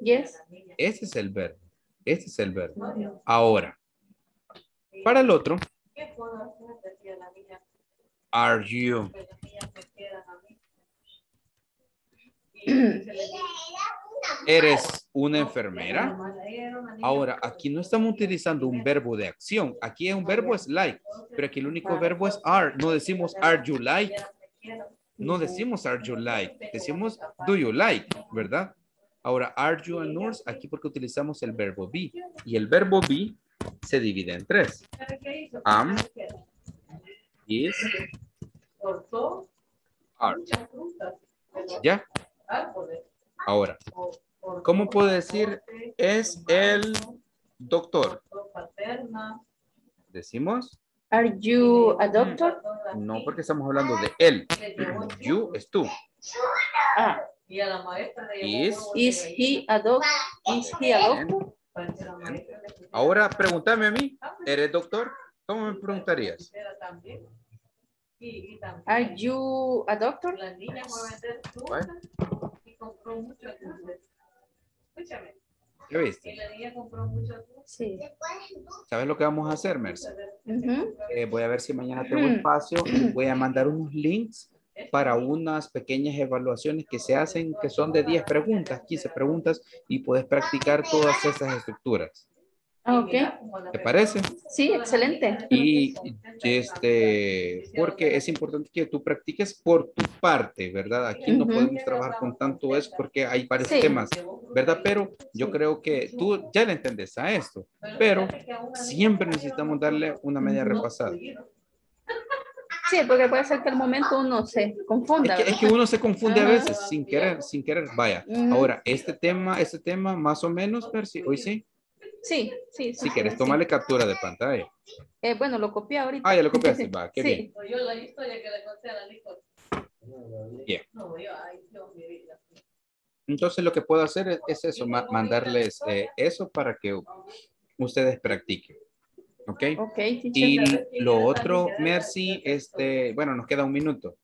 Yes. Ese es el verbo. Ese es el verbo. Ahora, para el otro, are you. ¿Eres una enfermera? Ahora, aquí no estamos utilizando un verbo de acción. Aquí un verbo es like, pero aquí el único verbo es are. No decimos are you like. No decimos are you like. Decimos do you like, ¿verdad? Ahora, are you a nurse? Aquí porque utilizamos el verbo be. Y el verbo be se divide en tres. Am, is, are. ¿Ya? Ahora, ¿cómo puedo decir es el doctor? Decimos. Are you a doctor? No, porque estamos hablando de él. You es tú. Ah. Is. Is he a doctor? Is he a doctor? Ahora pregúntame a mí. ¿Eres doctor? ¿Cómo me preguntarías? Are you a doctor? ¿Ya viste? Sí. ¿Sabes lo que vamos a hacer, Mercy? Ujú. Eh, voy a ver si mañana tengo espacio y <clears throat> voy a mandar unos links para unas pequeñas evaluaciones que se hacen que son de 10 preguntas, 15 preguntas y puedes practicar todas esas estructuras. Ah, ok. ¿Te parece? Sí, excelente. Y este, porque es importante que tú practiques por tu parte, ¿verdad? Aquí no Ujú. podemos trabajar con tanto eso porque hay varios Sí. temas, ¿verdad? Pero yo creo que tú ya le entendés a esto, pero siempre necesitamos darle una media repasada. Sí, porque puede ser que al momento uno se confunda. Es que, es que uno se confunde a Ajá. veces sin querer, sin querer. Vaya, Ujú. ahora, este tema, este tema más o menos, Percy, hoy sí. Sí, sí. sí, Si sí, quieres, sí. tomarle captura de pantalla. Eh, bueno, lo copié ahorita. Ah, ya lo copiaste, <laughs> va, qué sí. bien. Yo la historia que le conté a la Nicole. Bien. Entonces lo que puedo hacer es, es eso, ma- mandarles eh, eso para que ustedes practiquen. ¿Ok? Ok, Y lo otro, Mercy, este, bueno, nos queda un minuto.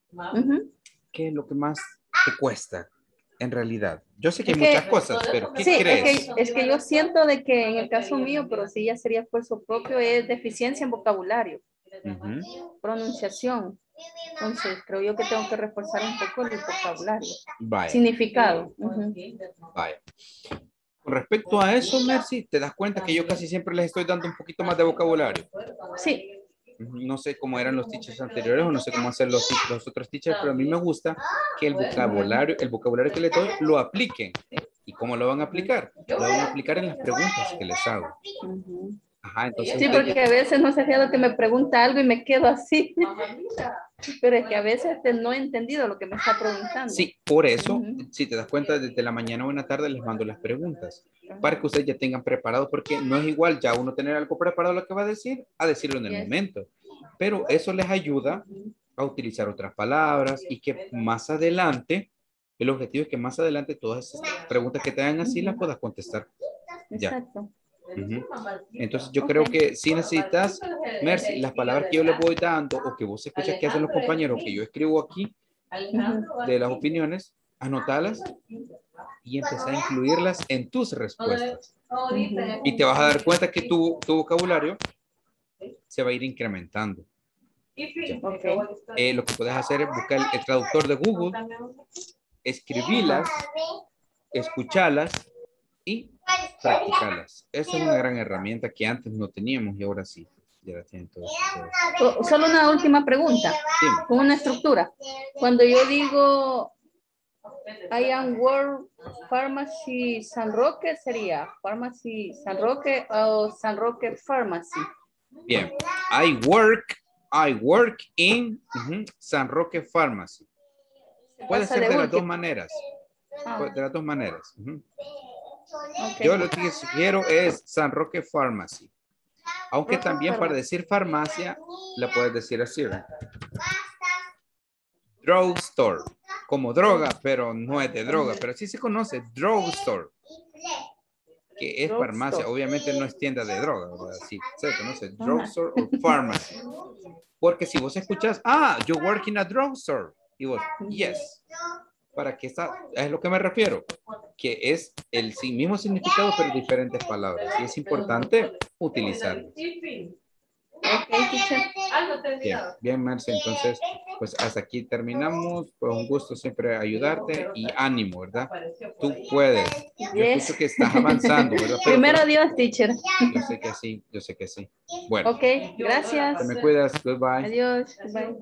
¿Qué es lo que más te cuesta en realidad? Yo sé que hay Es que- muchas cosas, pero ¿qué Sí, es crees? que, es que yo siento de que en el caso mío, pero sí ya sería esfuerzo propio, es deficiencia en vocabulario, pronunciación. Entonces, creo yo que tengo que reforzar un poco el vocabulario. Vaya. Significado. Vaya. Con respecto a eso, Mercy, te das cuenta que yo casi siempre les estoy dando un poquito más de vocabulario. Sí. No sé cómo eran los teachers anteriores o no sé cómo hacer los, los otros teachers, pero a mí me gusta que el vocabulario, el vocabulario que les doy lo apliquen. ¿Y cómo lo van a aplicar? Lo van a aplicar en las preguntas que les hago. Ajá, entonces. Sí, porque a veces no sé fiado que me pregunta algo y me quedo así. <laughs> Pero es que a veces no he entendido lo que me está preguntando. Sí, por eso, si te das cuenta, desde la mañana o en la tarde les mando las preguntas para que ustedes ya tengan preparado, porque no es igual ya uno tener algo preparado lo que va a decir a decirlo en el Yes. momento. Pero eso les ayuda a utilizar otras palabras y que más adelante, el objetivo es que más adelante todas esas preguntas que te hagan así las puedas contestar. Ya. Exacto. Ujú. Entonces yo creo que si necesitas, Mercy, las palabras que yo les voy dando o que vos escuchas que hacen los compañeros, que yo escribo aquí, de las opiniones, anotalas y empezar a incluirlas en tus respuestas. Y te vas a dar cuenta que tu, tu vocabulario se va a ir incrementando. Eh, lo que puedes hacer es buscar el, el traductor de Google, escribirlas, escucharlas y practicarlas. Esa es una gran herramienta que antes no teníamos y ahora sí. Ya la tienen todos ustedes. So- Solo una última pregunta, con una estructura. Cuando yo digo I am work pharmacy San Roque, sería pharmacy San Roque o San Roque pharmacy. Bien. I work, I work in San Roque Pharmacy. Puede ser de de las dos maneras. Ah. De las dos maneras. Yo lo que sugiero es San Roque Pharmacy. Aunque también para decir farmacia, la puedes decir así, ¿verdad? Drugstore, como droga, pero no es de droga, pero sí se conoce drugstore, que es farmacia, obviamente no es tienda de droga, ¿verdad? Sí, se conoce drugstore o pharmacy. Porque si vos escuchas, ah, you work in a drugstore, y vos, yes, para que está, es lo que me refiero, que es el sí- mismo significado, pero diferentes palabras, y es importante utilizarlo. Ok, teacher. Bien, bien, Marce, entonces, pues hasta aquí terminamos. Fue un gusto siempre ayudarte y ánimo, ¿verdad? Tú puedes. Yo Yes. que estás avanzando, ¿verdad? Pero- Primero Dios, teacher. Yo sé que sí, yo sé que sí. Bueno, Ok, gracias. te me cuidas. Goodbye. Adiós. Bye.